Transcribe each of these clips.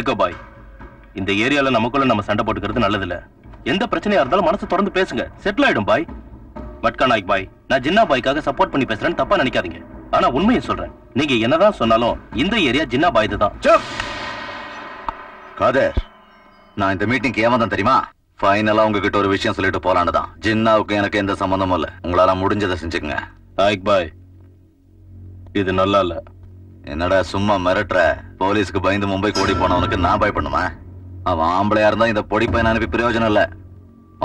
தேக்கோ பாய் இந்த ஏரியால நமக்குள்ள நம்ம சண்டை போட்டுக்கிறது நல்லது இல்ல எந்த பிரச்சனையா இருந்தாலும் மனசு திறந்து பேசுங்க. செட்டில் ஆயிடும் பாய் மட்கா நாயக் பாய் நான் ஜின்னா பாய்க்காக சப்போர்ட் பண்ணி பேசுறேன்னு தப்பா நினைக்காதீங்க. ஆனா உண்மையை சொல்றேன். நீங்க என்னதான் சொன்னாலும் இந்த ஏரியா ஜின்னா பாய் தான். காதர் நான் இந்த மீட்டிங்க்கு ஏமாந்தேன் தெரியுமா? ஃபைனலா உங்ககிட்ட ஒரு விஷயம் சொல்லிட்டு போலான்னு தான். ஜின்னாவுக்கு எனக்கு எந்த சம்பந்தமும் இல்ல. உங்களால முடிஞ்சதை செஞ்சுக்கங்க. நாயக் பாய் இது நல்லா இல்ல. என்னடா சும்மா மிரட்டுற? போலீஸ்க்கு பயந்து மும்பைக்கு ஓடி போனவனுக்கு நான் பயப்படணுமா? அவன் ஆம்பளையா இருந்தா இந்த பொடி பையன் அனுப்பி பிரயோஜனம் இல்ல.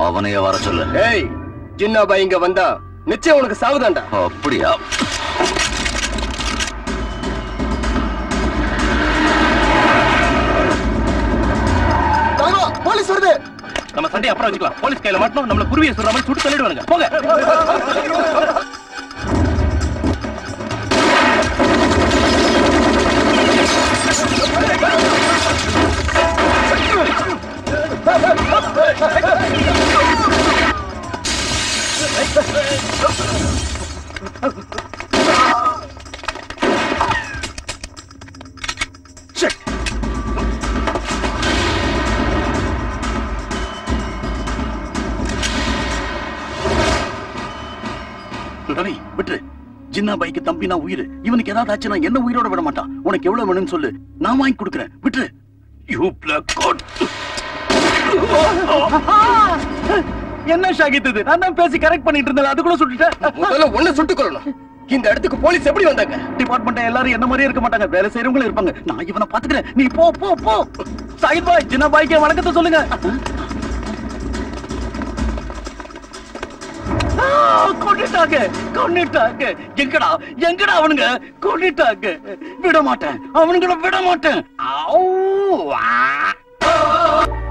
அவனையே வர சொல்லு. ஏய் ஜின்னா பாய் இங்க வந்தா நிச்சயம் உனக்கு சாவுதான்டா. அப்படியா? போலீஸ் வருது. நம்ம சண்டையை அப்புறம் வச்சுக்கலாம். போலீஸ் கையில மாட்டணும் நம்மள குருவியை சொல்ற மாதிரி சுட்டு தள்ளிடுவானுங்க. போங்க. ரவி விட்டுரு. ஜின்னா பைக்கு தம்பி நான் உயிர். இவனுக்கு ஏதாவது ஆச்சுன்னா என்ன உயிரோட விட மாட்டான்? உனக்கு எவ்வளவு வேணும்னு சொல்லு. நான் வாங்கி கொடுக்குறேன். விட்டுரு. யூ பிளாக் கோட் என்ன ஷாகித் இது? நான் தான் பேசி கரெக்ட் பண்ணிட்டு இருந்தேன். அதுக்குள்ள சுட்டுட்டேன். முதல்ல ஒண்ணு சுட்டுக் கொள்ளணும். இந்த இடத்துக்கு போலீஸ் எப்படி வந்தாங்க? டிபார்ட்மெண்ட் எல்லாரும் என்ன மாதிரியே இருக்க மாட்டாங்க. வேலை செய்யறவங்களும் இருப்பாங்க. நான் இவனை பாத்துக்கிறேன் நீ போ போ போ. சாகித் பாய் ஜின்னா பாய்க்கு வணக்கத்தை சொல்லுங்க. ஆ, கொன்னுட்டாங்க கொன்னுட்டாங்க எங்கடா? எங்கடா அவனுங்க? கொன்னுட்டாங்க விட மாட்டேன் அவனுங்கள விட மாட்டேன்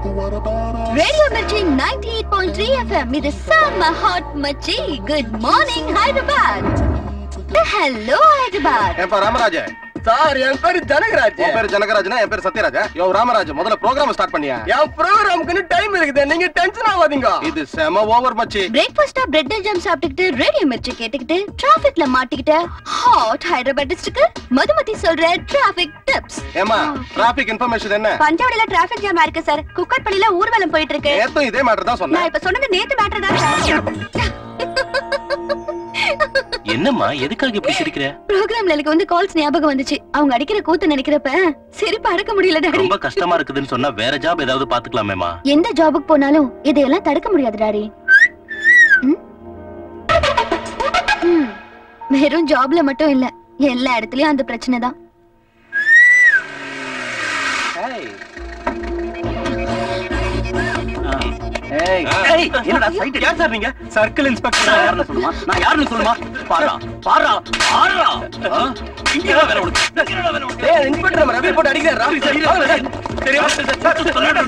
Radio Mirchi 98.3 FM. இது செம்ம ஹாட் மச்சி good morning Hyderabad hello Hyderabad ஏப்பா ராமராஜா சார் என் பேரு ஜனகராஜ். உன் பேர் ஜனகராஜனா என் பேர் சத்யராஜா? யோ ராமராஜ் முதல்ல ப்ரோக்ராம் ஸ்டார்ட் பண்ணியா? என் ப்ரோக்ராமுக்கு டைம் இருக்குது. நீங்க டென்ஷன் ஆகாதீங்க. இது செம ஓவர் மச்சி. பிரேக்ஃபாஸ்டா பிரெட் ஜாம் சாப்பிட்டுக்கிட்டு ரேடியோ மிர்ச்சி கேட்டுக்கிட்டு டிராபிக்ல மாட்டிக்கிட்ட ஹாட் ஹைதராபாத்திஸ்டுக்கு மதுமதி சொல்ற டிராபிக் டிப்ஸ் ஏமா டிராபிக் இன்ஃபர்மேஷன் என்ன? பஞ்சாவடியில டிராபிக் ஜாம் இருக்கு சார் குக்கட்பள்ளியில ஊர்வலம் போயிட்டு இருக்கு. நேத்தும் இதே மேட்டர் தான் நான் சொன்னேன் இப்ப சொன்னது நேத்து மேட்டர் தான் சார் என்னம்மா எதுக்காக இப்படி சிரிக்கிற? ப்ரோக்ராம்ல எனக்கு வந்து கால்ஸ் ஞாபகம் வந்துச்சு. அவங்க அடிக்கிற கூத்து நினைக்கிறப்ப சிரிப்பு அடக்க முடியல டாடி. ரொம்ப கஷ்டமா இருக்குதுன்னு சொன்னா வேற ஜாப் ஏதாவது பாத்துக்கலாமேமா எந்த ஜாபுக்கு போனாலும் இதையெல்லாம் தடுக்க முடியாது டாடி. ம்? ம். வெறும் ஜாப்ல மட்டும் இல்ல எல்லா இடத்துலயும் அந்த பிரச்சனை தான். ஏய், என்னடா சைட் யார் சார் நீங்க சர்க்கிள் இன்ஸ்பெக்டர் யாருன்னு சொல்லுமா நான் யாருன்னு சொல்லுமா பாரா பாரா பாரா வேற உனக்கு இன்ஸ்பெக்டர் நம்ம ரவி போட்டு அடிக்கிறாரா தெரியாம சார்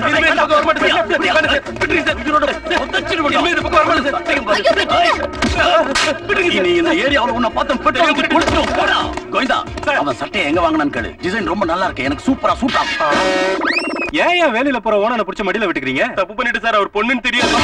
இனிமே இந்த சார் சார் இனிமே சார் ஏரியாவுல உன்னை பார்த்து போட்டு போடா கோவிந்தா அவன் சட்டையை எங்க வாங்கினான்னு கேளு டிசைன் ரொம்ப நல்லா இருக்கு எனக்கு சூப்பரா சூட் ஆகும் ஏன் ஏன் வேலையில போற ஓனனை பிடிச்ச மடியில விட்டுக்கிறீங்க தப்பு பண்ணிட்டு சார் அவர் பொண்ணுன்னு தெரியாது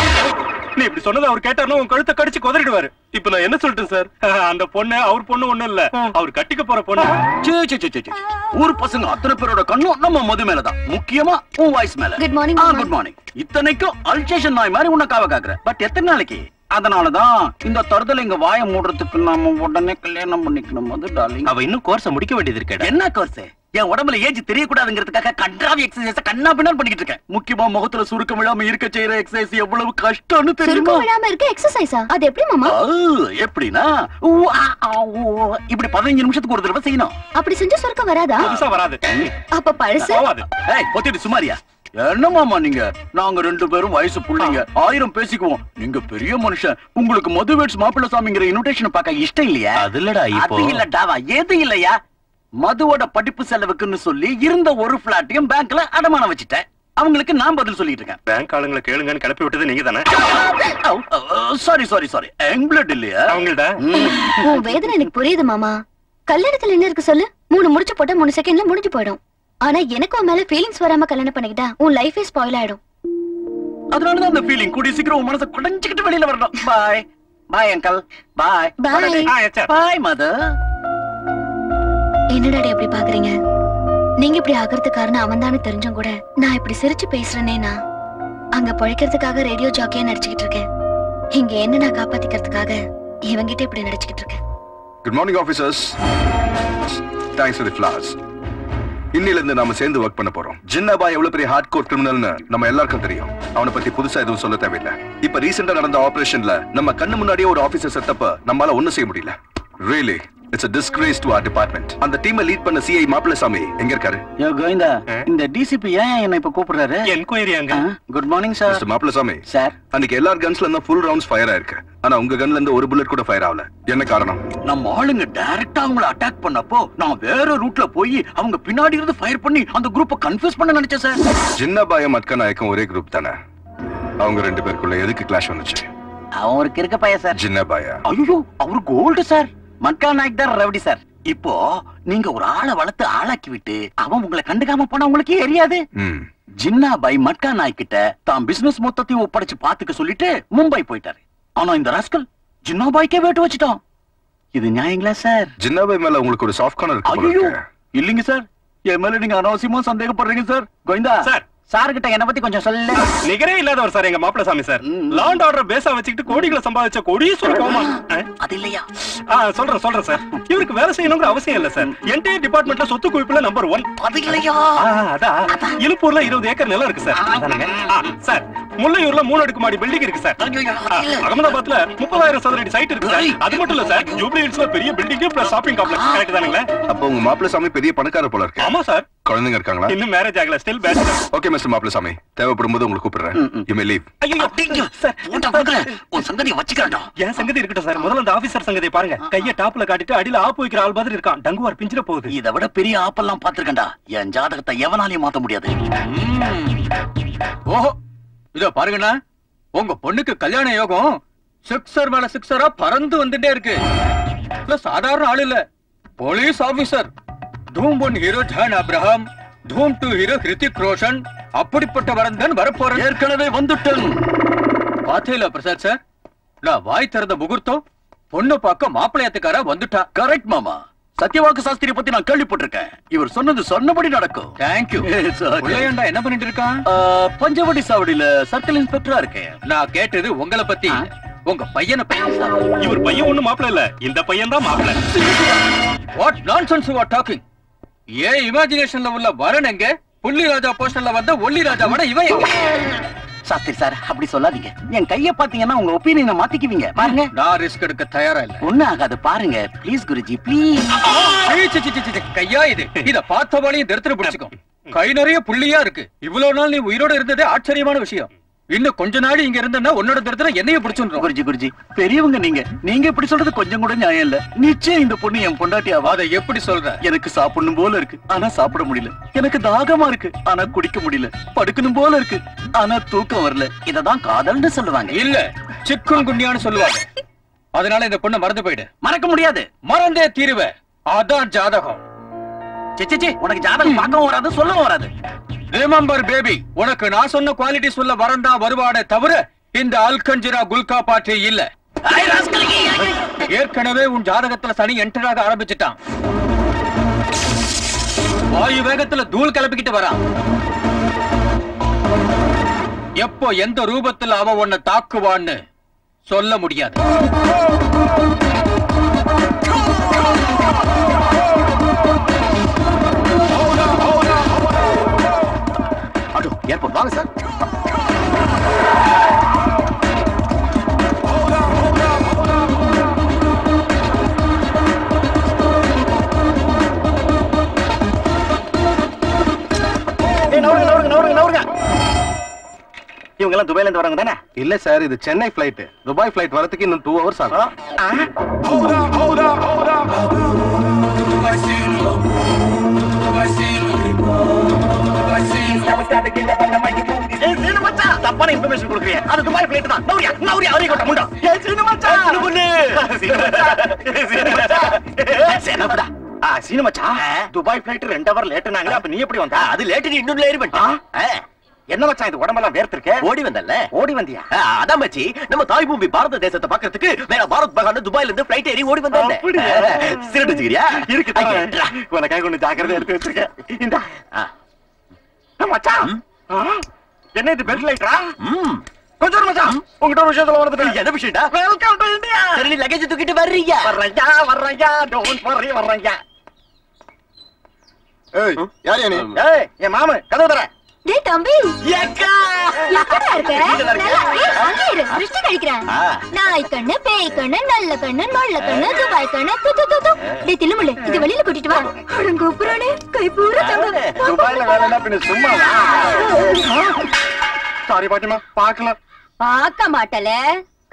நீ இப்படி சொன்னது அவர் கேட்டாருன்னா உன் கழுத்தை கடிச்சு குதறிடுவாரு. இப்ப நான் என்ன சொல்லிட்டேன் சார்? அந்த பொண்ணு அவர் பொண்ணு ஒண்ணும் இல்ல. அவர் கட்டிக்க போற பொண்ணு. சே, சே, சே, சே, சே. ஊர் பசங்க அத்தனை பேரோட கண்ணும் நம்ம மது மேலதான். முக்கியமா உன் வாய்ஸ் மேல. ஆ மாமா. குட் மார்னிங் இத்தனைக்கும் அல்சேஷன் நாய் மாதிரி உன்னை காவ காக்குற. பட் எத்தனை நாளைக்கு? அதனாலதான் இந்த தருதல இங்க வாய மூடுறதுக்கு நாம உடனே கல்யாணம் பண்ணிக்கணும் மது டார்லிங். அவ இன்னும் கோர்ஸ முடிக்க வேண்டியது இருக்கேடா. என்ன கோர்ஸ் என் உடம்புல ஏஜ் தெரியக்கூடாதுங்கிறதுக்காக கன்றாவி எக்ஸசைஸ் கண்ணா பின்னாடி பண்ணிக்கிட்டு இருக்கேன். முக்கியமா முகத்துல சுருக்கம் விழாம இருக்க செய்யற எக்ஸசைஸ் எவ்வளவு கஷ்டம்னு தெரியுமா? விழாம இருக்க எக்ஸசைஸா அது எப்படி மாமா? ஊ. இப்படி பதினஞ்சு நிமிஷத்துக்கு ஒரு தடவை செய்யணும். அப்படி செஞ்சா சுருக்கம் வராதா? வராது. அப்ப பழசு? ஏய் பொத்திட்டு சுமாரியா என்னமாமா நீங்க? நாங்க ரெண்டு பேரும் வயசு புள்ளைங்க. ஆயிரம் பேசிக்குவோம். நீங்க பெரிய மனுஷன். உங்களுக்கு மதுவேட்ஸ் மாப்பிள்ள சாமிங்கிற இன்விடேஷன் பார்க்க இஷ்டம் இல்லையா? அது இல்லடா இப்போ. இல்ல டாவா எது இல்லையா? மதுவோட படிப்பு செலவுக்குன்னு சொல்லி இருந்த ஒரு பிளாட்டையும் பேங்க்ல அடமானம் வச்சுட்டேன். அவங்களுக்கு நான் பதில் சொல்லிட்டு இருக்கேன். பேங்க் ஆளுங்களை கேளுங்கன்னு கிளப்பி விட்டது நீங்க தானே? Sorry sorry sorry young blood இல்லையா? அவங்கள்ட்ட ம். உன் வேதனை எனக்கு புரியுது மாமா. கல்யாணத்துல என்ன இருக்கு சொல்லு? மூணு முடிச்சு போட்டா மூணு செகண்ட்ல முடிஞ்சு போயிடும். ஆனா எனக்கு உன் மேல ஃபீலிங்ஸ் வராம கல்யாணம் பண்ணிக்கிட்டா உன் லைஃபே ஸ்பாயில் ஆயிடும். அதனாலதான் அந்த ஃபீலிங் கூடி சீக்கிரம் உன் மனசை குடைஞ்சுக்கிட்டு வெளியில வரணும். Bye bye uncle bye Bye. Bye mother என்ன டாடி அப்படி பாக்குறீங்க? நீங்க இப்படி ஆகிறதுக்கு காரணம் அவன் தானே தெரிஞ்சும் கூட நான் இப்படி சிரிச்சு பேசுறேனேனா அங்க பழைக்கிறதுக்காக ரேடியோ ஜாக்கியா நடிச்சுக்கிட்டு இருக்கேன். இங்க என்ன நான் காப்பாத்திக்கிறதுக்காக இவங்கிட்ட இப்படி நடிச்சுக்கிட்டு இருக்கேன். Good morning officers thanks for the flowers இன்னில இருந்து நாம சேர்ந்து ஒர்க் பண்ண போறோம். ஜின்னாபாய் எவ்வளவு பெரிய ஹார்ட் கோர் கிரிமினல்னு நம்ம எல்லாருக்கும் தெரியும். அவனை பத்தி புதுசா எதுவும் சொல்ல தேவையில்லை. இப்ப ரீசெண்டா நடந்த ஆபரேஷன்ல நம்ம கண்ணு முன்னாடியே ஒரு ஆபீசர் செத்தப்ப நம்மளால ஒண்ணும் செய்ய முடியல. Really it's a disgrace to our department. அந்த டீமை லீட் பண்ண சிஐ மாப்பிளசாமி எங்க இருக்காரு? யோ கோவிந்தா இந்த டிசிபி ஏன் என்ன இப்ப கூப்பிடுறாரு? என்கொயரி அங்க. Good morning sir mister Mappilasami sir அன்னைக்கு எல்லா கன்ஸ்ல இருந்தும் ஃபுல் ரவுண்ட்ஸ் ஃபயர் ஆயிருக்கு. ஆனா உங்க கன்ல இருந்து ஒரு புல்லட் கூட ஃபயர் ஆகல. என்ன காரணம்? நம்ம ஆளுங்க டைரக்டா அவங்கள அட்டாக் பண்ணப்போ நான் வேற ரூட்ல போய் அவங்க பின்னாடி இருந்து ஃபயர் பண்ணி அந்த குரூப்பை கன்ஃபியூஸ் பண்ண நினைச்சேன் சார் ஜின்னாபாயும் மட்கா நாயக்கும் ஒரே குரூப் தானே? அவங்க ரெண்டு பேருக்குள்ள எதுக்கு கிளாஷ் வந்துச்சு? அவன் ஒரு கிறுக்க பையன் சார் ஜின்னாபாயா ஐயோ அவரு கோல்டு சார் மட்கா நாயக் தான் ரவுடி சார். இப்போ நீங்க ஒரு ஆளை வளர்த்து ஆளாக்கி விட்டு அவன் உங்களை கண்டுக்காம போனா உங்களுக்கு எரியாது. ஜின்னா பாய் மட்கா நாய் கிட்ட தான் பிசினஸ் மொத்தத்தையும் ஒப்படைச்சு பாத்துக்க சொல்லிட்டு மும்பை போயிட்டாரு. ஆனா இந்த ராஸ்கல் ஜின்னா பாய்க்கே வேட்டு வச்சுட்டான். இது நியாயங்களா சார்? ஜின்னாபாய் மேல உங்களுக்கு ஒரு சாஃப்ட் கார்னர். இல்லைங்க சார். என் மேல நீங்க அனாவசியமா சந்தேகப்படுறீங்க சார். கோவிந்தா. சார். சார் கிட்ட என்ன பத்தி கொஞ்சம் சொல்லு. நிகரே இல்லாதவர் சார் எங்க மாப்பிள்ள சாமி சார். லாண்ட் ஆர்டர் பேஸா வச்சுக்கிட்டு கோடிகளை சம்பாதிச்ச கொடியீஸ்வர கோமா அது இல்லையா? சொல்றேன் சொல்றேன் சார். இவருக்கு வேலை செய்யணுங்கிற அவசியம் இல்ல சார். என்டையர் டிபார்ட்மெண்ட்ல சொத்து குவிப்புல நம்பர் ஒன் அது இல்லையா? அதான் இலுப்பூர்ல இருபது ஏக்கர் நிலம் இருக்கு சார். சார். முல்லையூர்ல மூணு அடுக்குமாடி பில்டிங் இருக்கு சார். அகமதாபாத்ல முப்பதாயிரம் சதுர அடி சைட் இருக்கு சார். அது மட்டும் இல்ல சார் ஜூப்ளி ஹில்ஸ்ல பெரிய building plus shopping complex correct தானுங்களே? அப்போ உங்க மாப்பிளசாமி பெரிய பணக்காரர் போல இருக்கு. ஆமா சார் குழந்தைங்க இருக்காங்களா? இன்னும் மேரேஜ் ஆகல. Still bachelor okay mister Mappilasami தேவைப்படும் போது உங்களுக்கு கூப்பிடுறேன். You may. லீவ் ஐயோ சார் போட்டா கொடுக்கல. உன் சங்கதியை வச்சுக்கிறா என் சங்கதி இருக்கட்டும் சார் முதல்ல அந்த ஆபீசர் சங்கதியை பாருங்க. கைய டாப்ல காட்டிட்டு அடியில ஆப்பு வைக்கிற ஆள் மாதிரி இருக்கான். டங்குவார் பிஞ்சிர போகுது. இதை விட பெரிய ஆப்பெல்லாம் பாத்துருக்கேன்டா என் ஜாதகத்தை எவனாலையும் மாத்த முடியாது. ஓஹோ. இதோ பாருங்கண்ணா உங்க பொண்ணுக்கு கல்யாண யோகம் சிக்ஸர் மேல சிக்ஸரா பறந்து வந்துட்டே இருக்கு. சாதாரண ஆள் இல்ல. Police officer. Dhoom one hero John Abraham Dhoom two hero Hrithik Roshan அப்படிப்பட்ட வரந்தன் வரப்போற ஏற்கனவே வந்துட்டேன். பாத்தீங்களா பிரசாத் சார்? நான் வாய் திறந்த முகூர்த்தம் பொண்ணு பார்க்க மாப்பிள்ளையத்துக்கார வந்துட்டா. கரெக்ட் மாமா. சத்யவாக்கு சாஸ்திரி பத்தி நான் கேள்விப்பட்டிருக்கேன். இவர் சொன்னது சொன்னபடி நடக்கும். தேங்க்யூ பிள்ளையாண்டா என்ன பண்ணிட்டு இருக்கான்? பஞ்சவடி சாவடியில சர்க்கிள் இன்ஸ்பெக்டரா இருக்கேன். நான் கேட்டது உங்களை பத்தி. உங்க பையனை பத்தி. இவர் பையன் ஒண்ணு மாப்பிள்ள இல்ல. இந்த பையன் தான் மாப்பிள்ள what nonsense you are talking ஏன் இமேஜினேஷன்ல உள்ள வரன் எங்க? புள்ளி ராஜா போஸ்டர்ல வந்த ஒல்லி ராஜா விட இவன் எங்க? சாஸ்திரி சார் அப்படி சொல்லாதீங்க. என் கைய பாத்தீங்கன்னா உங்க ஒப்பீனியனை மாத்திக்குவீங்க. பாருங்க. நான் ரிஸ்க் எடுக்க தயாரா இல்ல. ஒண்ணு ஆகாது. பாருங்க. ப்ளீஸ் குருஜி ப்ளீஸ் கையா இது? இத பார்த்த வழியும் திருத்திட்டு பிடிச்சுக்கோ. கை நிறைய புள்ளியா இருக்கு. இவ்வளவு நாள் நீ உயிரோட இருந்ததே ஆச்சரியமான விஷயம். இன்னும் கொஞ்ச நாள் இங்க இருந்தனா உன்னோட திருத்துல என்னைய பிடிச்சுன்றோம் குருஜி குருஜி பெரியவங்க நீங்க. நீங்க இப்படி சொல்றது கொஞ்சம் கூட நியாயம் இல்ல. நிச்சயம் இந்த பொண்ணு என் பொண்டாட்டி ஆவா. அதை எப்படி சொல்ற? எனக்கு சாப்பிடணும் போல இருக்கு. ஆனா சாப்பிட முடியல. எனக்கு தாகமா இருக்கு. ஆனா குடிக்க முடியல. படுக்கணும் போல இருக்கு. ஆனா தூக்கம் வரல. இததான் காதல்னு சொல்லுவாங்க. இல்ல சிக்குன் குண்டியான்னு சொல்லுவாங்க. அதனால இந்த பொண்ணை மறந்து போயிடு. மறக்க முடியாது. மறந்தே தீருவ. அதான் ஜாதகம். சி, சி, சி, உனக்கு ஜாதகம் பார்க்கவும் வராது சொல்லவும் வராது. ரிமம்பர் பேபி உனக்கு நான் சொன்ன குவாலிட்டி சொல்ல வரண்டா வருவாடே தவிர இந்த அல்கஞ்சிரா குல்கா பாட்டி இல்ல. ஏற்கனவே உன் ஜாதகத்துல சனி என்டராக ஆரம்பிச்சிட்டான். வாயு வேகத்துல தூள் கிளப்பிக்கிட்டு வரான் எப்போ எந்த ரூபத்துல அவ உன்னை தாக்குவான்னு சொல்ல முடியாது. ஏர்போர்ட் வாங்க சார். இவங்க எல்லாம் துபாயில இருந்து வரவங்க தானே? இல்ல சார் இது சென்னை ஃபிளைட் துபாய் ஃபிளைட் வரதுக்கு இன்னும் டூ ஹவர்ஸ் ஆகும். தப்பான இன்ஃபர்மேஷன் கொடுக்குறீங்க அது துபாய் பிளேட் தான் நௌரியா நௌரியா அவரே கொட்ட முண்டா ஏய் சீனு மச்சான் சொல்லு சேனப்படா ஆ சீனு துபாய் பிளைட் ரெண்டு ஹவர் லேட்டுனாங்களே அப்ப நீ எப்படி வந்த அது லேட்டு நீ இன்னும் லேரி பண்ணிட்டான் என்ன மச்சான் இது உடம்பெல்லாம் வேர்த்திருக்க ஓடி வந்தல்ல ஓடி வந்தியா ஆ, அதான் மச்சி நம்ம தாய் பூமி பாரத தேசத்தை பாக்குறதுக்கு வேற பாரத் பகான் துபாயில இருந்து பிளைட் ஏறி ஓடி வந்தேன் சிரட்டு வச்சுக்கிறியா இருக்கு ஐயா, எடுறா. உனக்காக ஒண்ணு ஜாக்கிரதை எடுத்து வச்சிருக்கேன் இந்த மச்சான் என்ன இது பெல்ட் லைட்டா ம். கொஞ்சம் மச்சான். உங்ககிட்ட ஒரு விஷயத்துல வந்துட்டேன் என்ன விஷயம்டா? வெல்கம் டு இந்தியா சரி நீ லக்கேஜ் தூக்கிட்டு வர்றீங்க. வர்றேன்யா வர்றேன்யா டோன்ட் வர்றி வர்றேன்யா ஏய் யார் ஏய் என் மாமு கதவு தர டேய் தம்பி. ஏக்கா. எப்படா இருக்க. நல்லா ஏய், அங்கே இரு. திருஷ்டி கழிக்கிறேன். நாய் கண்ணு பேய் கண்ணு நல்ல கண்ணு நல்ல கண்ணு துபாய் கண்ணு. து து து து. டேய் தில்லுமுள்ளு. இது வெளியில கூட்டிட்டு வா. அடங்கோப்புறானே கை பூரா தங்கம் துபாய்ல வேலை என்ன பின்ன சும்மா சாரி பாட்டிமா பார்க்கல பார்க்க மாட்டல.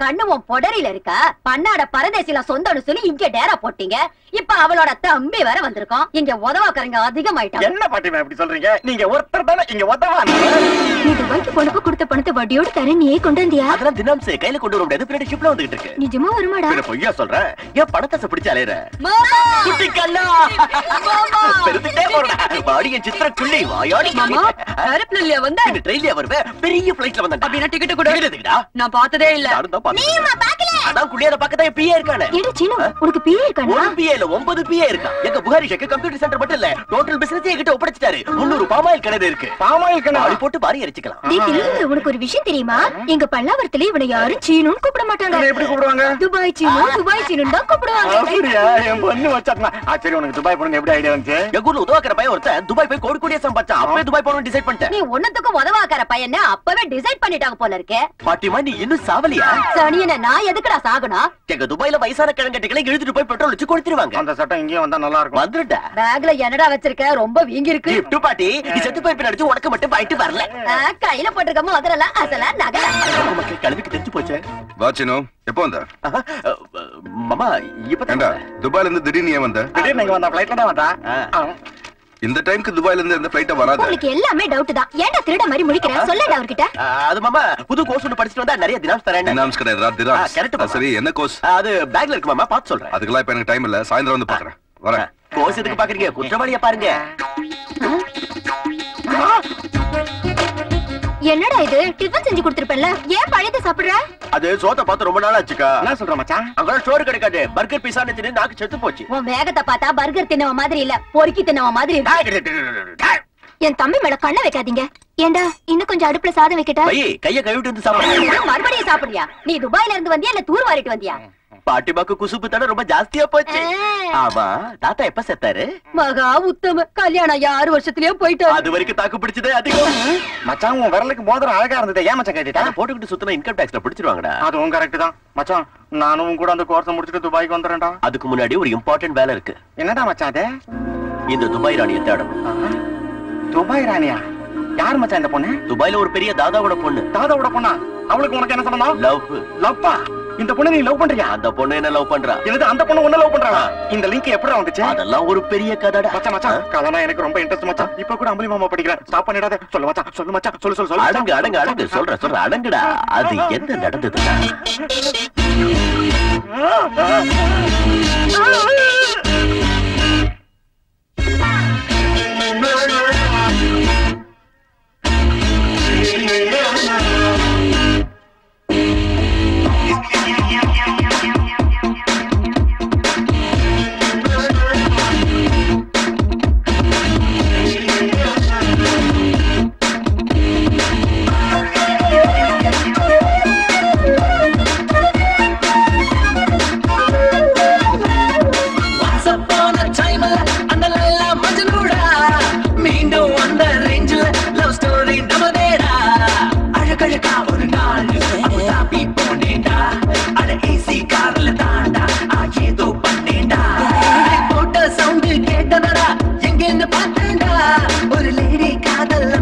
கண்ணு உன் பொடரியில இருக்கா பன்னாட பரதேசில சொந்தம்னு சொல்லி இங்க டேரா போட்டீங்க. இப்ப அவளோட தம்பி வேற வந்திருக்கோம் இங்க உதவாக்கறங்க அதிகமாயிட்டாங்க. என்ன பாட்டிமா இப்படி சொல்றீங்க? நீங்க ஒருத்தர் தானே இங்க உதவா நீ துபாய்க்கு பொண்ணுக்கு கொடுத்த பணத்தை வட்டியோட தர நீயே கொண்டு வந்தியா? அதெல்லாம் தினம் கையில கொண்டு வர முடியாது. பின்னாடி ஷிப்ல வந்துகிட்டு இருக்கு. நிஜமா வருமாடா? பின்ன பொய்யா சொல்றேன் ஏன் பணத்தை பிடிச்சு அலையற? மாமா! குட்டி கல்லா பெருந்துட்டே போறடா. பாடி என் சித்திர துள்ளி வாயாடி. மாமா! ஏரோப்ளேன்ல வந்த? இந்த ட்ரெயின்லயே வருவேன். பெரிய ஃபிளைட்ல வந்தேன் அப்படின்னா டிக்கெட் கொடு. நான் பார்த்ததே இல்ல. தான் பார்த்தேன் அதான் குள்ளியாத பக்கத்துல பிஏ இருக்கானே. ஏடா சீனு உனக்கு பிஏ இருக்கானா? ஒரு பிஏ இல்ல ஒன்பது பிஏ இருக்கா? எங்க புகாரி ஷேக்கு கம்ப்யூட்டர் சென்டர் மட்டும் இல்ல டோட்டல் பிசினஸ் என்கிட்ட ஒப்படைச்சிட்டாரு. முன்னூறு பாமாயில் கிணறு இருக்கு. பாமாயில் கிணறு? போட்டு வாரி எரிச்சுக்கலாம். உனக்கு ஒரு விஷயம் தெரியுமா? எங்க பல்லாவரத்துல இவனை யாரும் சீனுன்னு கூப்பிட மாட்டாங்க. எப்படி கூப்பிடுவாங்க? துபாய் சீனு துபாய் சீனு தான் கூப்பிடுவாங்க. அப்படியா? என் பொண்ணு வச்சாத்மா ஆ சரி உனக்கு துபாய் போன எப்படி ஐடியா வந்துச்சு? எங்க ஊர்ல உதவாக்கிற பையன் ஒருத்தன் துபாய் போய் கோடி கோடியா சம்பாதிச்சான் அப்பவே துபாய் போகணும்னு டிசைட் பண்ணிட்டேன். நீ ஒன்னத்துக்கும் உதவாக்கற பையனை அப்பவே டிசைட் பண்ணிட்டாங்க போல இருக்கே. பாட்டிமா நீ இன்னும் சாவலியா? சனியன நான் எதுக்குடா சாகணும் எங்க துபாய்ல வயசான கிழங்கட்டிகளை இழுத்துட்டு போய் பெட்ரோல் வச்சு கொடுத்துருவாங்க அந்த சட்டம் இங்கேயும் வந்தா நல்லா இருக்கும். வந்துட்டா பேக்ல என்னடா வச்சிருக்க? ரொம்ப வீங்கி இருக்கு கிஃப்ட் பாட்டி நீ செத்து போய் பின்னாடி உனக்கு மட்டும் வாங்கிட்டு வரல. கையில போட்டிருக்க முதல்ல அசலா நகல. நமக்கு கழுவிக்கு தெரிஞ்சு போச்சு. வாச்சினோ எப்போ வந்த? மாமா இப்ப துபாய்ல இருந்து திடீர்னு ஏன் வந்த? திடீர்னு இங்க வந்தா ஃபிளைட்ல தான் வந்தா. இந்த டைம்க்கு துபாய்ல இருந்து எந்த ஃபிளைட்ட வராது. உங்களுக்கு எல்லாமே டவுட் தான். ஏன்டா திருட மாதிரி முழிக்கிற? சொல்லடா அவர்கிட்ட. அது மாமா புது கோர்ஸ் ஒன்று படிச்சுட்டு வந்தா நிறைய தினாம்ஸ் தரேன் தினாம்ஸ் கிடையாது. தினாம்ஸ் correct மாமா. சரி என்ன கோர்ஸ் அது பேக்ல இருக்கு மாமா பார்த்து சொல்றேன். அதுக்கெல்லாம் இப்ப எனக்கு டைம் இல்ல. சாயந்தரம் வந்து பாக்குறேன் வரேன். கோர்ஸ் எதுக்கு பாக்குறீங்க? குற்றவாளியா பாருங்க. என்னடா இது? டிஃபன் செஞ்சு கொடுத்திருப்பேன்ல. ஏன் பழையத சாப்பிடுற? அது சோத்தை பார்த்து ரொம்ப நாள் ஆச்சுக்கா. என்ன சொல்ற மச்சான் அங்க ஸ்டோர் கிடைக்காது. பர்கர் பீஸா தின்னு நாக்கு செத்து போச்சு. உன் வேகத்தை பார்த்தா பர்கர் தின்னவ மாதிரி இல்ல. பொறுக்கி தின்னவ மாதிரி. என் தம்பி மேல கண்ண வைக்காதீங்க. ஏண்டா இன்னும் கொஞ்சம் அடுப்புல சாதம் வைக்கட்டா? கைய கழுவிட்டு வந்து சாப்பிடுறேன் மறுபடியும் சாப்பிடுறியா? நீ துபாயில இருந்து வந்தியா இல்ல தூர் வாரிட்டு வந்தியா? பாட்டிமாக்கு குசுப்பு தானே ரொம்ப ஜாஸ்தியா போச்சு. ஆமா தாத்தா எப்ப செத்தாரு? மகா உத்தம. கல்யாணம் ஆகி ஆறு வருஷத்துலயே போயிட்டாரு. அது வரைக்கும் தாக்கு பிடிச்சதே அதிகம் மச்சான் உன் விரலுக்கு மோதிரம் அழகா இருந்தது. ஏன் மச்சான் கேட்டுட்டா? அதை போட்டுக்கிட்டு சுத்தமா இன்கம் டாக்ஸ்ல பிடிச்சிருவாங்கடா. அதுவும் கரெக்ட் தான். மச்சான் நானும் கூட அந்த கோர்ஸ் முடிச்சுட்டு துபாய்க்கு வந்துடுறேன்டா. அதுக்கு முன்னாடி ஒரு இம்பார்ட்டன்ட் வேலை இருக்கு. என்னடா மச்சான் அது? இந்த துபாய் ராணியை தேடணும். துபாய் ராணியா? யார் மச்சான் இந்த பொண்ணு? துபாய்ல ஒரு பெரிய தாதாவோட பொண்ணு. தாதாவோட பொண்ணா? அவளுக்கு உனக்கு என்ன சம்பந்தம்? லவ். லவ்வா? இந்த பொண்ணு நீ லவ் பண்றியா? அந்த பொண்ணு என்ன லவ் பண்றா? என்னது அந்த பொண்ணு உன்ன லவ் பண்றாளா? இந்த லிங்க் எப்படி வந்துச்சு? அதெல்லாம் ஒரு பெரிய கதடா. மச்சான் மச்சான் கதனா எனக்கு ரொம்ப இன்ட்ரெஸ்ட் மச்சான். இப்ப கூட அம்பலி மாமா படிக்கிறேன். ஸ்டாப் பண்ணிடாத. சொல்லு மச்சான் சொல்லு மச்சான் சொல்லு சொல்லு சொல்லு. அடங்கு அடங்கு அடங்கு. சொல்ற சொல்ற அடங்குடா. அது என்ன நடந்ததுடா Once Yeah, yeah, yeah.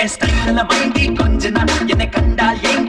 என் ஸ்டைல மைண்டி கொஞ்ச நாள் என்னை கண்டால் ஏன்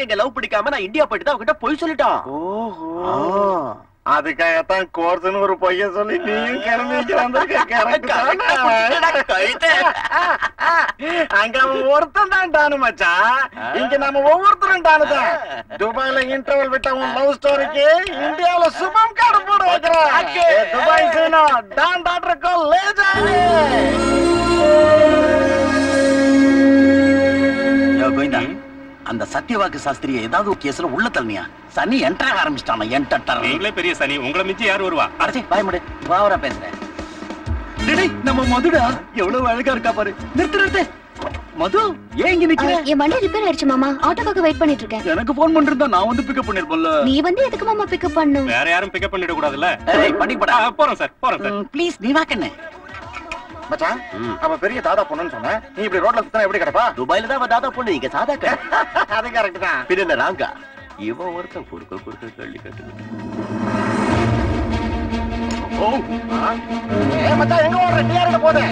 அப்பனுக்கு எங்க லவ் பிடிக்காம நான் இந்தியா போயிட்டு அவகிட்ட போய் சொல்லிட்டான் அதுக்காகத்தான் கோர்ஸ்னு ஒரு பொய்ய சொல்லி நீயும் கிளம்பி இங்க வந்திருக்க கரெக்ட் அங்க அவன் ஒருத்தன் தான் டானு மச்சான். இங்க நம்ம ஒவ்வொருத்தரும் டானு தான். துபாய்ல இன்டர்வல் விட்ட உன் லவ் ஸ்டோரிக்கு இந்தியாவுல சுபம் கார்டு போட வைக்கிறேன். துபாய் சீனோ டான் டாக்டருக்கோ லேஜானே அந்த சத்யவாக்கு சாஸ்திரிய ஏதாவது கேஸ்ல உள்ள தள்ளியா சனி என்ட்ராக ஆரம்பிச்சிட்டான என்டர் நீங்களே பெரிய சனி உங்களை மிஞ்சி யார் வருவா? அடச்சி பயமுடு பாவரா பேசுறேன். டேய், நம்ம மதுடா எவ்வளவு அழகா இருக்கா பாரு. நிறுத்து நிறுத்து. மது ஏன் இங்க நிக்கிற? என் வண்டி ரிப்பேர் ஆயிடுச்சு மாமா. ஆட்டோக்காக வெயிட் பண்ணிட்டு இருக்கேன். எனக்கு போன் பண்ணிருந்தா நான் வந்து பிக்கப் பண்ணிருப்பேன்ல. நீ வந்து எதுக்கு மாமா பிக்கப் பண்ணும் வேற யாரும் பிக்கப் பண்ணிட கூடாதுல்ல? ஏய் பண்ணி போடா போறோம் சார் போறோம் சார் ப்ளீஸ் நீ வா கண்ணு மச்சான் அவ பெரிய தாதா பொண்ணுன்னு சொன்ன. நீ இப்படி ரோட்ல சுத்தினா எப்படி கிடப்பா? துபாயில தான் அவ தாதா பொண்ணு இங்க சாதா அது கரெக்ட் தான். பின்ன ராங்கா? இவன் ஒருத்தன் குறுக்க குறுக்க கள்ளி கட்டு ஓ. ஏ மச்சான் எங்க ஓடுற? டிஆர்ல போதே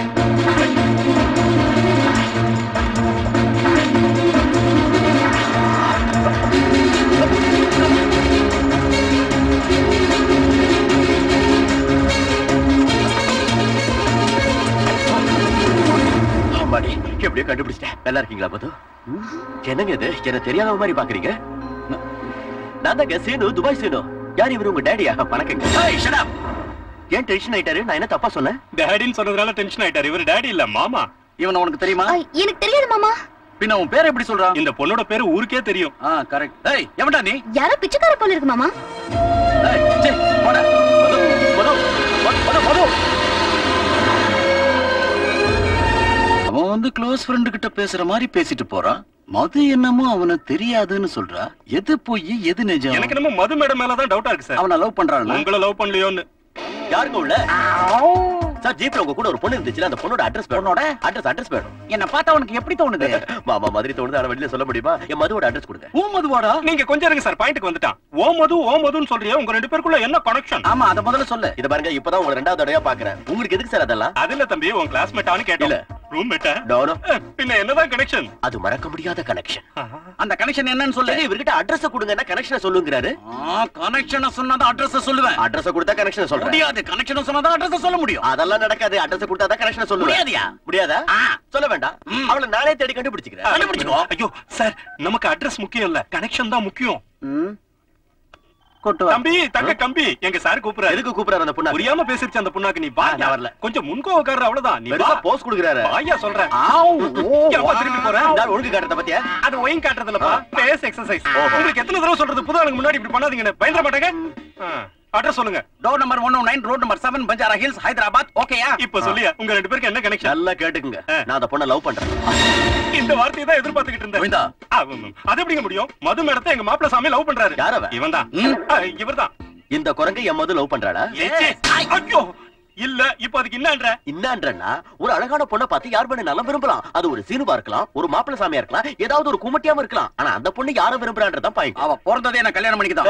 எப்படியோ கண்டுபிடிச்சிட்டேன். நல்லா இருக்கீங்களா மது என்னங்க இது? என்ன தெரியாத மாதிரி பாக்குறீங்க? நான் தாங்க சீனு துபாய் சீனு. யார் இவரு? உங்க டேடியா? வணக்கங்க. ஏய், shut up. ஏன் டென்ஷன் ஆயிட்டாரு? நான் என்ன தப்பா சொன்னேன்? டேடின்னு சொன்னதுனால டென்ஷன் ஆயிட்டாரு. இவர் டேடி இல்ல மாமா. இவன் உனக்கு தெரியுமா? எனக்கு தெரியாது மாமா. பின்ன உன் பேர் எப்படி சொல்றான்? இந்த பொண்ணோட பேரு ஊருக்கே தெரியும். ஆ கரெக்ட் ஏய் எவன்டா நீ? யாரோ பிச்சைக்கார போல இருக்கு மாமா. ஏய் சே போடா. மது மது மது, வந்து க்ளோஸ் ஃப்ரெண்டு கிட்ட பேசுற மாதிரி பேசிட்டு போறான் மது என்னமோ அவன தெரியாதுன்னு சொல்றா. எது போய் எது நிஜம்? எனக்கு என்னமோ மது மேடம் மேலதான் டவுட்டா இருக்கு சார் அவன லவ் பண்றான் உங்களை லவ் பண்ணலையோன்னு. யாருங்க உள்ள? சார் ஜீப்ல உங்க கூட ஒரு பொண்ணு இருந்துச்சுல அந்த பொண்ணோட அட்ரஸ் பொண்ணோட? அட்ரஸ் அட்ரஸ் வேணும். என்ன பார்த்தா உனக்கு எப்படி தோணுது? மாமா மாதிரி தோணுது ஆனா வெளியில சொல்ல முடியுமா? என் மதுவோட அட்ரஸ் கொடுங்க. ஓ மதுவாடா? நீங்க கொஞ்சம் இருங்க சார் பாயிண்ட்க்கு வந்துட்டான். ஓ மது ஓ மதுன்னு சொல்றியே உங்க ரெண்டு பேருக்குள்ள என்ன கனெக்ஷன் ஆமா அத முதல்ல சொல்லு. இத பாருங்க இப்பதான் உங்களை ரெண்டாவது தடவையா பாக்குறேன். உங்களுக்கு எதுக்கு சார் அதெல்லாம்? அது இல்ல தம்பி உன் கிளாஸ்மேட்டான்னு கேட்டோம். ரூம்மேட்டா டோனோ பின்ன என்னதான் கனெக்ஷன் அது மறக்க முடியாத கனெக்ஷன் அந்த கனெக்ஷன் என்னன்னு சொல்லு. இவர்கிட்ட அட்ரஸ் கொடுங்கன்னா கனெக்ஷனை சொல்லுங்கிறாரு? கனெக்ஷனை சொன்னாதான் அட்ரஸ் சொல்லுவேன். அட்ரஸ் கொடுத்தா கனெக்ஷன் சொல்றேன். முடியாது. கனெக்ஷன் சொன்னாதான் அட்ரஸ் சொல்ல முடியும். அதெல்லாம் நடக்காது. அட்ரஸ் கொடுத்தா தான் கனெக்ஷன் சொல்லுவேன். முடியாதுயா? முடியாதா. சொல்ல வேண்டாம். அவளை நானே தேடி கண்டுபிடிச்சுக்கிறேன். கண்டுபிடிச்சுக்கோ. ஐயோ சார் நமக்கு அட்ரஸ் முக்கியம் இல்ல. கனெக்ஷன் தான் முக்கியம். தம்பி தங்க கம்பி எங்க சார் கூப்பிடுறாரு. எதுக்கு கூப்பிடுறாரு அந்த பொண்ணு புரியாம பேசிருச்சு அந்த பொண்ணாக்கு. நீ வா வரல. கொஞ்சம் முன்கோவக்காரர் அவ்வளவுதான். நீ வா. போஸ் கொடுக்குறாரு. வாயா சொல்றேன் திருப்பி போறேன் ஒழுங்கு காட்டுறத பத்தியா? அது ஒயின் காட்டுறதுலப்பா. Base exercise. உங்களுக்கு எத்தனை தடவை சொல்றது? புது ஆளுங்க முன்னாடி இப்படி பண்ணாதீங்கன்னு. பயந்துட மாட்டாங்க? அட்ரஸ் சொல்லுங்க. Door number one nine road number seven Banjara Hills Hyderabad ஓகேயா இப்ப சொல்லியா? உங்க ரெண்டு பேருக்கு என்ன கனெக்ஷன் நல்லா கேட்டுக்குங்க. நான் அந்த பொண்ணை லவ் பண்றேன். இந்த வார்த்தையை தான் எதிர்பார்த்துக்கிட்டு இருந்தேன். அது எப்படிங்க முடியும்? மது மேடத்தை எங்க மாப்பிள்ள சாமி லவ் பண்றாரு. யார் அவ? இவன் தான் இவர்தான். இந்த குரங்கை என் மது லவ் பண்றாளா? ஐயோ. இல்ல இப்ப அதுக்கு என்னன்ற என்னன்றா ஒரு அழகான பொண்ணை பார்த்து யார் பண்ண நல்லா விரும்பலாம். அது ஒரு சீனுவா இருக்கலாம் ஒரு மாப்பிள்ளை சாமியா இருக்கலாம் ஏதாவது ஒரு குமட்டியாம இருக்கலாம். ஆனா அந்த பொண்ணு யார விரும்புறான்றதான் பாயிண்ட் அவ பிறந்ததே என்ன கல்யாணம் பண்ணிக்கிதான்.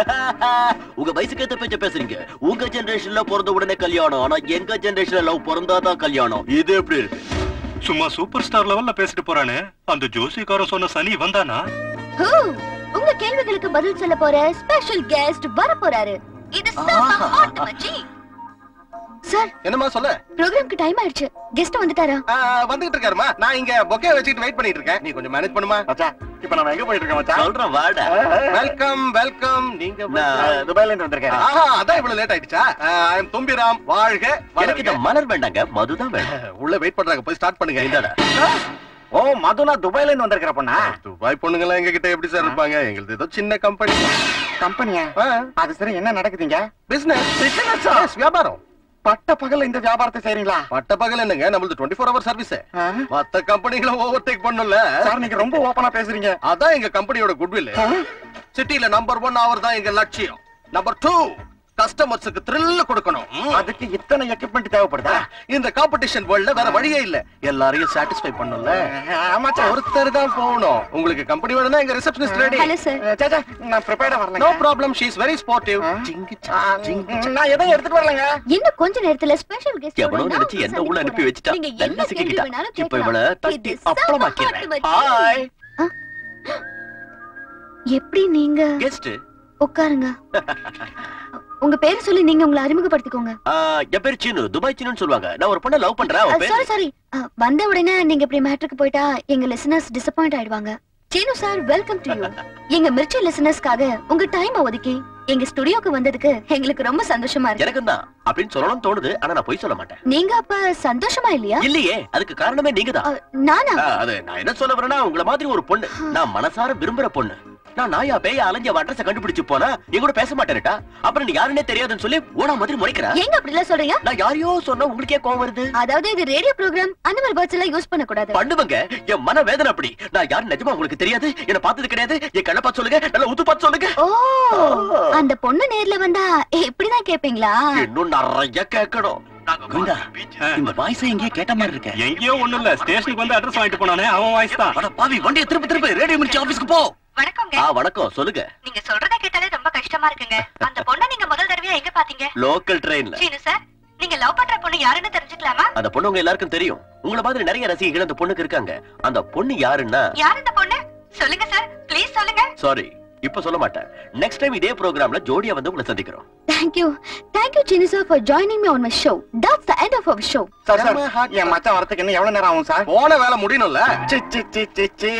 உங்க வயசுக்கு ஏத்த பேச்ச பேசுறீங்க. உங்க ஜெனரேஷன்ல பிறந்த உடனே கல்யாணம் ஆனா எங்க ஜெனரேஷன்ல லவ் பிறந்தாதான் கல்யாணம். இது எப்படி இருக்கு? சும்மா சூப்பர் ஸ்டார் லெவல்ல பேசிட்டு போறானே. அந்த ஜோசிக்காரன் சொன்ன சனி வந்தானா? ஹூ, உங்க கேள்விகளுக்கு பதில் சொல்ல போற ஸ்பெஷல் கெஸ்ட் வர போறாரு இது சார். என்னமா சொல்ல? ப்ரோக்ராம்க்கு டைம் ஆயிடுச்சு. கெஸ்ட் வந்துட்டாரா? ஆ, வந்துகிட்டு இருக்காருமா நான் இங்க பொக்கே வச்சுட்டு வெயிட் பண்ணிட்டு இருக்கேன். நீ கொஞ்சம் மேனேஜ் பண்ணுமா? மச்சான் இப்ப நம்ம எங்க போயிட்டு இருக்கோம் மச்சான் சொல்றேன் வாடா. வெல்கம் வெல்கம் நீங்க துபாய்ல இருந்து வந்திருக்கேன். ஆஹா அதான் இவ்வளவு லேட் ஆயிடுச்சா? ஐ எம் தும்பிராம் வாழ்க எனக்கு இந்த. மலர் வேண்டாங்க வேணும். உள்ள வெயிட் பண்றாங்க போய் ஸ்டார்ட் பண்ணுங்க. இந்தாடா. ஓ மதுனா துபாய்ல இருந்து வந்திருக்கிற பொண்ணா? துபாய் பொண்ணுங்க எங்க கிட்ட எப்படி சார் இருப்பாங்க? எங்களுது ஏதோ சின்ன கம்பெனி கம்பெனியா அது சரி என்ன நடக்குதுங்க? பிசினஸ் பிசினஸ் வியாபாரம். பட்ட பகல்ல இந்த வியாபாரத்தை செய்றீங்களா? பட்ட பகல் என்னங்க? நம்மளது டுவெண்ட்டி ஃபோர் ஹவர் சர்வீஸ்? மத்த கம்பெனிகளும் ஓவர் டேக் பண்ணும்ல சார் நீங்க ரொம்ப ஓபனா பேசுறீங்க. அதான் எங்க கம்பெனியோட குட்வில் சிட்டில நம்பர் ஒன் அவர் தான் எங்க லட்சியம். நம்பர் டூ கஸ்டமர்ஸுக்கு த்ரில் கொடுக்கணும். அதுக்கு இத்தனை எக்யூப்மெண்ட் தேவைப்படுதா? இந்த காம்படிஷன் வேர்ல்ட்ல வேற வழியே இல்ல. எல்லாரையும் சாட்டிஸ்ஃபை பண்ணும்ல. ஆமாச்சா ஒருத்தர் தான் போகணும். உங்களுக்கு கம்பெனி வேணும்னா எங்க ரிசப்ஷனிஸ்ட் ரெடி ஹலோ சார் சேச்சா நான் ப்ரிப்பேர்டா நோ வரலங்க problem she is very sportive ஆ, நான் எதையும் எடுத்துட்டு வரலங்க. இன்னும் கொஞ்ச நேரத்துல ஸ்பெஷல் கெஸ்ட் எவனோ நினைச்சு எந்த உள்ள அனுப்பி வச்சுட்டா? நீங்க என்ன வேணாலும் இப்ப இவள. தட்டி அப்பளமாக்கிறேன். ஹாய் எப்படி நீங்க? கெஸ்ட் உட்காருங்க. உங்க பேரை சொல்லி நீங்க உங்களை அறிமுகப்படுத்திக்கோங்க. என் பேர் சீனு. துபாய் சீனுன்னு சொல்லுவாங்க. நான் ஒரு பொண்ணை லவ் பண்றேன் சாரி சாரி வந்த உடனே நீங்க இப்படி மேட்ருக்கு போயிட்டா எங்க லிசனர்ஸ் டிசப்பாயிண்ட் ஆயிடுவாங்க. Seenu sir welcome to you எங்க மிர்ச்சி லிசனர்ஸ்க்காக உங்க டைம் ஒதுக்கி எங்க ஸ்டுடியோக்கு வந்ததுக்கு எங்களுக்கு ரொம்ப சந்தோஷமா இருக்கு. எனக்கும் தான். அப்படின்னு சொல்லணும்னு தோணுது ஆனா நான் பொய் சொல்ல மாட்டேன். நீங்க அப்ப சந்தோஷமா இல்லையா? இல்லையே அதுக்கு காரணமே நீங்க தான் நானா? அது நான் என்ன சொல்ல வரேன்னா உங்கள மாதிரி ஒரு பொண்ணு. நான் மனசார விரும்புற பொண்ணு. நான் நாயா பேய அலைஞ்ச அட்ரஸ் கண்டுபிடிச்சு போனா என் கூட பேச மாட்டேன்டா அப்புறம் நீ யாருன்னே தெரியாதுன்னு சொல்லி ஓனா மாதிரி முறைக்கிறா? ஏங்க அப்படி எல்லாம் சொல்றீங்க? நான் யாரையோ சொன்னா உங்களுக்கே கோவம் வருது. அதாவது இது ரேடியோ ப்ரோக்ராம் அந்த மாதிரி வேர்ட்ஸ் எல்லாம் யூஸ் பண்ண கூடாது பண்ணுவங்க. என் மன வேதனை அப்படி. நான் யாரு நிஜமா உங்களுக்கு தெரியாது? என்ன பார்த்தது கிடையாது. என் கண்ணை பார்த்து சொல்லுங்க. நல்லா உத்து பார்த்து சொல்லுங்க. ஓ அந்த பொண்ணு நேர்ல வந்தா இப்படிதான் கேப்பீங்களா? இன்னும் நிறைய கேட்கணும். இந்த வாய்ஸ் எங்கேயோ கேட்ட மாதிரி இருக்க. எங்கேயோ ஒண்ணும் இல்ல ஸ்டேஷனுக்கு வந்து அட்ரஸ் வாங்கிட்டு போனானே அவன் வாய்ஸ் தான். அட பாவி வண்டியை திருப்பி திருப்பி. ரேடியோ மிர்ச்சி ஆபீஸ்க்கு போ. வணக்கம். சொல்லுங்க. நீங்க சொல்றத கேட்டாலே ரொம்ப கஷ்டமா இருக்குங்க. அந்த பொண்ணை நீங்க முதல் தடவையா எங்க பாத்தீங்க? லோக்கல் ட்ரெயின்ல சீனு சார் நீங்க லவ் பண்ற பொண்ணு யாருன்னு தெரிஞ்சுக்கலாமா? அந்த பொண்ணு உங்க எல்லாருக்கும் தெரியும். உங்கள மாதிரி நிறைய ரசிகைகள் அந்த பொண்ணுக்கு இருக்காங்க. அந்த பொண்ணு யாருன்னா யார் இந்த பொண்ணு? சொல்லுங்க சார். ப்ளீஸ் சொல்லுங்க. சாரி இப்ப சொல்ல மாட்டேன். நெக்ஸ்ட் டைம் இதே ப்ரோக்ராம்ல ஜோடியா வந்து உங்களை சந்திக்கிறோம். Thank you. Thank you, Chinu sir, for joining me on my show. That's the end of our show. Sir sir என் மச்சான் வரதுக்கு இன்னும் எவ்வளவு நேரம் ஆகும் சார் போன வேலை முடியணும்ல? சி சி சி சி சி.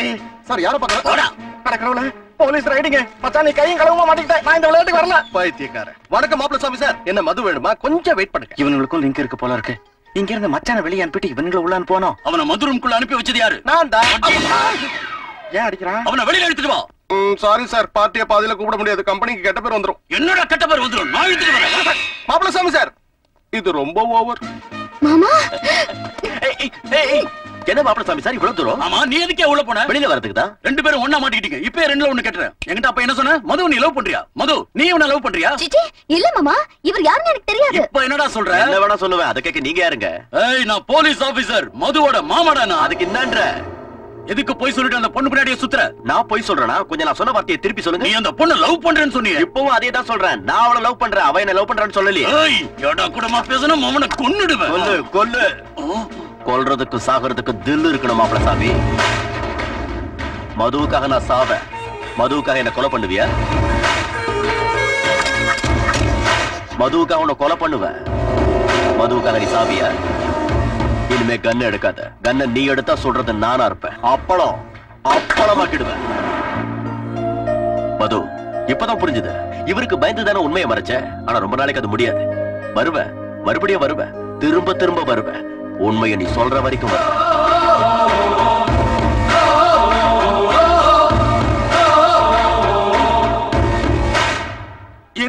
சார் யார பாக்க போடா. கடக்கறவள போலீஸ் ரைடிங்க. மச்சான் நீ கையும் களவுமா மாட்டிக்கிட்ட நான் இந்த விளையாட்டுக்கு வரல. பைத்தியக்காரன். வணக்கம் மாப்பிள்ள சாமி சார் என்ன மது வேணுமா? கொஞ்சம் வெயிட் பண்ணுங்க. இவனுங்களுக்கும் லிங்க் இருக்கு போல இருக்கு. இங்க இருந்து மச்சான வெளியே அனுப்பிட்டு இவனுங்களை உள்ள அனுப்பணும் அவனை மதுரம்குள்ள அனுப்பி வச்சது யாரு? நான் தான். ஏன் அடிக்கிறான்? அவனை வெளியில எடுத்துட்டு வா. சாரி சார் பார்ட்டிய பாதியில கூப்பிட முடியாது. கம்பெனிக்கு கெட்ட பேர் வந்துரும். என்னடா கெட்ட பேர் வந்துடும் நான் எடுத்துட்டு சாமி சார் இது ரொம்ப ஓவர் மாமா. என்ன மாப்பிள்ள சாமி சார் இவ்வளவு தூரம்? ஆமா நீ எதுக்கே உள்ள போன? வெளியில வரதுக்கு தான் ரெண்டு பேரும் ஒண்ணா மாட்டிக்கிட்டீங்க. இப்ப ரெண்டுல ஒண்ணு கேட்டுறேன். என்கிட்ட அப்ப என்ன சொன்ன? மது நீ லவ் பண்றியா? மது நீ இவனை லவ் பண்றியா? சிச்சி இல்ல மாமா. இவர் யாருன்னு எனக்கு தெரியாது. இப்ப என்னடா சொல்ற? என்ன வேணா சொல்லுவேன். அதை கேட்க நீங்க யாருங்க? ஏய் நான் போலீஸ் ஆபீசர் மதுவோட மாமாடா நான். அதுக்கு என்னன்ற எதுக்கு போய் சொல்லிட்டு அந்த பொண்ணு பின்னாடியே சுத்துற? நான் போய் சொல்றேனா? கொஞ்சம் நான் சொன்ன வார்த்தையை திருப்பி நீ சொல்லுங்க அந்த பொண்ணு லவ் பண்றேன்னு சொன்னியே. இப்பவும் அதே தான் சொல்றேன். நான் அவளை லவ் பண்றேன். அவ என்ன லவ் பண்றான்னு சொல்லலையே. ஏய் எடா கூடமா பேசணும் அவனை கொன்னுடுவேன். கொல்லு கொல்லு. கொல்றதுக்கு சாகிறதுக்கு தில் இருக்கணும் மாப்பிள சாமி. மதுவுக்காக நான் சாவேன். மதுவுக்காக என்ன கொலை பண்ணுவியா? மதுவுக்காக உன்னை கொலை பண்ணுவேன். மதுவுக்காக நீ சாவியா? இனிமே கண்ணு எடுக்காத. கண்ணை நீ எடுத்தா சொல்றது நானா இருப்பேன். அப்பளம். அப்பளமாக்கிடுவேன். மது இப்பதான் புரிஞ்சுது. இவருக்கு பயந்து தானே உண்மையை மறைச்ச? ஆனா ரொம்ப நாளைக்கு அது முடியாது. வருவேன் மறுபடியும் வருவேன் திரும்ப திரும்ப வருவேன் உண்மையை நீ சொல்ற வரைக்கும் வருவேன்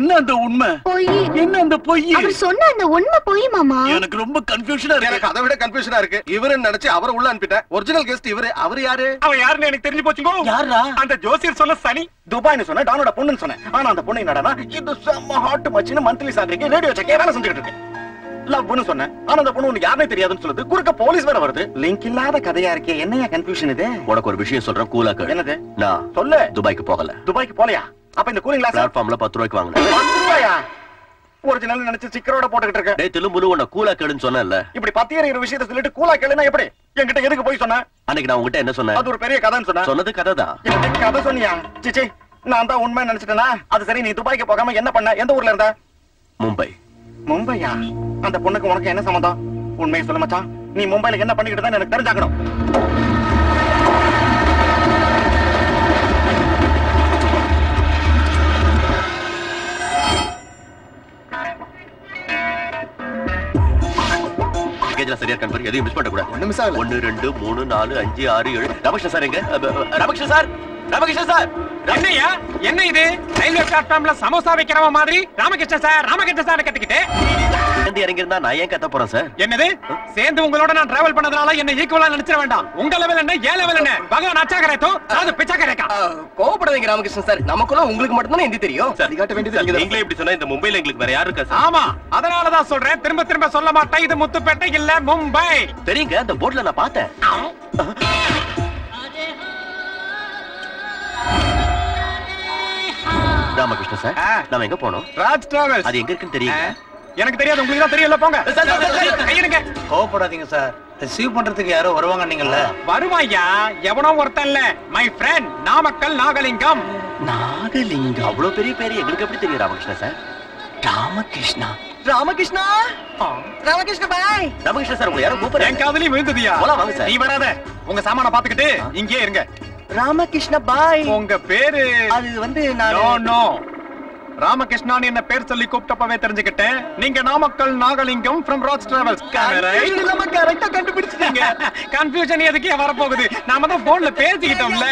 என்ன அந்த உண்மை? பொய். என்ன அந்த பொய்? அவர் சொன்ன அந்த உண்மை பொய் மாமா. எனக்கு ரொம்ப கன்ஃபியூஷனா இருக்கு. எனக்கு அதை விட கன்ஃபியூஷனா இருக்கு. இவருன்னு நினைச்சு அவரை உள்ள அனுப்பிட்டேன் ஒரிஜினல் கெஸ்ட் இவரு. அவர் யாரு? அவன் யாருன்னு எனக்கு தெரிஞ்சு போச்சுங்க. யாரா அந்த ஜோசியர் சொன்ன சனி. துபாய்னு சொன்ன டானோட பொண்ணுன்னு சொன்னேன். ஆனா அந்த பொண்ணு என்னடா இது செம்ம ஹாட் மச்சின்னு மந்த்லி சாலரிக்கு ரேடியோ செக்கே வேலை செஞ்சுக்கிட்டு இருக்கு. லவ்னு சொன்னேன். ஆனா அந்த பொண்ணு உனக்கு யாருனே தெரியாதுன்னு சொல்லுது. குறுக்க போலீஸ் வேற வருது. லிங்க் இல்லாத கதையா இருக்கே. என்னையா கன்ஃபியூஷன் இது? உனக்கு ஒரு விஷயம் சொல்றேன் கூலா கேளு. என்னது? நான் சொல்லு. துபாய்க்கு போகல. துபாய்க்கு போலையா? அப்ப இந்த கூலிங் கிளாஸ் பிளாட்ஃபார்ம்ல பத்து ரூபாய்க்கு வாங்கினேன். பத்து ரூபாயா? ஒரிஜினல் நினைச்சு சிக்கரோட போட்டுக்கிட்டு இருக்க டேய் திரும்புலு உன்னை கூலா கேளுன்னு சொன்னேன்ல. இப்படி பத்தியற விஷயத்தை சொல்லிட்டு கூலா கேளுனா எப்படி? என்கிட்ட எதுக்கு போய் சொன்ன? அன்னைக்கு நான் உங்ககிட்ட என்ன சொன்னேன்? அது ஒரு பெரிய கதைன்னு சொன்ன. சொன்னது கதை தான் கதை சொன்னியா? சிச்சி நான் தான் உண்மை நினைச்சிட்டேனா? அது சரி நீ துபாய்க்கு போகாம என்ன பண்ண? எந்த ஊர்ல இருந்த? மும்பை. மும்பையா? அந்த பொண்ணுக்கு உனக்கு என்ன சம்மந்தம்? உண்மையை சொல்ல மச்சான். நீ மும்பைல என்ன பண்ணிக்கிட்டு தான் எனக்கு தெரிஞ்சாக்கணும். பேக்கேஜ்ல சரியா கன்ஃபர்ம் எதையும் மிஸ் பண்ண கூடாது ஒண்ணு மிஸ் ஆகல. ஒன்னு ரெண்டு மூணு நாலு அஞ்சு ஆறு ஏழு. ராமகிருஷ்ணன் சார் எங்க? ராமகிருஷ்ணன் சார்? ராமகிருஷ்ணன் சார். என்னையா? என்ன இது? ரயில்வே பிளாட்ஃபார்ம்ல சமோசா வைக்கிறவ மாதிரி ராமகிருஷ்ணன் சார் ராமகிருஷ்ணன் சார் கத்திக்கிட்டு? இருந்து இறங்கி இருந்தா நான் ஏன் கத்த போறேன் சார்? என்னது? சேர்ந்து உங்களோட நான் டிராவல் பண்ணதுனால என்ன ஈக்குவலா நினைச்சிட வேண்டாம். உங்க லெவல் என்ன ஏ லெவல் என்ன? பகவான் அச்சா கரைத்தோ அது பிச்சா கரைக்கா கோவப்படாதீங்க ராமகிருஷ்ணன் சார். நமக்குள்ள உங்களுக்கு மட்டும்தானே ஹிந்தி தெரியும்? காட்ட வேண்டியது நீங்க நீங்களே இப்படி சொன்னா இந்த மும்பைல எங்களுக்கு வேற யாரு இருக்கா சார்? ஆமா அதனாலதான் சொல்றேன். திரும்ப திரும்ப சொல்ல மாட்டேன். இது முத்துப்பேட்டை இல்ல மும்பை. தெரியுங்க அந்த போர்ட்ல நான் பார்த்தேன். ராமகிருஷ்ணன் சார். நாம எங்க போனோம்? ராஜ் டிராவல்ஸ். அது எங்க இருக்குன்னு தெரியுங்க எனக்கு தெரியாது உங்களுக்கு தான் தெரியல போங்க. கையெடுங்க கோவப்படாதீங்க சார். ரிசீவ் பண்றதுக்கு யாரோ வருவாங்க நீங்கல்ல வருவாய்யா எவனோ ஒருத்தன் இல்ல. My friend Namakkal Nagalingam. Nagalingam. அவ்வளவு பெரிய பேரு எங்களுக்கு எப்படி தெரியும் ராமகிருஷ்ணன் சார்? ராமகிருஷ்ணா. ராமகிருஷ்ணா? ராமகிருஷ்ண பாய் ராமகிருஷ்ணன் சார் உங்களை யாரும் கூப்பிடுறேன் என் காதலி விழுந்ததியா போலாம் வாங்க சார். நீ வராத. உங்க சாமான பாத்துக்கிட்டு இங்கே இருங்க. ராமகிருஷ்ண பாய். உங்க பேரு? அது வந்து நான் நோ ராமகிருஷ்ணான் என்ன பேர் சொல்லி கூப்பிட்டப்பவே தெரிஞ்சுக்கிட்டேன். நீங்க நாமக்கல் நாகலிங்கம் ஃப்ரம் ராஜ் டிராவல்ஸ் நம்ம கரெக்டா கண்டுபிடிச்சிட்டீங்க. கன்ஃபியூஷன் எதுக்கே வரப்போகுது? நாம தான் போன்ல பேசிக்கிட்டோம்ல.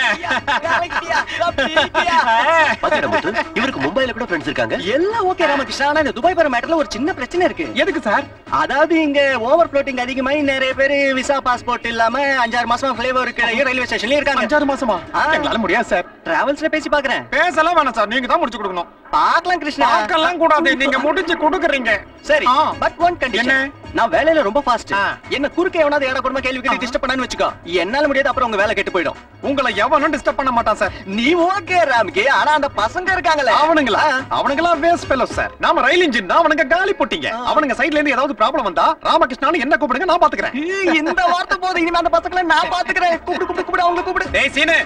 இவருக்கு மும்பைல கூட ஃப்ரெண்ட்ஸ் இருக்காங்க. எல்லாம் ஓகே ராமகிருஷ்ணா. ஆனா இந்த துபாய் போற மேட்டர்ல ஒரு சின்ன பிரச்சனை இருக்கு. எதுக்கு சார்? அதாவது இங்க ஓவர் ஃப்ளோட்டிங் அதிகமாயி நிறைய பேர் விசா பாஸ்போர்ட் இல்லாம அஞ்சாறு மாசமா ஃபிளேவர் இருக்கிற ரயில்வே ஸ்டேஷன்ல இருக்காங்க. அஞ்சாறு மாசமா. எங்களால முடியாது சார். டிராவல்ஸ்ல பேசி பாக்குறேன். பேசலாம் வேணாம் சார். நீங்க தான் முடிச்சு கொடுக்கணும். பார்க்கலாம் கிருஷ்ணா. பார்க்கலாம் கூடாது. நீங்க முடிச்சு கொடுக்குறீங்க. சரி. But one condition? நான் வேலையில ரொம்ப ஃபாஸ்ட். என்ன குறுக்க எவனாவது ஏடா குடும்ப கேள்வி கேட்டு டிஸ்டர்ப் பண்ணான்னு வச்சுக்கோ என்னால முடியாது அப்புறம் உங்க வேலை கெட்டு போயிடும் உங்களை எவனும் டிஸ்டர்ப் பண்ண மாட்டான் சார் நீ ஓகே ராம்கே ஆனா அந்த பசங்க இருக்காங்களே அவனுங்களா. அவனுங்களா வேஸ்ட் ஃபெலோ சார் நாம ரயில் இன்ஜின் அவனுங்க காலி போட்டீங்க அவனுங்க சைடுல இருந்து ஏதாவது ப்ராப்ளம் வந்தா ராமகிருஷ்ணான்னு என்ன கூப்பிடுங்க நான் பாத்துக்கிறேன் இந்த வார்த்தை போதும் இனிமே அந்த பசங்களை நான் பாத்துக்கிறேன் கூப்பிடு கூப்பிடு கூப்பிடு அவங்க கூப்பிடு டேய் சீனு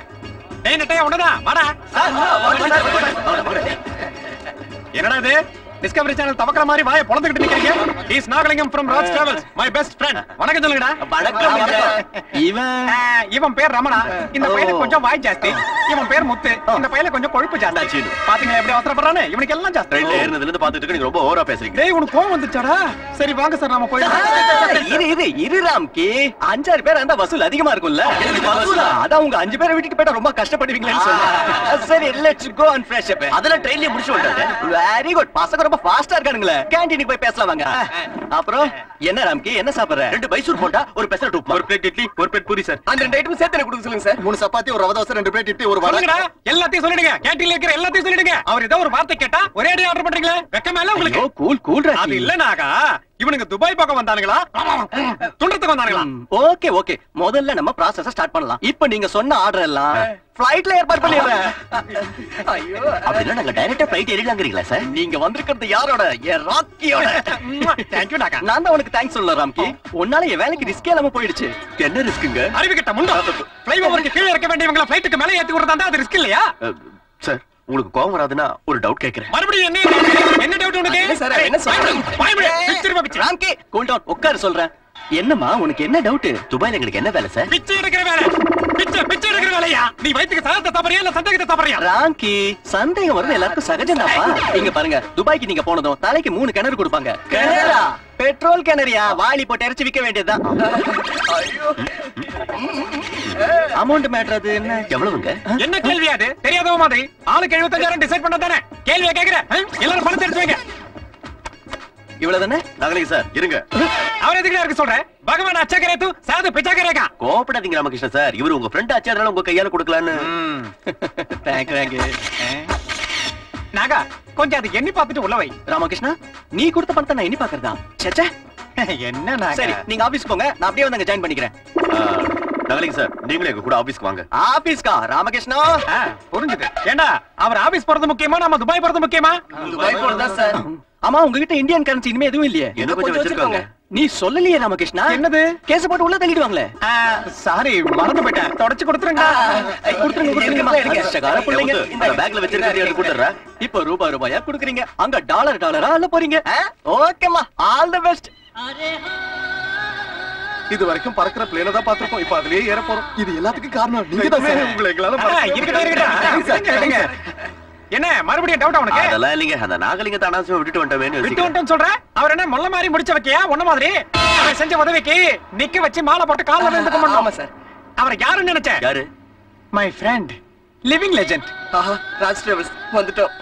டேய் நட்டையா உடனே வாடா என்னடா இது டிஸ்கவரி சேனல் தவக்கற மாதிரி வாயை பொளந்துக்கிட்டு நிக்கிறீங்க? Is Nagalingam from Raj travels my best friend வணக்கம் சொல்லுங்கடா. வணக்கம். இவன்? இவன் பேர் ரமணா. இந்த பையனுக்கு கொஞ்சம் வாய் ஜாஸ்தி. இவன் பேர் முத்து. இந்த பையல கொஞ்சம் கொழுப்பு ஜாஸ்தி. பாத்தீங்களா எப்படி அவசரப்படுறானே? இவனுக்கு எல்லாம் ஜாஸ்தி. ட்ரெயின்ல ஏறினதுல இருந்து பாத்துட்டு இருக்க நீங்க ரொம்ப ஓவரா பேசுறீங்க. டேய் உனக்கு கோவம் வந்துச்சாடா? சரி வாங்க சார் நாம போய் இரு இரு இரு ராம்கி. அஞ்சாறு பேர் அந்த வசூல் அதிகமா இருக்கும்ல. அதான் உங்க அஞ்சு பேரை விட்டுட்டு போயிட்டா ரொம்ப கஷ்டப்படுவீங்களேன்னு சொன்னேன் சரி let's go and fresh up அதெல்லாம் ட்ரெயின்லயே முடிச்சு வந்தாங்க வெரி குட் பசங்க ரொம்ப ஃபாஸ்டா இருக்கானுங்களே. கேண்டீனுக்கு போய் பேசலாம் வாங்க. அப்புறம் என்ன ராம்கி என்ன சாப்பிடுற? ரெண்டு பைசூர் போண்டா ஒரு பெசரட் உப்புமா. ஒரு பிளேட் இட்லி ஒரு பிளேட் பூரி சார். அந்த ரெண்டு ஐட்டம் சேர்த்து எனக்கு கொடுக்க சொல்லுங்க சார். மூணு சப்பாத்தி ஒரு ரவை தோசை ரெண்டு பிளேட் இட்லி ஒரு வடை. எல்லாத்தையும் சொல்லிடுங்க. கேண்டீன்ல இருக்கிற எல்லாத்தையும் சொல்லிடுங்க. அவர் ஏதோ ஒரு வார்த்தை கேட்டா ஒரே அடி ஆர்டர் பண்றீங்களே? வெக்கமா இல்ல உங்களுக்கு? கூல் கூல் அது இல்ல நாகா. இவனுங்க துபாய் பக்கம் வந்தானுங்களா? துண்டத்துக்கு வந்தானுங்களா? Okay okay. முதல்ல நம்ம ப்ராசஸ் ஸ்டார்ட் பண்ணலாம். இப்போ நீங்க சொன்ன ஆர்டர் எல்லாம் ஃளைட்ல ஏற்பாடு பண்ணிடுறேன். ஐயோ. அப்படின்னா நாங்க டைரக்டா ஃளைட் ஏறிடலாங்கிறீங்களா சார் நீங்க வந்திருக்கிறது யாரோட? என் ராக்கியோட. தேங்க்யூ டாக்கா. நான் தான் உனக்கு தேங்க்ஸ் சொல்லல ராம்கி. உன்னால என் வேலைக்கு ரிஸ்கே இல்லாம போயிடுச்சு. என்ன ரிஸ்க்குங்க அறிவு கிட்ட முண்டா. ஃளைஓவருக்கு கீழே இறக்க வேண்டியவங்கள ஃளைட்டுக்கு மேலே ஏத்தி விடுறதா அது ரிஸ்க் இல்லையா? சார் உங்களுக்கு கோவம் வராதுன்னா ஒரு டவுட் கேக்குறேன். மறுபடியும் என்ன? என்ன டவுட் உனக்கு? என்ன சார்? என்ன சொல்றேன் உட்காரு சொல்றேன். என்னம்மா உனக்கு என்ன டவுட் துபாய்ல எங்களுக்கு என்ன வேலை சார் பிச்சை எடுக்கிற வேலை. பிச்சை பிச்சை எடுக்கிற வேலையா? நீ வயித்துக்கு சகத்தை சாப்பிடுறியா இல்ல சந்தேகத்தை சாப்பிடுறியா? ராங்கி சந்தேகம் வருது எல்லாருக்கும் சகஜம்தாப்பா இங்க பாருங்க துபாய்க்கு நீங்க போனதும் தலைக்கு மூணு கிணறு கொடுப்பாங்க. கிணறா? பெட்ரோல் கிணறியா? வாளி போட்டு இறைச்சி விக்க வேண்டியதுதான். அமௌண்ட் மேட்டர் அது என்ன? எவ்வளவுங்க? என்ன கேள்வி அது? தெரியாதவ மாதிரி ஆளுக்கு எழுபத்தஞ்சாயிரம் டிசைட் பண்ண தானே? கேள்வியை கேக்குற? எல்லாரும் பணத்தை எடுத்து வைங்க. இவ்வளவு தானே நாகலிங்க சார் இருங்க. அவர் எதுக்கு இருக்கு சொல்றேன்? பகவான் அச்சக்கரே தூ சாது பிச்சக்கரேக்கா கோபப்படாதீங்க ராமகிருஷ்ணன் சார். இவர் உங்க ஃப்ரெண்ட் அதனால உங்க கையால கொடுக்கலான்னு. தேங்க் தேங்க் நாகா கொஞ்சம் அது எண்ணி பார்த்துட்டு உள்ள வை. ராமகிருஷ்ணா நீ கொடுத்த பணத்தை நான் எண்ணி பாக்குறதா சேச்சே. என்ன நாகா? சரி நீங்க ஆபீஸ் போங்க. நான் அப்படியே வந்து அங்க ஜாயின் பண்ணிக்கிறேன். நாகலிங்க சார் நீங்களும் எங்க கூட ஆபீஸ்க்கு வாங்க. ஆபீஸ்க்கா ராமகிருஷ்ணா? புரிஞ்சுது. ஏண்டா அவர் ஆபீஸ் போறது முக்கியமா? நம்ம துபாய் போறது முக்கியமா? துபாய் போறதா சார்? ஆமா உங்ககிட்ட இந்தியன் கரன்சி இனிமே எதுவும் இல்லையே. இன்னும் கொஞ்சம் வச்சிருக்காங்க. நீ சொல்லலையே ராமகிருஷ்ணா. என்னது? கேஸ் போட்டு உள்ள தள்ளிடுவாங்களே. சாரி மறந்து போயிட்டேன். தொடச்சு கொடுத்துருங்க. கொடுத்துருங்க கொடுத்துருங்க. கஷ்டக்கார பிள்ளைங்க இந்த பேக்ல வச்சிருக்கிறது எனக்கு கொடுத்துறேன் இப்போ ரூபாய் ரூபாயா குடுக்குறீங்க. அங்க டாலர் டாலரா அள்ள போறீங்க. ஓகேமா ஆல் தி பெஸ்ட் இது வரைக்கும் பறக்கிற பிளேன தான் பாத்திருக்கோம் இப்ப அதுலயே ஏற போறோம். இது எல்லாத்துக்கும் காரணம். நீங்க தான். உங்களை எங்களால இருக்கட்டும் இருக்கட்டும். என்ன மறுபடியும் டவுட் உனக்கு? அதெல்லாம் இல்லைங்க. அந்த நாகலிங்கத்தை அனாவசியமா விட்டுட்டு வந்துட்டோமேன்னு விட்டு யோசிக்கிறேன். வந்துட்டேன்னு சொல்ற? அவர் என்ன முள்ள மாதிரி முடிச்ச வைக்கியா? உன்ன மாதிரி? அவன் செஞ்ச உதவிக்கு நிக்க வச்சு மாலை போட்டு கால்ல விழுந்து கும்பிடணும். ஆமா சார். அவர் யாருன்னு நினைச்ச? யாரு? மை ஃப்ரெண்ட் லிவிங் லெஜெண்ட் ஆஹா ராஜ் டிராவல்ஸ் வந்துட்டோம்.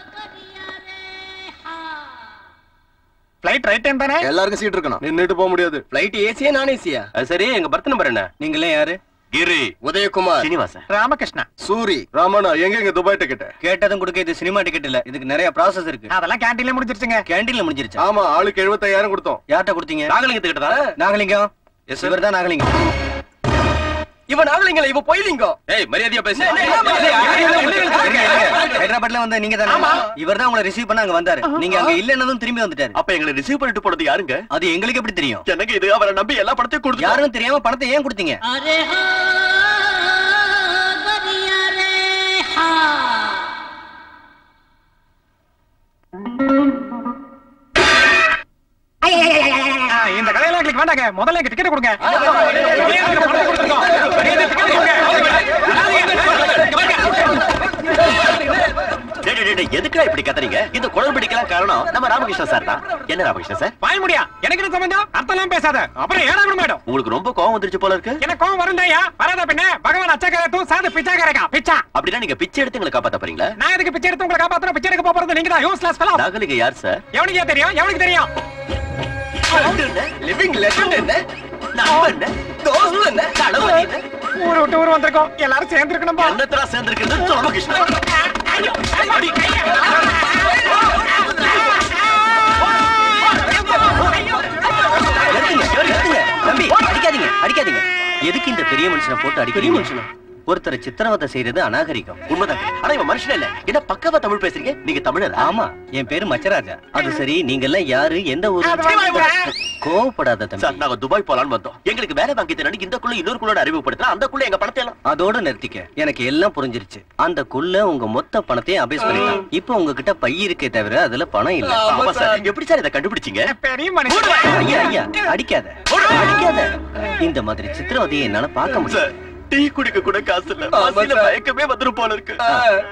ஃளைட் ரைட் டைம் தானே? எல்லாருக்கும் சீட் இருக்கணும். நின்னுட்டு போக முடியாது. ஃளைட் ஏசியா நான் ஏசியா அது சரி எங்க பர்த் நம்பர் என்ன? நீங்களே யாரு? கிரி. உதயகுமார். சீனிவாசன். ராமகிருஷ்ணா. சூரி. ராமண்ணா எங்க எங்க துபாய் டிக்கெட் கேட்டதும் கொடுக்க இது சினிமா டிக்கெட் இல்ல. இதுக்கு நிறைய ப்ராசஸ் இருக்கு. அதெல்லாம் கேண்டீன்ல முடிஞ்சிருச்சுங்க. கேண்டீன்ல முடிஞ்சிருச்சா? ஆமா ஆளுக்கு எழுபத்தாயிரம் கொடுத்தோம். யார்கிட்ட கொடுத்தீங்க? நாகலிங்கத்துக்கிட்ட தான். நாகலிங்கம். இவர் தான் நாகலிங்கம். இவன் ஆளுங்கள இவ போயிலிங்க ஏய் மரியாதையா ஹைதராபாத்ல வந்த நீங்க தானே இவர்தான் உங்களை ரிசீவ் பண்ண அங்க வந்தாரு நீங்க அங்க இல்லன்னதும் திரும்பி வந்துட்டாரு அப்ப எங்களை ரிசீவ் பண்ணிட்டு போறது யாருங்க அது எங்களுக்கு எப்படி தெரியும் எனக்கு இது அவரை நம்பி எல்லா பணத்தையும் கொடுத்து யாரும் தெரியாம பணத்தை ஏன் கொடுத்தீங்க இந்த கடையில் எங்களுக்கு வேண்டாங்க முதல்ல எங்க டிக்கெட் கொடுங்க டேய், எதுக்குடா இப்படி கத்துறீங்க? இந்த குளறுபடிக்கெல்லாம் காரணம் நம்ம ராமகிருஷ்ணன் சார் தான். என்ன ராமகிருஷ்ணன் சார் வாய முடியா? எனக்கு என்ன சம்பந்தம்? அர்த்தம்லாம் பேசாத. அப்புறம் ஏடா கூட மேடம்? உங்களுக்கு ரொம்ப கோவம் வந்துருச்சு போல இருக்கு. எனக்கு கோவம் வருந்தாயா வராத பின்ன பகவான் அச்சக்கரை தூ சாது பிச்சாக்கரைக்கா பிச்சா. அப்படின்னா நீங்க பிச்சை எடுத்து எங்களை காப்பாத்த போறீங்களா? நான் எதுக்கு பிச்சை எடுத்து உங்களை காப்பாத்துறேன் பிச்சை எடுக்க போறது நீங்க தான். யூஸ்லெஸ் ஃபெலோ நாகலிங்க யார் சார் எவனுக்கு தெரியும்? எவனுக்கு தெரியும்? லிவிங் லெஜண்ட் என்ன? நண்பன் என்ன? தோஸ்து என்ன? கடவுள் என்ன? ஊர் விட்டு ஊர் வந்திருக்கோம். எல்லாரும் சேர்ந்து இருக்கணும் என்னத்தரா சேர்ந்திருக்கிறது ராமகிருஷ்ணன் அடிக்காதீங்க. அடிக்காதீங்க. எதுக்கு இந்த பெரிய மனுஷனை போட்டு அடிக்கிறீங்க? மனுஷனா? ஒருத்தரை சித்திரவதை செய்யறது அநாகரிகம். உண்மைதான். ஆனா இவன் மனுஷன் இல்ல. என்ன பக்கவா தமிழ் பேசுறீங்க? நீங்க தமிழர்? ஆமா. என் பேரு மச்சராஜா. அது சரி நீங்க எல்லாம் யாரு? எந்த ஊரு? கோவப்படாத தம்பி. நாங்க துபாய் போலான்னு வந்தோம். எங்களுக்கு வேலை வாங்கி தரணும் இந்த குள்ள இன்னொரு குள்ளோட அறிமுகப்படுத்தலாம். அந்த குள்ள எங்க பணத்தை எல்லாம் அதோட நிறுத்திக்க. எனக்கு எல்லாம் புரிஞ்சிருச்சு. அந்த குள்ள உங்க மொத்த பணத்தையும் அபேஸ் பண்ணிட்டான் இப்போ உங்ககிட்ட பை இருக்கே தவிர அதுல பணம் இல்ல. ஆமா சார். எப்படி சார் இதை கண்டுபிடிச்சீங்க? ஐயா ஐயா அடிக்காத. அடிக்காத. இந்த மாதிரி சித்திரவதையை என்னால பார்க்க முடியும் சார் டீ குடிக்க கூட காசு இல்ல. பசியில மயக்கமே வந்துரும் போல இருக்கு.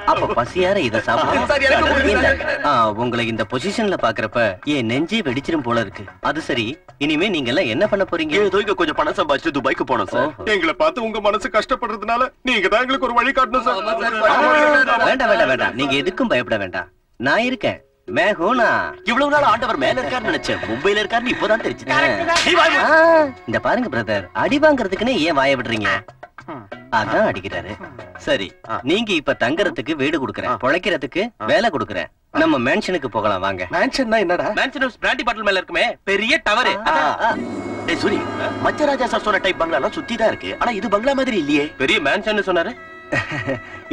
அப்ப பசியார இத சாப்பிடுங்க ஆ, உங்களை இந்த பொசிஷன்ல பாக்குறப்ப என் நெஞ்சே வெடிச்சிரும் போல இருக்கு. அது சரி இனிமே நீங்க எல்லாம் என்ன பண்ண போறீங்க? ஏதோ இங்க கொஞ்சம் பணம் சம்பாதிச்சு துபாய்க்கு போனோம் சார். எங்களை பார்த்து உங்க மனசு கஷ்டப்படுறதுனால நீங்க தான் எங்களுக்கு ஒரு வழி காட்டணும் சார். வேண்டாம் வேண்டாம் வேண்டாம். நீங்க எதுக்கும் பயப்பட வேண்டாம். நான் இருக்கேன். மேகோனா? இவ்வளவு நாள் ஆண்டவர் மேல இருக்காருன்னு நினைச்சேன். மும்பைல இருக்காருன்னு இப்பதான் தெரிஞ்சு இந்த பாருங்க பிரதர் அடி வாங்குறதுக்குன்னு ஏன் வாய விடுறீங்க? அதான் அடிக்கிறாரு. சரி நீங்க இப்ப தங்கறதுக்கு வீடு கொடுக்கறேன். பொழைக்கிறதுக்கு வேலை கொடுக்கறேன். நம்ம மேன்ஷனுக்கு போகலாம் வாங்க. மேன்ஷன்னா என்னடா? மேன்ஷன் ஹவுஸ் பிராண்டி பாட்டில் மேல இருக்குமே பெரிய டவர் டேய் சூரி. மச்சராஜா சார் சொன்ன டைப் பங்களாலாம் சுத்தி தான் இருக்கு. ஆனா இது பங்களா மாதிரி இல்லையே. பெரிய மேன்ஷன் சொன்னாரு?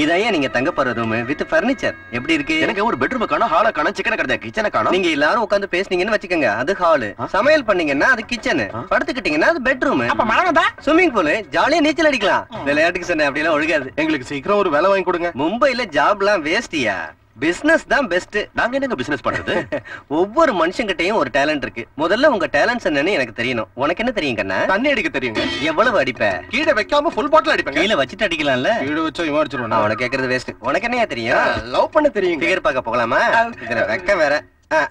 இதையா நீங்க தங்க போற ரூம் வித் ஃபர்னிச்சர் எப்படி இருக்கு? எனக்கு ஒரு பெட்ரூம் காணும் ஹால காணும் சிக்கன கடை கிச்சனை காணும். நீங்க எல்லாரும் உட்கார்ந்து பேசுனீங்கன்னு வச்சுக்கோங்க. அது ஹாலு சமையல் பண்ணீங்கன்னா அது கிச்சனு படுத்துக்கிட்டீங்கன்னா அது பெட்ரூம் அப்ப மழை ஸ்விம்மிங் பூல் ஜாலியா நீச்சல் அடிக்கலாம். விளையாட்டுக்கு சொன்ன அப்படி எல்லாம் ஒழுகாது. எங்களுக்கு சீக்கிரம் ஒரு வேலை வாங்கி கொடுங்க. மும்பைல ஜாப்லாம் வேஸ்டியா பிசினஸ் தான் பெஸ்ட் நாங்க என்னங்க பிசினஸ் பண்றது? ஒவ்வொரு மனுஷங்கிட்டயும் ஒரு டேலண்ட் இருக்கு. முதல்ல உங்க டேலண்ட்ஸ் என்னன்னு எனக்கு தெரியணும். உனக்கு என்ன தெரியும் கண்ணா? தண்ணி அடிக்க தெரியுங்க. எவ்வளவு அடிப்ப? கீழே வைக்காம ஃபுல் பாட்டில் அடிப்பேங்க. கீழே வச்சுட்டு அடிக்கலாம்ல? கீழே வச்சா இவன் அடிச்சிருவான்? நான் உனக்கு கேக்குறது வேஸ்ட் உனக்கு என்னையா தெரியும்? லவ் பண்ண தெரியுங்க. ஃபிகர் பார்க்க போகலாமா? இதுல வெக்க வேற.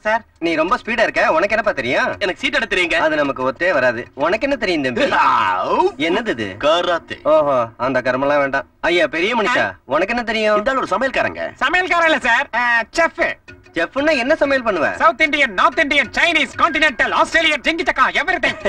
சார் நீ ரொம்ப ஸ்பீடா இருக்க. உனக்கு என்னப்பா தெரியும்? எனக்கு சீட் எடுத்து தெரியுங்க. அது நமக்கு ஒத்தே வராது. உனக்கு என்ன தெரியும் தம்பி? என்னது இது? கராத்தே. ஓஹோ அந்த கர்மெல்லாம் வேண்டாம். ஐயா பெரிய மனுஷா உனக்கு என்ன தெரியும்? இந்த ஒரு சமையல்காரங்க. சமையல்காரன் இல்ல சார். செஃப் செஃப்னா என்ன சமையல் பண்ணுவ? South Indian north Indian Chinese continental Australian Gingee சக்கா எவ்ரிதிங்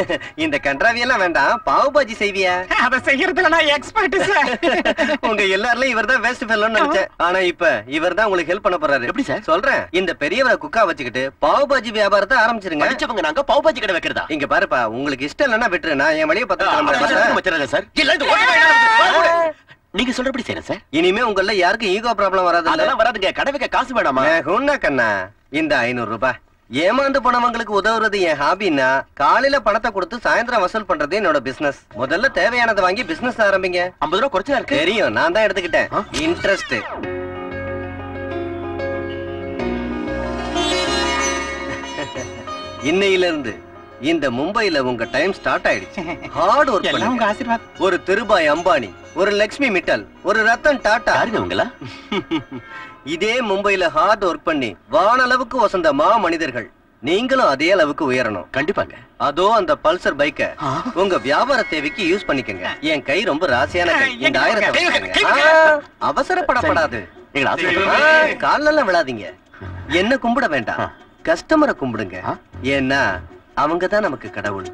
இந்த கன்றாவியெல்லாம் வேண்டாம். பாவு பாஜி செய்வியா. அத செய்யறதுல நான் எக்ஸ்பர்ட் சார் உங்க எல்லாருலயும் இவர் தான் வேஸ்ட் ஃபெல்லோன்னு நினைச்சேன். ஆனா இப்ப இவர் தான் உங்களுக்கு ஹெல்ப் பண்ண போறாரு. எப்படி சார்? சொல்றேன். இந்த பெரியவரை குக்கா வச்சுக்கிட்டு பாவு பாஜி வியாபாரத்தை ஆரம்பிச்சிருங்க. படிச்சவங்க நாங்க பாவ் பாஜி கடை வைக்கிறதா? இங்க பாருப்பா உங்களுக்கு இஷ்டம் இல்லைன்னா விட்டுரு நான் என் வழியை பார்த்து மச்சராஜா சார். நீங்க சொல்றபடி செய்யறேன் சார். இனிமே உங்கள யாருக்கும் ஈகோ ப்ராப்ளம் வராது அதெல்லாம் வராதுங்க. கடை வைக்க காசு வேணாமா? உன்ன கண்ணா. இந்த ஐநூறு ரூபாய் ஏமாந்து போனவங்களுக்கு உதவுறது என் ஹாபின்னா காலையில பணத்தை கொடுத்து சாயந்தரம் வசூல் பண்றது என்னோட பிசினஸ் முதல்ல தேவையானதை வாங்கி பிசினஸ் ஆரம்பிங்க. ஐம்பது ரூபா குறைச்சா இருக்கு. தெரியும். நான் தான் எடுத்துக்கிட்டேன். இன்ட்ரெஸ்ட் இன்னையில இருந்து இந்த மும்பைல உங்க டைம் ஸ்டார்ட் ஆயிடுச்சு. ஹார்ட் ஒர்க் உங்க பண்ணுங்க ஒரு திருபாய் அம்பானி ஒரு லக்ஷ்மி மிட்டல் ஒரு ரத்தன் டாடா. யாருங்க இதே மும்பைல ஹார்ட் ஒர்க் பண்ணி வானளவுக்கு வசந்த மா மனிதர்கள். நீங்களும் அதே அளவுக்கு உயரணும். கண்டிப்பாங்க. அதோ அந்த பல்சர் பைக்க உங்க வியாபார தேவைக்கு யூஸ் பண்ணிக்கங்க. என் கை ரொம்ப ராசியான கை. இந்த ஆயிரத்தை அவசரப்படப்படாது. கால்லெல்லாம் விழாதீங்க. என்ன கும்பிட வேண்டாம். கஸ்டமரை கும்பிடுங்க. ஏன்னா அவங்க தான் நமக்கு கடவுள்.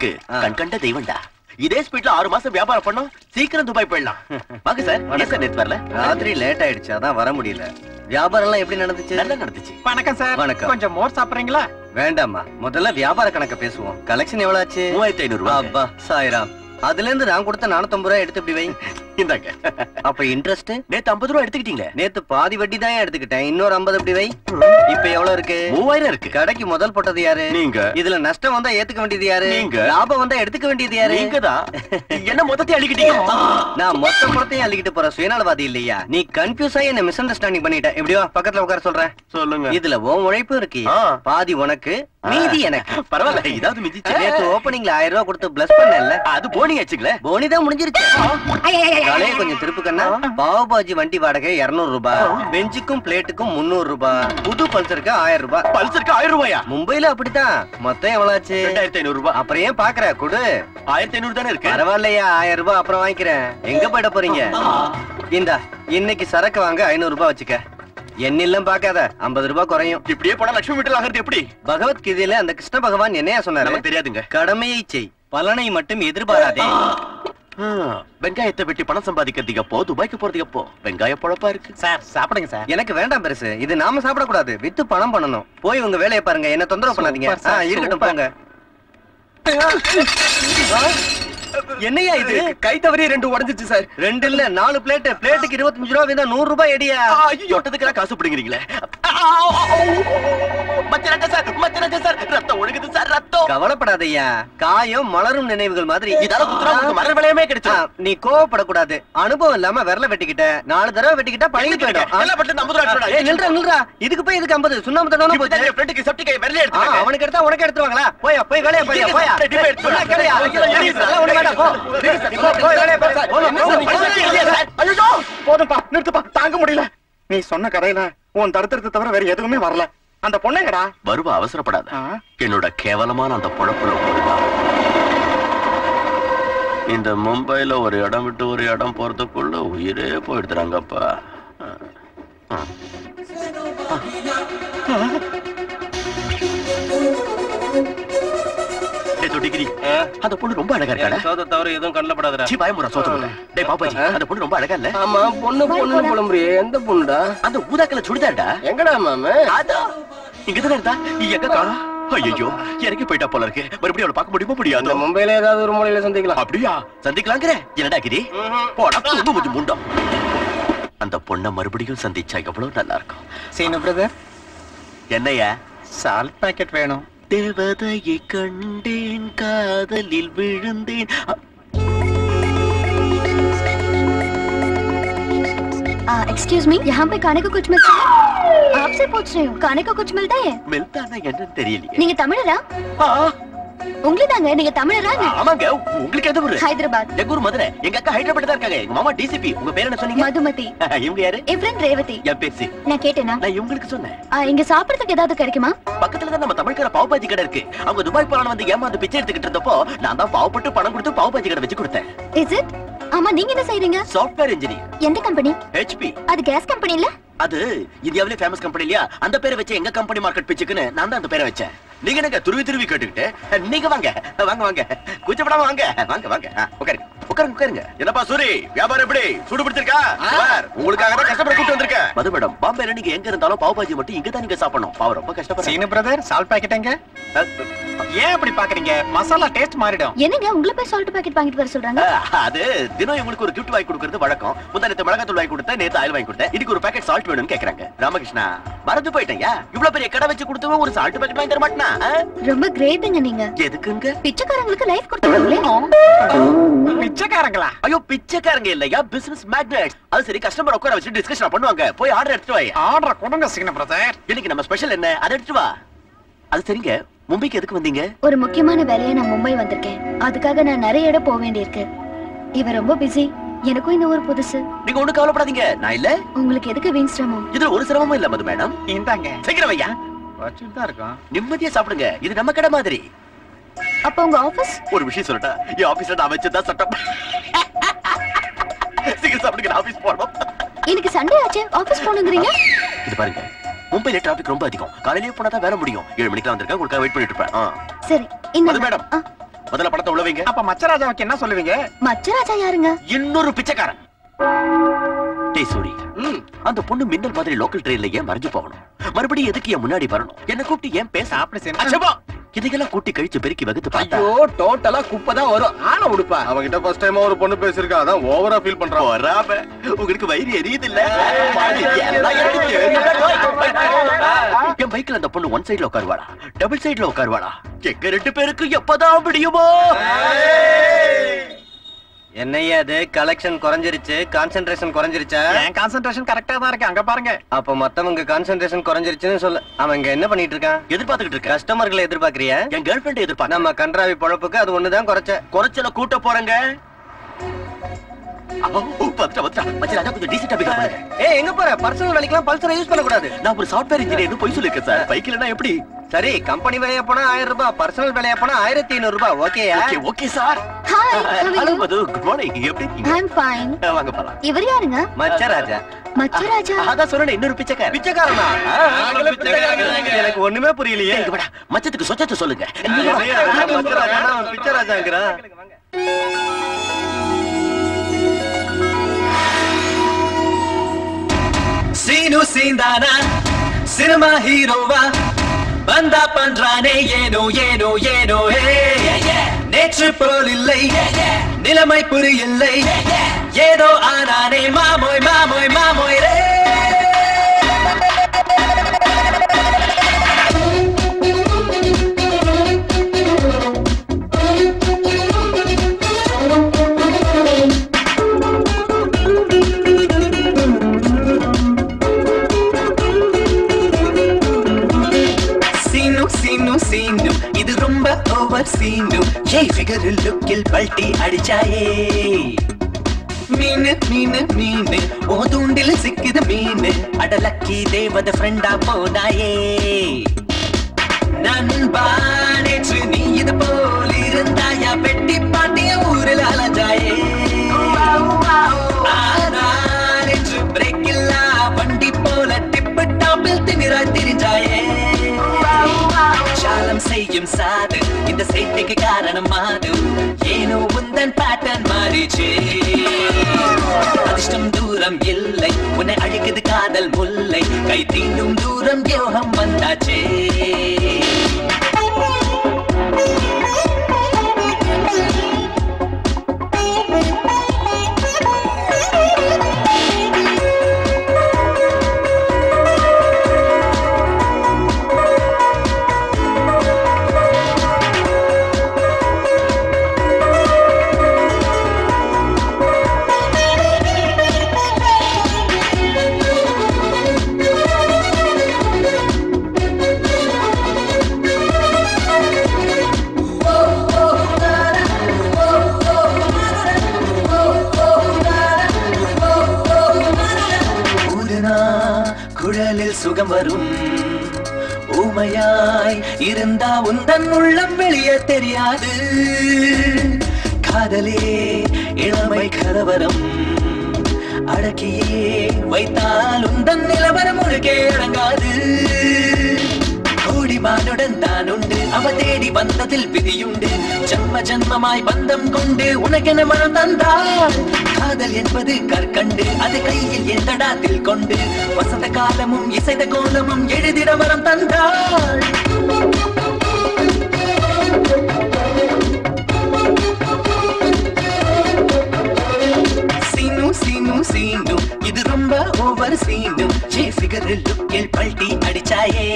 நமக்கு கண் கண்ட தெய்வம்டா. இதே ஸ்பீட்ல ஆறு மாசம் வியாபாரம் பண்ணோம். சீக்கிரம் துபாய் போயிடலாம். வாங்க சார் சார் நேத்து வரல? ராத்திரி லேட் ஆயிடுச்சு அதான் வர முடியல. வியாபாரம் எல்லாம் எப்படி நடந்துச்சு? நல்லா நடந்துச்சு. வணக்கம் சார். வணக்கம். கொஞ்சம் மோர் சாப்பிடுறீங்களா? வேண்டாம்மா. முதல்ல வியாபார கணக்க பேசுவோம். கலெக்ஷன் எவ்வளவு ஆச்சு? மூவாயிரத்தி ஐநூறு ரூபாய். அப்பா சாய்ராம். அதுல இருந்து நான் கொடுத்த 450 ரூபாய் எடுத்து இப்படி வை. இந்தாங்க. அப்ப இன்ட்ரெஸ்ட் நேத்து ஐம்பது ரூபா எடுத்துக்கிட்டீங்களே? நேத்து பாதி வட்டி தான் எடுத்துக்கிட்டேன். இன்னொரு 50 இப்படி வை? இப்ப எவ்வளவு இருக்கு? மூவாயிரம் இருக்கு. கடைக்கு முதல் போட்டது யாரு? நீங்க. இதுல நஷ்டம் வந்தா ஏத்துக்க வேண்டியது யாரு? நீங்க. லாபம் வந்தா எடுத்துக்க வேண்டியது யாரு? நீங்க தான். என்ன மொத்தத்தையும் அழிக்கிட்டீங்க நான் மொத்த படத்தையும் அள்ளிக்கிட்டு போற சுயநலவாதி இல்லையா? நீ கன்ஃபியூஸ் ஆகி என்ன மிஸ் அண்டர்ஸ்டாண்டிங் பண்ணிட்ட எப்படியோ பக்கத்துல உட்கார சொல்றேன் சொல்லுங்க. இதுல உன் உழைப்பு இருக்கு. பாதி உனக்கு மீதி எனக்கு. பரவாயில்ல இதாவது மிஞ்சிச்சு நேத்து ஓப்பனிங்ல ஆயிரம் ரூபாய் கொடுத்து பிளஸ் பண்ணல அது போனி ஆச்சுங்களே போனி தான் முடிஞ்சிருச்சு. தலையை கொஞ்சம் திருப்பு கண்ணா. பாவ் பாஜி வண்டி வாடகை 200 ரூபாய் பெஞ்சுக்கும் பிளேட்டுக்கும் 300 ரூபாய் புது பல்சருக்கு ஆயிரம் ரூபாய் பல்சருக்கு ஆயிரம் ரூபாயா? மும்பைல அப்படித்தான். மொத்தம் எவ்வளவு ஆச்சு ரெண்டாயிரத்தி ஐநூறு ரூபாய் அப்புறம் ஏன் பாக்குற? குடு. ஆயிரத்தி ஐநூறு தானே இருக்கு? பரவாயில்லையா ஆயிரம் ரூபாய் அப்புறம் வாங்கிக்கிறேன். எங்க போயிட போறீங்க? இந்தா இன்னைக்கு சரக்கு வாங்க ஐநூறு ரூபாய் வச்சுக்க. என்னில்லும் பார்க்காத 50 ரூபாய் குறையும். இப்படியே போனா லட்சுமி வீட்டில் ஆகிறது எப்படி? பகவத்கீதையில அந்த கிருஷ்ண பகவான் என்னையா சொன்னாரு? தெரியாதுங்க. கடமையை செய் பலனை மட்டும் எதிர்பாராதே. வெங்காயத்தை வெட்டி பணம் சம்பாதிக்கிறதுக்கு அப்போ துபாய்க்கு போறதுக்கு அப்போ வெங்காய பொழப்பா இருக்கு. சார் சாப்பிடுங்க சார். எனக்கு வேண்டாம் பெருசு. இது நாம சாப்பிடக்கூடாது. வித்து பணம் பண்ணணும். போய் உங்க வேலையை பாருங்க. என்ன தொந்தரவு பண்ணாதீங்க. இருக்கட்டும் சூப்பர். போங்க. என்னையா இது? கை தவறி ரெண்டு உடஞ்சிச்சு சார். ரெண்டு இல்ல நாலு பிளேட் பிளேட்டுக்கு இருபத்தஞ்சு ரூபா வீதம் நூறு ரூபாய் எடியா? தொட்டதுக்கெல்லாம் காசு ரத்தம் கவலைப்படாதய்யா. காயம் மலரும் நினைவுகள் மாதிரி மலர் விளையமே நீ கோவப்படக்கூடாது. அனுபவம் இல்லாம விரல வெட்டிக்கிட்ட. நாலு தடவை வெட்டிக்கிட்டா பழகி போயிடும். ஆ. எல்லாம் பட்டு இந்த 50 ரூபா எடுத்துடா. ஏய், நில்றா நில்றா. இதுக்கு போய் இதுக்கு ஐம்பது. சுண்ணாம்பு தடவை போச்சு. அவனுக்கு எடுத்தா உனக்கு எடுத்துருவாங்களா? போயா போய் வேலையை போயா. போயா போதும்பா நிறுத்துப்பா தாங்க முடியல. நீ சொன்ன கதையில உன் தடுத்துறது தவிர வேற எதுவுமே வரல. அந்த பொண்ணுங்கடா வருவா அவசரப்படாத. என்னோட கேவலமான அந்த பொழப்புல இந்த மும்பைல ஒரு இடம் விட்டு ஒரு இடம் போறதுக்குள்ள உயிரே போயிடுறாங்கப்பா டிகிரி அந்த பொண்ணு ரொம்ப அழகா சோத தவிர எதுவும் கண்ணப்படாதடா சீ பயமுறா சோத்து டேய் பாப்பாஜி அந்த பொண்ணு ரொம்ப அழகா இல்ல? ஆமா பொண்ணு பொண்ணு புலம்புறியே. எந்த பொண்ணுடா? அந்த சுடிதாடா எங்கடா மாம? அதோ. இங்க தான் இருந்தா? நீ எங்க காணோம் ஐயோ இறங்கி போயிட்டா போல இருக்கு. மறுபடியும் அவளை பார்க்க முடியுமா முடியாது? மும்பைல ஏதாவது ஒரு மூலையில சந்திக்கலாம். அப்படியா? சந்திக்கலாங்கிற. என்னடா கிரி போடா கொஞ்சம் முண்டம் அந்த பொண்ணை மறுபடியும் சந்திச்சா எவ்வளவு நல்லா இருக்கும். சீனு பிரதர் என்னையா சால்ட் பாக்கெட் வேணும். தேவதையை கண்டேன் காதலில் விழுந்தேன் அ- एक्सक्यूज मी यहाँ पे खाने को कुछ मिलता है आपसे पूछ रही हूँ खाने को कुछ मिलता है மெல்தானா என்னன்னு தெரியலையே நீங்க தமிழரா உங்களை தாங்க நீங்க தமிழரா? ஆமாங்க. உங்களுக்கு எந்த ஊரு? ஹைதராபாத். எங்க ஊர் மதுரை. எங்க அக்கா ஹைதராபாத் தான் இருக்காங்க. எங்க மாமா டிசிபி உங்க பேர் என்ன சொன்னீங்க? மதுமதி. இவங்க யாரு? என் ஃப்ரெண்ட் ரேவதி. என் பேசி நான் கேட்டேனா? நான் இவங்களுக்கு சொன்னேன். இங்க சாப்பிடறதுக்கு ஏதாவது கிடைக்குமா? பக்கத்துல தான் நம்ம தமிழ்கார பாவ் பாஜி கடை இருக்கு. அவங்க துபாய் போறான்னு வந்து ஏமாந்து பிச்சை எடுத்துக்கிட்டு இருந்தப்போ நான் தான் பாவப்பட்டு பணம் கொடுத்து பாவ் பாஜி கடை வச்சு கொடுத்தேன். இஸ் இட் ஆமா நீங்க என்ன செய்றீங்க? சாஃப்ட்வேர் இன்ஜினியர் எந்த கம்பெனி ஹெச்பி அது கேஸ் கம்பெனி இல்ல அது இந்தியாவிலே ஃபேமஸ் கம்பெனி இல்லையா? அந்த பேரை வச்சு எங்க கம்பெனி மார்க்கெட் பிச்சுக்குன்னு நான் தான் அந்த பேரை வச்சேன். நீங்க என்னங்க துருவி துருவி கேட்டுக்கிட்டு? நீங்க வாங்க வாங்க வாங்க. கூச்சப்படாம வாங்க. வாங்க வாங்க. உட்காருங்க. உட்காருங்க உட்காருங்க. என்னப்பா சூரி வியாபாரம் எப்படி? சூடு பிடிச்சிருக்கா உங்களுக்காக தான் கஷ்டப்பட கூட்டு வந்திருக்கேன். மது மேடம் பாம்பேல நீங்க எங்க இருந்தாலும் பாவ் பாஜி மட்டும் இங்க தான் நீங்க சாப்பிடணும். பாவம் ரொம்ப கஷ்டப்படுறேன் சீனு பிரதர் சால்ட் பாக்கெட் எங்க? ஏன் அப்படி பாக்குறீங்க? மசாலா டேஸ்ட் மாறிடும். என்னங்க உங்களை போய் சால்ட் பாக்கெட் வாங்கிட்டு வர சொல்றாங்க? அது தினம் இவங்களுக்கு ஒரு கிஃப்ட் வாங்கி கொடுக்கறது வழக்கம். முந்தா நேத்து மிளகாத்தூள் வாங்கி கொடுத்தேன் நேத்து ஆயில் வாங்கி கொடுத்தேன். இதுக்கு ஒரு பாக்கெட் சால்ட் வேணும்னு கேக்குறாங்க. ராமகிருஷ்ணா மறந்து போயிட்டேன் இவ்வளவு பெரிய கடை வச்சு கொடுத்தவன் ஒரு சால்ட் பாக்கெட் வாங்கி தர மாட்டேனா? ரொம்ப கிரேட்டுங்க நீங்க. எதுக்குங்க? பிச்சைக்காரங்களுக்கு லைஃப் கொடுத்துருங்களே பிச்சைக்காரங்களா? ஐயோ பிச்சைக்காரங்க இல்லையா? பிசினஸ் மேக்னெட் அது சரி கஸ்டமர் உட்கார வச்சு டிஸ்கஷன் பண்ணுவாங்க. போய் ஆர்டர் எடுத்துட்டு வாய். ஆர்டர் கொடுங்க சீனு பிரதர் இன்னைக்கு நம்ம ஸ்பெஷல் என்ன? அதை எடுத்துட்டு வா. அது சரிங்க. மும்பைக்கு எதுக்கு வந்தீங்க? ஒரு முக்கியமான வேலையை நான் மும்பை வந்திருக்கேன். அதுக்காக நான் நிறைய இடம் போக வேண்டியிருக்கு. இவ ரொம்ப பிஸி எனக்கும் இந்த ஊர் புதுசு. நீங்க ஒண்ணு கவலைப்படாதீங்க. நான் இல்ல. உங்களுக்கு எதுக்கு வீண் சிரமம் இதுல ஒரு சிரமமும் இல்ல மது மேடம். இந்தாங்க. சீக்கிரம் வையா. வச்சுட்டு தான் இருக்கோம். நிம்மதியா சாப்பிடுங்க. இது நம்ம கடை மாதிரி. அப்ப உங்க ஆபீஸ் ஒரு விஷயம் சொல்லட்டா? என் ஆபீஸ்ல நான் வச்சதா சட்டம். சீக்கிரம் சாப்பிடுங்க ஆபீஸ் போறோம் இன்னைக்கு சண்டே ஆச்சு. ஆபீஸ் போகணுங்கிறீங்க? இது பாருங்க. மும்பைல டிராபிக் ரொம்ப அதிகம். காலையிலேயே போனா தான் வேற முடியும். ஏழு மணிக்கு வந்திருக்கேன் உங்களுக்காக வெயிட் பண்ணிட்டு இருப்பேன். சரி இந்த மேடம் முதல்ல படத்தை உள்ள வைங்க அப்ப மச்சராஜாவுக்கு என்ன சொல்லுவீங்க? மச்சராஜா யாருங்க? இன்னொரு பிச்சைக்காரன். சூரி. அந்த பொண்ணு மின்னல் மாதிரி லோக்கல் ட்ரெயின்ல ஏன் மறைஞ்சு போகணும்? மறுபடியும் எதுக்கு என் முன்னாடி வரணும்? என்ன கூப்பிட்டு ஏன் பேச இதையெல்லாம் கூட்டி கழிச்சு பெருக்கி வகுத்து பார்த்தா ஐயோ டோட்டலா குப்பை தான் வரும். ஆன உடுப்பா. அவங்கிட்ட ஃபர்ஸ்ட் டைமா ஒரு பொண்ணு பேசிருக்கா அதான் ஓவரா ஃபீல் பண்றான் வராம உங்களுக்கு வயிறு எரியுது. இல்ல என் பைக்ல அந்த பொண்ணு ஒன் சைடுல உட்காருவாளா? டபுள் சைடுல உட்காருவாளா? எங்க ரெண்டு பேருக்கு எப்பதான் முடியுமோ என்னையா அது கலெக்ஷன் குறைஞ்சிருச்சு கான்சென்ட்ரேஷன் குறைஞ்சிருச்சா? என் கான்சென்ட்ரேஷன் கரெக்டா தான் இருக்கு. அங்க பாருங்க. அப்ப மத்தவங்க கான்சென்ட்ரேஷன் குறைஞ்சிருச்சுன்னு சொல்ல. அவன் இங்க என்ன பண்ணிட்டு இருக்கான்? எதிர்பார்த்துக்கிட்டு இருக்க கஸ்டமர்களை எதிர்பார்க்கறியா? என் கேர்ள் ஃபிரெண்ட் எதிர்பார்க்க நம்ம கன்றாவி பொழப்புக்கு அது ஒண்ணுதான் குறைச்ச. குறைச்சல கூட்ட போறேங்க. எங்க போற? பர்சனல் வேலைக்கெல்லாம் பல்சரை யூஸ் பண்ண கூடாது நான் ஒரு சாஃப்ட்வேர் இன்ஜினியர் போய் சொல்லிருக்கேன் சார். பைக் இல்லனா எப்படி? சரி கம்பெனி வேலையா போனா ஆயிரம் ரூபாய் பர்சனல் வேலையா போனா ஆயிரத்தி ஐநூறு ரூபாய் ஓகேயா okay okay sir hello? Madhu good morning எப்படி வாங்க போலாம். இவர் யாருங்க? மச்சராஜா. மச்சராஜா. அதான் சொன்னேன் இன்னொரு பிச்சைக்காரன். பிச்சைக்காரனா? எனக்கு ஒண்ணுமே புரியலையே. இங்க வாடா மச்சத்துக்கு சொச்சத்தை சொல்லுங்க. மச்சராஜா பிச்சராஜாங்கிறான் சீனு சீந்தானா சினிமா ஹீரோவா பந்தா பண்றானே ஏனோ ஏனோ ஏனோ ஏ நேற்று போல் இல்லை நிலைமை புரியலை ஏதோ ஆனானே மாமோய் மாமோய் மாமோய் ரே ஓவர் சீனு ஏய் ஃபிகர் லுக்கில் பல்ட்டி அடிச்சாயே மீனு மீனு மீனு ஓ தூண்டில் சிக்குது மீனு. அட லக்கி தேவத ஃப்ரெண்டா போனாயே. நண்பா நேற்று நீ இது போல் இருந்தாயா? பெட்டி பாட்டிய ஊரில் அலஞ்சாயே. ஆனா நேற்று பிரேக் இல்லா வண்டி போல டிப்பு டாப்பில் திமிராய் திரிஞ்சாயே. சாலம் செய்யும் சாது. இந்த சேட்டைக்கு காரணம் மாது. ஏனோ உந்தன் பேட்டர்ன் மாறிச்சே. அதிர்ஷ்டம் தூரம் இல்லை. உன்னை அழிக்குது காதல் முல்லை. கை தீண்டும் தூரம் யோகம் வந்தாச்சே. வரும். ஊமையாய் இருந்தா உந்தன் உள்ளம் வெளியே தெரியாது. காதலே இளமை கலவரம். அடக்கியே வைத்தால் உந்தன் நிலவரம் முழுக்கே அடங்காது. கோடி தான் உண்டு அவ தேடி வந்ததில் விதியுண்டு ஜன்ம ஜன்மமாய் பந்தம் கொண்டு உனக்கென மனம் தந்தாள் காதல் என்பது கற்கண்டு அது கையில் எந்தடாத்தில் கொண்டு வசந்த காலமும் இசைத கோலமும் எழுதிட வரம் தந்தாள் சீனு இது ரொம்ப ஓவர் சீனும் ஜே ஃபிகர் லுக்கில் பல்ட்டி அடிச்சாயே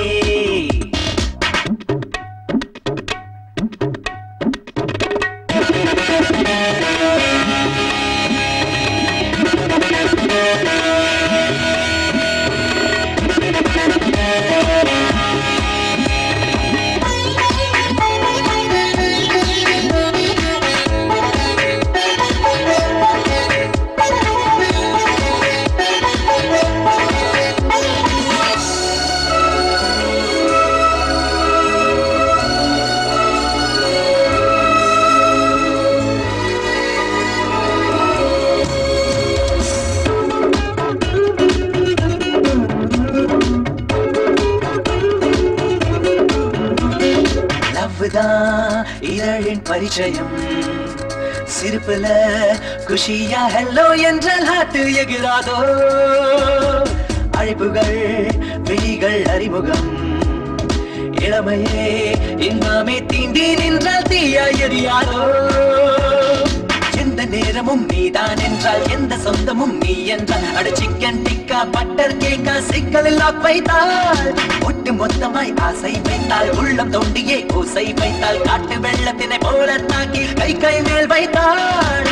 இதழின் சிரிப்புல குஷியா ஹெல்லோ என்றால் ஹாட்டு எகிராதோ அழைப்புகள் விழிகள் அறிமுகம். இளமையே இன்பமே தீண்டி நின்றால் தீயா எரியாதோ? நேரமும் நீதான் என்றால் எந்த சொந்தமும் நீ என்றால். அடு சிக்கன் டிக்கா பட்டர் கேக்கா சிக்கலில் வைத்தால். ஒட்டு மொத்தமாய் ஆசை வைத்தால் உள்ளம் தோண்டியே ஓசை வைத்தால். காட்டு வெள்ளத்தினை போல தாக்கி கை கை மேல் வைத்தாள்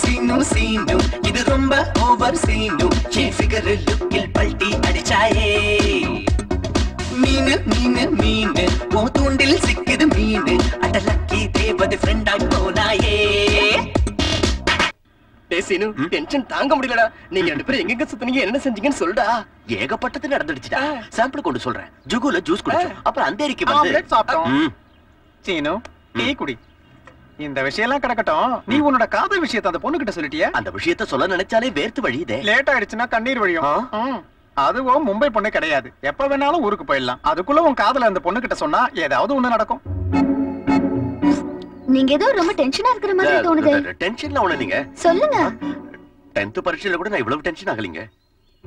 சீனு சீனு இது ரொம்ப ஓவர் சீனு. என் ஃபிகர் லுக்கில் பல்ட்டி அடிச்சாயே. மீனு மீனு மீனு. ஓ தூண்டில் சிக்குது மீனு. அட லக்கி தேவதை ஃப்ரெண்டாய் போனாயே. டேய் சீனு டென்ஷன் தாங்க முடியலடா. நீங்க ரெண்டு பேரும் எங்கெங்க சுத்துனீங்க என்ன செஞ்சீங்கன்னு சொல்லுடா. ஏகப்பட்டது நடந்துடுச்சுடா. சாம்பிள் கொண்டு சொல்றேன். ஜுகுல ஜூஸ் குடிச்சோம். அப்புறம் அந்தேரிக்கு வந்து சாப்பிட்டோம். சீனு டீ குடி. இந்த விஷயம் எல்லாம் கிடக்கட்டும். நீ உன்னோட காதல் விஷயத்தை அந்த பொண்ணு கிட்ட சொல்லிட்டியா? அந்த விஷயத்த சொல்ல நினைச்சாலே வேர்த்து வழியுதே. லேட் ஆயிடுச்சுன்னா கண்ணீர் வழியும். அதுவும் மும்பை பொண்ணு கிடையாது. எப்ப வேணாலும் ஊருக்கு போயிடலாம். அதுக்குள்ள உன் காதல அந்த பொண்ணு கிட்ட சொன்னா ஏதாவது ஒண்ணு நடக்கும். நீங்க ஏதோ ரொம்ப டென்ஷனா இருக்கிற மாதிரி தோணுது டென்ஷன்ல ஒண்ணு நீங்க சொல்லுங்க. டென்த் பரீட்சையில கூட நான் இவ்வளவு டென்ஷன் ஆகலைங்க.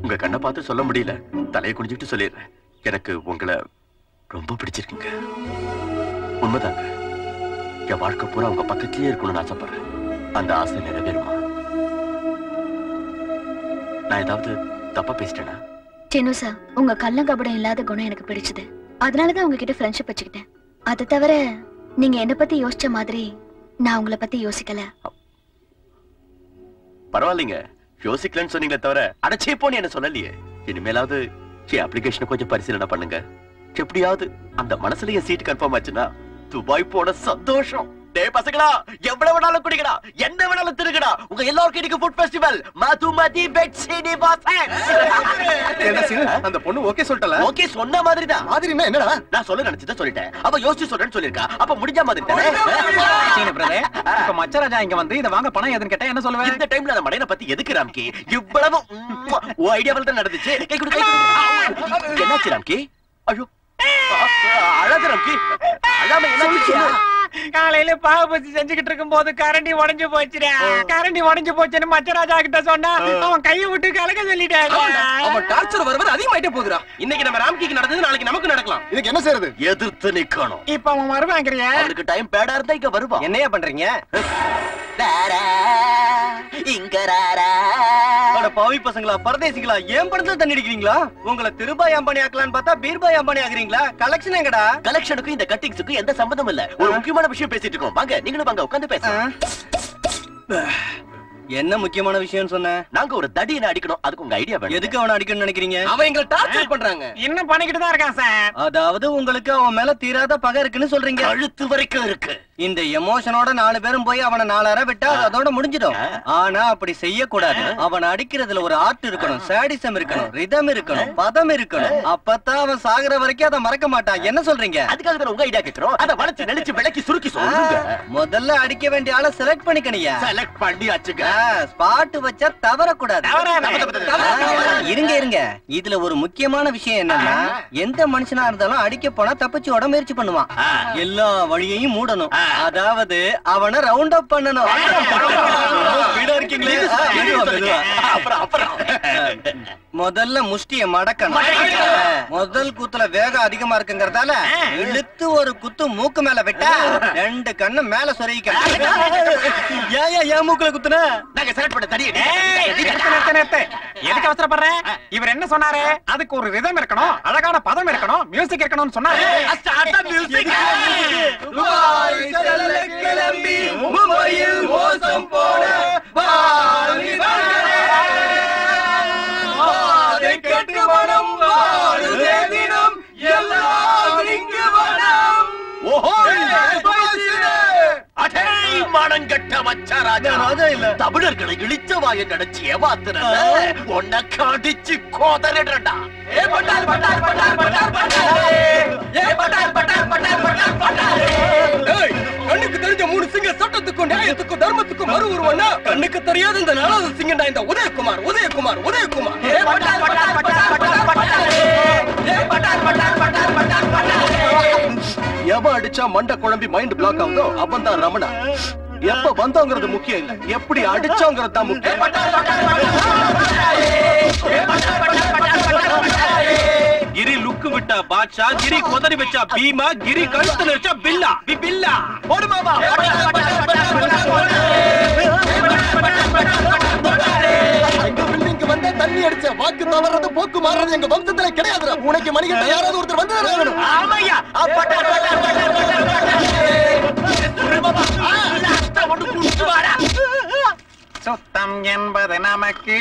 உங்க கண்ணை பார்த்து சொல்ல முடியல. தலையை குனிஞ்சுட்டு சொல்லிடுறேன். எனக்கு உங்களை ரொம்ப பிடிச்சிருக்குங்க. உண்மைதாங்க. என் வாழ்க்கை பூரா உங்க பக்கத்திலேயே இருக்கணும்னு ஆசைப்படுறேன். அந்த ஆசை நிறைவேறுமா? நான் ஏதாவது தப்பா பேசிட்டேனா? சின்னு சார் உங்க கள்ளங்கபடம் இல்லாத குணம் எனக்கு பிடிச்சது. அதனாலதான் உங்ககிட்ட ஃப்ரெண்ட்ஷிப் வச்சுக்கிட்டேன். அதை தவிர நீங்க என்ன பத்தி யோசிச்ச மாதிரி நான் உங்களை பத்தி யோசிக்கல. பரவாயில்லைங்க. யோசிக்கலன்னு சொன்னீங்களே தவிர அடைச்சே போன்னு என்ன சொல்லலையே. இனிமேலாவது என் அப்ளிகேஷனை கொஞ்சம் பரிசீலனை பண்ணுங்க. எப்படியாவது அந்த மனசுல என் சீட் கன்ஃபார்ம் ஆச்சுன்னா துபாய் போன சந்தோஷம். டேய் பசங்களா எவ்வளவு வேணாலும் குடிக்கடா என்ன வேணாலும் திருக்கடா உங்க எல்லாருக்கும் இன்னைக்கு ஃபுட் ஃபெஸ்டிவல் மதுமதி பெட் சீனிவாசன். என்ன சீனு? அந்த பொண்ணு ஓகே சொல்லிட்டல. ஓகே சொன்ன மாதிரி தான் மாதிரினா என்னடா? நான் சொல்ல நினைச்சதை சொல்லிட்டேன். அவ யோசிச்சு சொல்றேன்னு சொல்லிருக்கா அப்ப முடிஞ்ச மாதிரி தானே? சீனு பிரதர் இப்ப மச்சராஜா இங்க வந்து இத வாங்க பணம் எதுன்னு கேட்டா என்ன சொல்லுவேன் இந்த டைம்ல அந்த மடையனை பத்தி எதுக்கு ராம்கி? இவ்வளவு உன் ஐடியாவில் தான் நடந்துச்சு. கை கொடு கை. என்னாச்சு ராம்கி? ஐயோ. அழகு ராம்கி. அழாம என்னாச்சு? காலையில பாவு பசி செஞ்சுக்கிட்டு இருக்கும் போது கரண்டி உடைஞ்சு போச்சுடா. கரண்டி உடைஞ்சு போச்சுன்னு மச்சராஜா கிட்ட சொன்னா அவன் கையை விட்டு கலக்க சொல்லிட்டாங்க அவன் டார்ச்சர் வர வர அதிகமாயிட்டே போகுதுடா. இன்னைக்கு நம்ம ராம்கிக்கு நடந்தது நாளைக்கு நமக்கு நடக்கலாம். இதுக்கு என்ன செய்யறது எதிர்த்து நிக்கணும். இப்ப அவன் வருவாங்கிறியா? அவனுக்கு டைம் பேடா இருந்தா இங்க வருவான். என்னையா பண்றீங்க? இங்க ராரா. அட பாவி பசங்களா பரதேசிகளா ஏன் படத்துல தண்ணி அடிக்கிறீங்களா? உங்களை திருபாய் அம்பானி ஆக்கலான்னு பார்த்தா பீர்பாய் அம்பானி ஆகுறீங்களா கலெக்ஷன் எங்கடா? கலெக்ஷனுக்கும் இந்த கட்டிங்ஸுக்கும் எந்த சம்பந்தம் இல்ல. ஒரு முக்கியமான விஷயம் பேசிட்டு இருக்கோம். வாங்க நீங்களும் வாங்க உட்காந்து பேச என்ன முக்கியமான விஷயம் சொன்ன? நாங்க ஒரு தடியனை அடிக்கணும்? அதுக்கு உங்க ஐடியா வேணும் எதுக்கு அவனை அடிக்கணும்னு நினைக்கிறீங்க? அவன் எங்களை டார்ச்சர் பண்றாங்க. இன்னும் பண்ணிக்கிட்டு தான் இருக்கான் சார் அதாவது உங்களுக்கு அவன் மேல தீராத பகை இருக்குன்னு சொல்றீங்க. கழுத்து வரைக்கும் இருக்கு. இந்த எமோஷனோட நாலு பேரும் போய் அவனை நாலு விட்டா அது அதோட முடிஞ்சிடும். ஆனா அப்படி செய்யக்கூடாது. அவன் அடிக்கிறதுல ஒரு ஆர்ட் இருக்கணும் சாடிசம் இருக்கணும் ரிதம் இருக்கணும் பதம் இருக்கணும். அப்பதான் அவன் சாகுற வரைக்கும் அதை மறக்க மாட்டான். என்ன சொல்றீங்க? அதுக்காக தான் உங்க ஐடியா கேக்குறோம். அத வளைச்சு நெளிச்சு விளக்கி சுருக்கி சொல்லுங்க. முதல்ல அடிக்க வேண்டிய ஆளை செலக்ட் பண்ணிக்கணியா? செலக்ட் பண்ணியாச்சுங்க. ஸ்பாட் வச்சா தவறக்கூடாது. இருங்க இருங்க. இதுல ஒரு முக்கியமான விஷயம் என்னன்னா எந்த மனுஷனா இருந்தாலும் அடிக்க போனா தப்பிச்சு ஓட முயற்சி பண்ணுவான். எல்லா வழியையும் மூடணும். அதாவது அவனை ரவுண்ட் அப் பண்ணணும். முதல்ல முஷ்டிய மடக்கணும். முதல் குத்துல வேகம் அதிகமா இருக்குங்கறதால இழுத்து ஒரு குத்து மூக்கு மேல விட்டா ரெண்டு கண்ணு மேல சொருகிக்க ஏன் ஏன் ஏன் மூக்குல குத்துன? நாங்க செலக்ட் பண்ண. எதுக்கு அவசரப்படுற? இவர் என்ன சொன்னாரு? அதுக்கு ஒரு ரிதம் இருக்கணும் அழகான பதம் இருக்கணும் மியூசிக் இருக்கணும்னு சொன்னாரு. கிளம்பி மோசம் போன கெட்டு மனம் வாழுதே தினம் எல்லாம் இங்கு மனம் அடே மானங்கட்ட மச்சாராஜா ராஜா இல்ல. தமிழர்களை இழிச்ச வாயை நினைச்சு ஏமாத்துறத உன்னை கடிச்சு கோதறிடுறா ஏ பட்டார் பட்டார் பட்டார் பட்டார் பட்டார் ஏ பட்டார் பட்டார் பட்டார் பட்டார் பட்டார் ஏய் கண்ணுக்கு தெரிஞ்ச மூணு சிங்க சட்டத்துக்கும் நியாயத்துக்கும் தர்மத்துக்கும் மறு உருவம்னா கண்ணுக்கு தெரியாத இந்த நாலாவது சிங்கண்டா இந்த உதயகுமார் உதயகுமார் உதயகுமார் ஏ பட்டார் பட்டார் பட்டார் பட்டார் பட்டார் ஏ பட்டார் பட்டார் பட்டார் பட்டார் பட்டார் எவன் அடிச்சா மண்ட குழம்பி மைண்ட் பிளாக் ஆகுதோ அவன் தான் ரமணா. எப்ப வந்தோங்கிறது முக்கியம் இல்ல. எப்படி அடிச்சோங்கிறது தான் முக்கியம். கிரி லுக்கு விட்டா பாட்ஷா கிரி குதறி வச்சா பீமா கிரி கழுத்துல வச்சா பில்லா. பி பில்லா. போடு மாமா. தண்ணி அடிச்ச வாக்கு தவறது போக்கு மாறுறது எங்க வம்சத்துல கிடையாதுடா. உனக்கு மணிக்கிட்ட யாராவது ஒருத்தர் வந்து ஆகணும் ஆமையா சுத்தம் என்பது நமக்கு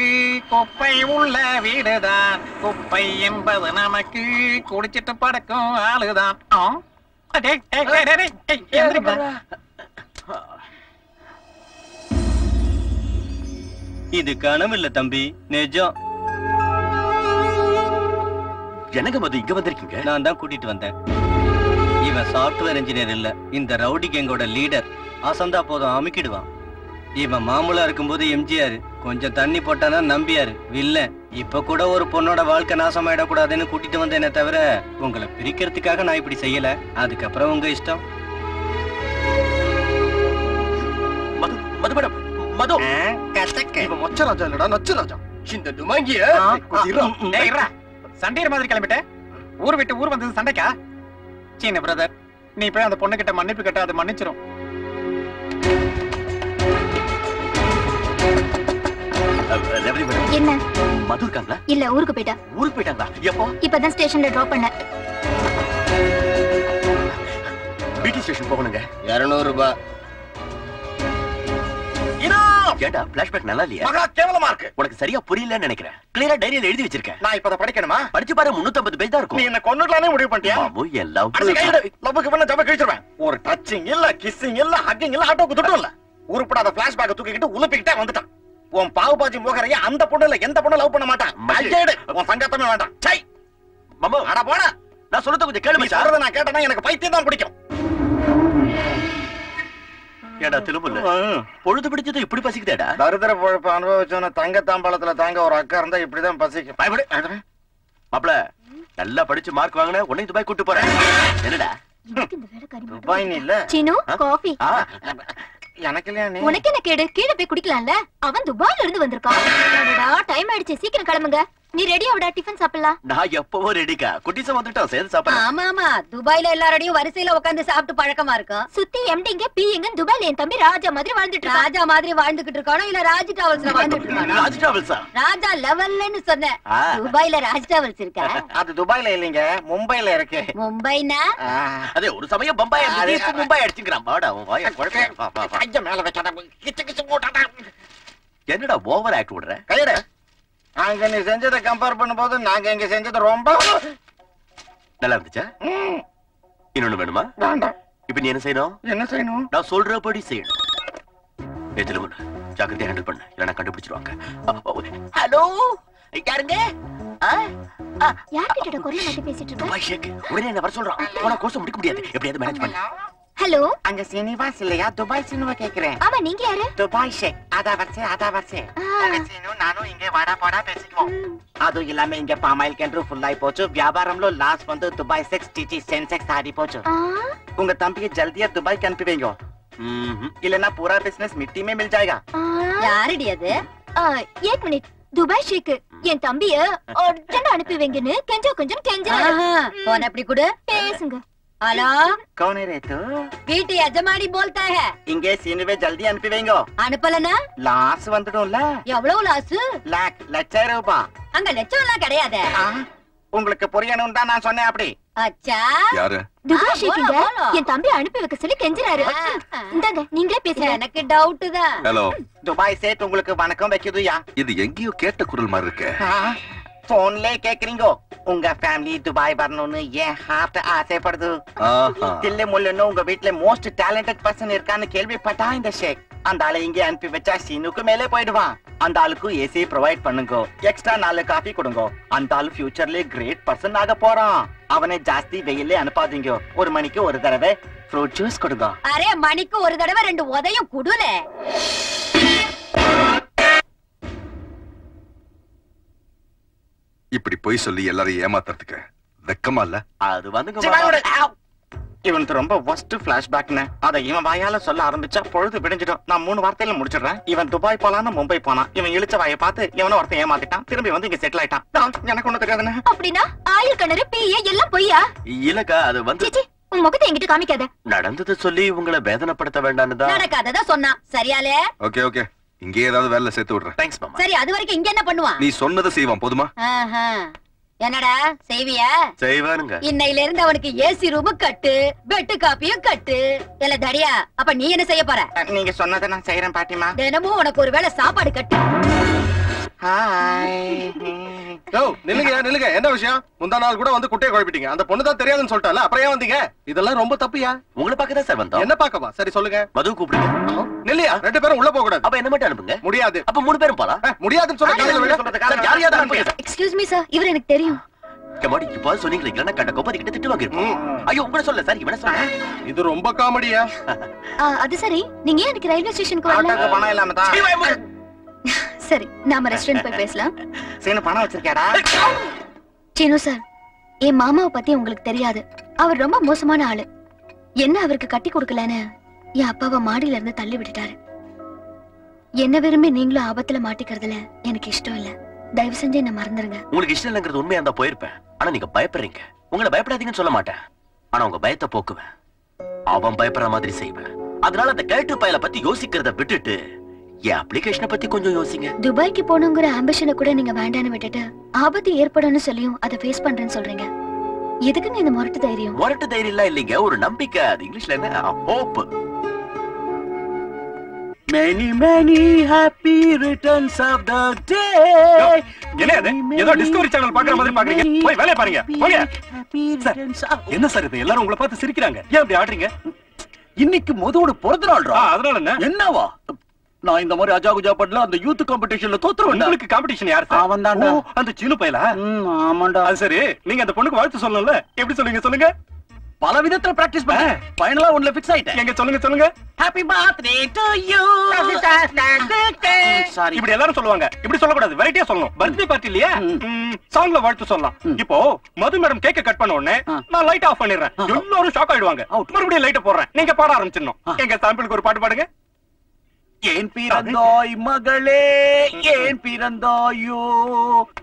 குப்பை உள்ள வீடுதான். குப்பை என்பது நமக்கு குடிச்சிட்டு படக்கும் ஆளுதான். எந்திரிப்பா. இது கனவு இல்ல தம்பி. நிஜம். எனக்கு மது இங்க வந்திருக்கீங்க? நான் தான் கூட்டிட்டு வந்தேன். இவன் சாஃப்ட்வேர் இன்ஜினியர் இல்ல. இந்த ரவுடி கேங்கோட லீடர் அசந்தா போதும் அமுக்கிடுவான். இவன் மாமூலா இருக்கும்போது எம்ஜிஆர். கொஞ்சம் தண்ணி போட்டானா நம்பியாரு. வில்லன். இப்ப கூட ஒரு பொண்ணோட வாழ்க்கை நாசமாயிடக்கூடாதுன்னு கூட்டிட்டு வந்தேனே தவிர உங்களை பிரிக்கிறதுக்காக நான் இப்படி செய்யல. அதுக்கப்புறம் உங்க இஷ்டம். மது மது மேடம். மது. இவன் மொச்ச ராஜா இல்லடா நச்சு ராஜா. இந்த துமங்கிய. சண்டையர் மாதிரி கிளம்பிட்ட. ஊர் விட்டு ஊர் வந்தது சண்டைக்கா? சீன பிரதர் நீ போய் அந்த பொண்ணு கிட்ட மன்னிப்பு கேட்ட அது மன்னிச்சிரும். என்ன? மது இருக்காங்களா? இல்ல ஊருக்கு போயிட்டா? ஊருக்கு போயிட்டாங்களா? எப்போ? இப்பதான் ஸ்டேஷன்ல டிராப் பண்ண. பிடி ஸ்டேஷன் போகணுங்க. இருநூறு ரூபாய் ஏண்டா பிளாஷ்பேக் நல்லா இல்லையா? மகா கேவலமா இருக்கு. உனக்கு சரியா புரியலன்னு நினைக்கிறேன். கிளியரா டைரியில எழுதி வச்சிருக்கேன். நான் இப்ப படிக்கணுமா? படிச்சு பாரு 350 பேஜ் தான் நீ என்ன கொண்டுடலானே முடிவு பண்ணிட்டியா? என் லவ். லவ்வுக்கு பண்ண ஜப கிழிச்சிருவேன். ஒரு டச்சிங் இல்ல கிஸ்ஸிங் இல்ல ஹக்கிங் இல்ல ஆட்டோக்கு துட்டும் இல்ல. உருப்படாத பிளாஷ்பேக் தூக்கிக்கிட்டு உலுப்பிக்கிட்டே வந்துட்டான். உன் பாவு பாஜி மோகரையா அந்த பொண்ணு இல்ல எந்த பொண்ணு லவ் பண்ண மாட்டான். ஐயேடு, உன் சங்கத்தமே வேண்டாம். சை மாமா. அட போடா. நான் சொல்றது கொஞ்சம் கேளு நான் கேட்டேன்னா எனக்கு பைத்தியம் தான் பிடிக்கும். ஏடா திரும்பல பொழுது பிடிச்சது இப்படி பசிக்குதேடா. தரித்திர பொழப்பு அனுபவிச்சவன தங்க தாம்பாளத்துல தாங்க ஒரு அக்கா இருந்தா இப்படிதான் பசிக்கும். பயப்படு. மாப்ள நல்லா படிச்சு மார்க் வாங்கின உன்னை துபாய் கூட்டு போறேன். என்னடா? துபாய் இல்ல? சீனு காஃபி ஆ, எனக்கு இல்லையா உனக்கு என்ன கேடு? கீழே போய் குடிக்கலாம்ல? அவன் துபாயில இருந்து வந்திருக்கான் டைம் ஆயிடுச்சு. சீக்கிரம் கிளம்புங்க. நீ ரெடி ஆவிடா டிஃபன் சாப்பிடலாம். நான் எப்பவோ ரெடிக்கா குட்டிசம் வந்துட்டோம் சேர்ந்து சாப்பிடுறேன் ஆமா ஆமா. துபாய்ல எல்லாரோடையும் வரிசையில உட்கார்ந்து சாப்பிட்டு பழக்கமா இருக்கும். சுத்தி எம்டிங்க பி எங்க துபாயில என் தம்பி ராஜா மாதிரி வாழ்ந்துட்டு. ராஜா மாதிரி வாழ்ந்துகிட்டு இருக்கானோ இல்ல ராஜ் டிராவல்ஸ்ல வாழ்ந்துட்டு இருக்கானோ? ராஜ் டிராவல்ஸா ராஜா லெவல்லன்னு சொன்னேன். ஆ. துபாய்ல ராஜ் டிராவல்ஸ் இருக்கா? அது துபாய்ல இல்லைங்க மும்பைல இருக்கு. மும்பைனா? ஆ. அதே ஒரு சமயம் பம்பாய் இப்ப மும்பை அடிச்சுக்கிறான் வாடா உன் வாய கைய மேல வைக்காத கிச்சு கிச்சு போட்டாடா என்னடா ஓவர் ஆக்ட் விடுற? கையட அங்க நீ செஞ்சதை கம்பேர் பண்ணும்போது நாங்க இங்க செஞ்சது ரொம்ப நல்லா இருந்துச்சா இன்னொன்னு வேணுமா? வேண்டாம். இப்ப நீ என்ன செய்யணும்? என்ன செய்யணும்? நான் சொல்றபடி செய்யணும். ஏத்துல முன்னு ஜாக்கிரதையா ஹேண்டில் பண்ணு. இல்லைன்னா கண்டுபிடிச்சிருவாங்க. ஹலோ? யாருங்க? யார்கிட்ட குரல் மாத்தி பேசிட்டு இருக்க? உடனே என்ன வர சொல்றான். போனா கோர்ஸ் முடிக்க முடியாது. எப்படியாவது மேனேஜ் பண்ணு. ஹலோ? அங்க சீனிவாஸ் இல்லையா? துபாய் சீனுவை கேக்குறேன். ஆமா நீங்க யாரு? துபாய் ஷேக். அதா வர்சே அதா வர்சே சீனு நானும் இங்க வாடா போடா பேசிக்குவோம். அது இல்லாம இங்க பாமாயில் கேண்டர் ஃபுல் ஆயி போச்சு. வியாபாరంలో లాస్ வந்து துபாய் செக்ஸ் டிடி சென்செக்ஸ் ஆடி போச்சு. உங்க தம்பியை ஜல்தியா துபாய் அனுப்பி வைங்க இல்லனா पूरा பிசினஸ் மிட்டி மில் मिल जाएगा யாரடி அது? एक मिनट துபாய் ஷேக் என் தம்பிய அர்ஜென்ட் அனுப்பி வைங்கன்னு கெஞ்சா கொஞ்சம் கெஞ்சா போன் அப்படி கூட. பேசுங்க. ಹಲೋ ಕೌನಿರಿ வீட்டு எஜமானி போல்தா ஹே. இங்கே சீனுவே ஜல்தி அனுப்பி வைங்கோ அனுப்பலனா? லாஸ் வந்துடும்ல. எவ்வளவு லாஸ் லாக் லட்சம் ரூபாய் அங்க லட்சம் எல்லாம் கிடையாது உங்களுக்கு புரியணும் தான் நான் சொன்னேன் அப்படி. அச்சா. யாரு? துபா ஷேக்கிங்க என் தம்பி அனுப்பி வைக்க சொல்லி கெஞ்சுறாரு. இந்தாங்க நீங்களே பேசுங்க. எனக்கு டவுட் தான். ஹலோ துபாய் சேட் உங்களுக்கு வணக்கம் வைக்குதுயா? இது எங்கேயோ கேட்ட குரல் மாதிரி இருக்கு. போன்ல கேக்குறீங்க? உங்க ஃபேமிலி துபாய் வரணும்னு என் ஹார்ட் ஆசைப்படுது. தில்லு முள்ளுன்னு உங்க வீட்ல மோஸ்ட் டேலண்டட் பர்சன் இருக்கான்னு கேள்விப்பட்டா இந்த ஷேக்? அந்த ஆளை இங்கே அனுப்பி வச்சா சீனுக்கு மேலே போயிடுவான் அந்த ஆளுக்கு ஏசி ப்ரொவைட் பண்ணுங்க. எக்ஸ்ட்ரா நாலு காஃபி கொடுங்க. அந்த ஆளு ஃபியூச்சர்ல கிரேட் பர்சன் ஆக போறான். அவனை ஜாஸ்தி வெயிலே அனுப்பாதீங்க. ஒரு மணிக்கு ஒரு தடவை ஃப்ரூட் ஜூஸ் கொடுங்க. அரே மணிக்கு ஒரு தடவை ரெண்டு உதயம் குடுல. இப்படி பொய் சொல்லி எல்லாரையும் ஏமாத்துறதுக்கு வெக்கமா இல்ல? அது வந்துங்க சிவாயோட இவனுக்கு ரொம்ப ஒஸ்ட் பிளாஷ்பேக்னு அதை இவன் வாயால சொல்ல ஆரம்பிச்சா பொழுது விடிஞ்சிடும். நான் மூணு வார்த்தையில முடிச்சிடுறேன். இவன் துபாய் போலான்னு மும்பை போனான். இவன் இழுச்ச வாயை பார்த்து இவனும் ஒருத்தன் ஏமாத்திட்டான். திரும்பி வந்து இங்க செட்டில் ஆயிட்டான். நான், எனக்கு ஒண்ணு தெரியாதுன்னு அப்படின்னா ஆயுள் கிணறு பிஏ எல்லாம் பொய்யா? இல்லக்கா அது வந்து உன் முகத்தை என்கிட்ட காமிக்காத. நடந்தது சொல்லி உங்களை வேதனைப்படுத்த வேண்டான்னு தான். நடக்காததான் சொன்னான். சரியாலே? Okay okay. இங்கே ஏதாவது வேலை சேர்த்து விடுறேன். தேங்க்ஸ் மாமா. சரி அது வரைக்கும் இங்க என்ன பண்ணுவான் நீ சொன்னதை செய்வான் போதுமா? ஆஹா. என்னடா செய்வியா? செய்வானுங்க. இன்னையில இருந்து அவனுக்கு ஏசி ரூம் கட்டு பெட்டு காப்பியும் கட்டு. இல்ல தடியா அப்ப நீ என்ன செய்ய போற? நீங்க சொன்னதை நான் செய்யறேன் பாட்டிமா தினமும் உனக்கு ஒரு வேளை சாப்பாடு கட்டு. நில்லுங்க நில்லுங்க. என்ன விஷயம்? முந்தா நாள் கூட வந்து குட்டையை குழப்பிட்டீங்க. அந்த பொண்ணு தான் தெரியாதுன்னு சொல்லிட்டால அப்புறம் ஏன் வந்தீங்க? இதெல்லாம் ரொம்ப தப்புயா உங்களை பார்க்க தான் சார் வந்தோம். என்ன பார்க்கவா? சரி சொல்லுங்க. மது கூப்பிடுங்க. நில்லையா ரெண்டு பேரும் உள்ள போக கூடாது அப்ப என்ன மட்டும் அனுப்புங்க? முடியாது. அப்ப மூணு பேரும் போலாம். முடியாதுன்னு சொல்ல யார் யார் அனுப்புங்க எக்ஸ்கியூஸ் மீ சார் இவர் எனக்கு தெரியும். கமாடி இப்போ சொன்னீங்களே கண்ட கோப்பதி கிட்ட திட்டு வாங்கிருப்போம் ஐயோ உங்களை சொல்ல சார் இவனை சொல்ல இது ரொம்ப காமெடியா. அது சரி. நீங்க ஏன் எனக்கு ரயில்வே ஸ்டேஷனுக்கு வரல? பணம் இல்லாம தான். சரி நாம ரெஸ்டாரண்ட் போய் பேசலாம். சீனு பணம் வச்சிருக்காடா சீனு சார் என் மாமாவை பத்தி உங்களுக்கு தெரியாது. அவர் ரொம்ப மோசமான ஆளு. என்ன அவருக்கு கட்டி கொடுக்கலன்னு என் அப்பாவை மாடியில இருந்து தள்ளி விட்டுட்டாரு. என்ன விரும்பி நீங்களும் ஆபத்துல மாட்டிக்கிறதுல எனக்கு இஷ்டம் இல்ல. தயவு செஞ்சு என்ன மறந்துருங்க. உங்களுக்கு இஷ்டம் இல்லைங்கிறது உண்மையா இருந்தா போயிருப்பேன். ஆனா நீங்க பயப்படுறீங்க. உங்களை பயப்படாதீங்கன்னு சொல்ல மாட்டேன். ஆனா உங்க பயத்தை போக்குவேன். அவன் பயப்படுற மாதிரி செய்வேன். அதனால அந்த கேட்டு பயல பத்தி யோசிக்கிறத விட்டுட்டு என் அப்ளிகேஷனை பத்தி கொஞ்சம் யோசிங்க. துபாய்க்கு போகணுங்கிற ஆம்பிஷனை கூட நீங்க வேண்டான்னு விட்டுட்டு ஆபத்து ஏற்படும்னு சொல்லியும் அதை ஃபேஸ் பண்றேன்னு சொல்றீங்க. எதுக்குங்க இந்த முரட்டு தைரியம்? முரட்டு தைரியம் எல்லாம் இல்லைங்க. ஒரு நம்பிக்கை. அது இங்கிலீஷ்ல என்ன? Hope many many happy returns of the day என்ன அது ஏதோ டிஸ்கவரி சேனல் பாக்குற மாதிரி பாக்குறீங்க போய் வேலைய பாருங்க. போங்க. என்ன சார் இது? எல்லாரும் உங்களை பார்த்து சிரிக்கிறாங்க. ஏன் அப்படி ஆடுறீங்க? இன்னைக்கு மொதோட பிறந்த நாள்ரா ஆ, அதனால என்ன? என்னவா? நான் இந்த மாதிரி அஜா குஜா படல அந்த யூத் காம்படிஷன்ல தோத்துருவேன் உங்களுக்கு காம்படிஷன் யார் சார்? அவன் தான்டா. ஓ, அந்த சீனு பையல? ஆமாண்டா. அது சரி. நீங்க அந்த பொண்ணுக்கு வாழ்த்து சொல்லணும்ல. எப்படி சொல்லுங்க சொல்லுங்க? பல விதத்துல பிராக்டிஸ் பண்ண ஃபைனலா ஒன்ல ஃபிக்ஸ் ஆயிட்டேன். எங்க சொல்லுங்க சொல்லுங்க. Happy birthday to you sorry இப்படி எல்லாரும் சொல்லுவாங்க. இப்படி சொல்லக்கூடாது. வெரைட்டியா சொல்லணும். பர்த்டே பார்ட்டி இல்லையா? சாங்ல வாழ்த்து சொல்லலாம். இப்போ மது மேடம் கேக்க கட் பண்ண உடனே நான் லைட் ஆஃப் பண்ணிடுறேன். எல்லாரும் ஷாக் ஆயிடுவாங்க. மறுபடியும் லைட்ட போடுறேன். நீங்க பாட ஆரம்பிச்சிடணும். எங்க சாம்பிளுக்கு ஒரு பாட்டு பாடுங்க. ஏன் பிறந்தாய் மகளே ஏன் பிறந்தாயோ?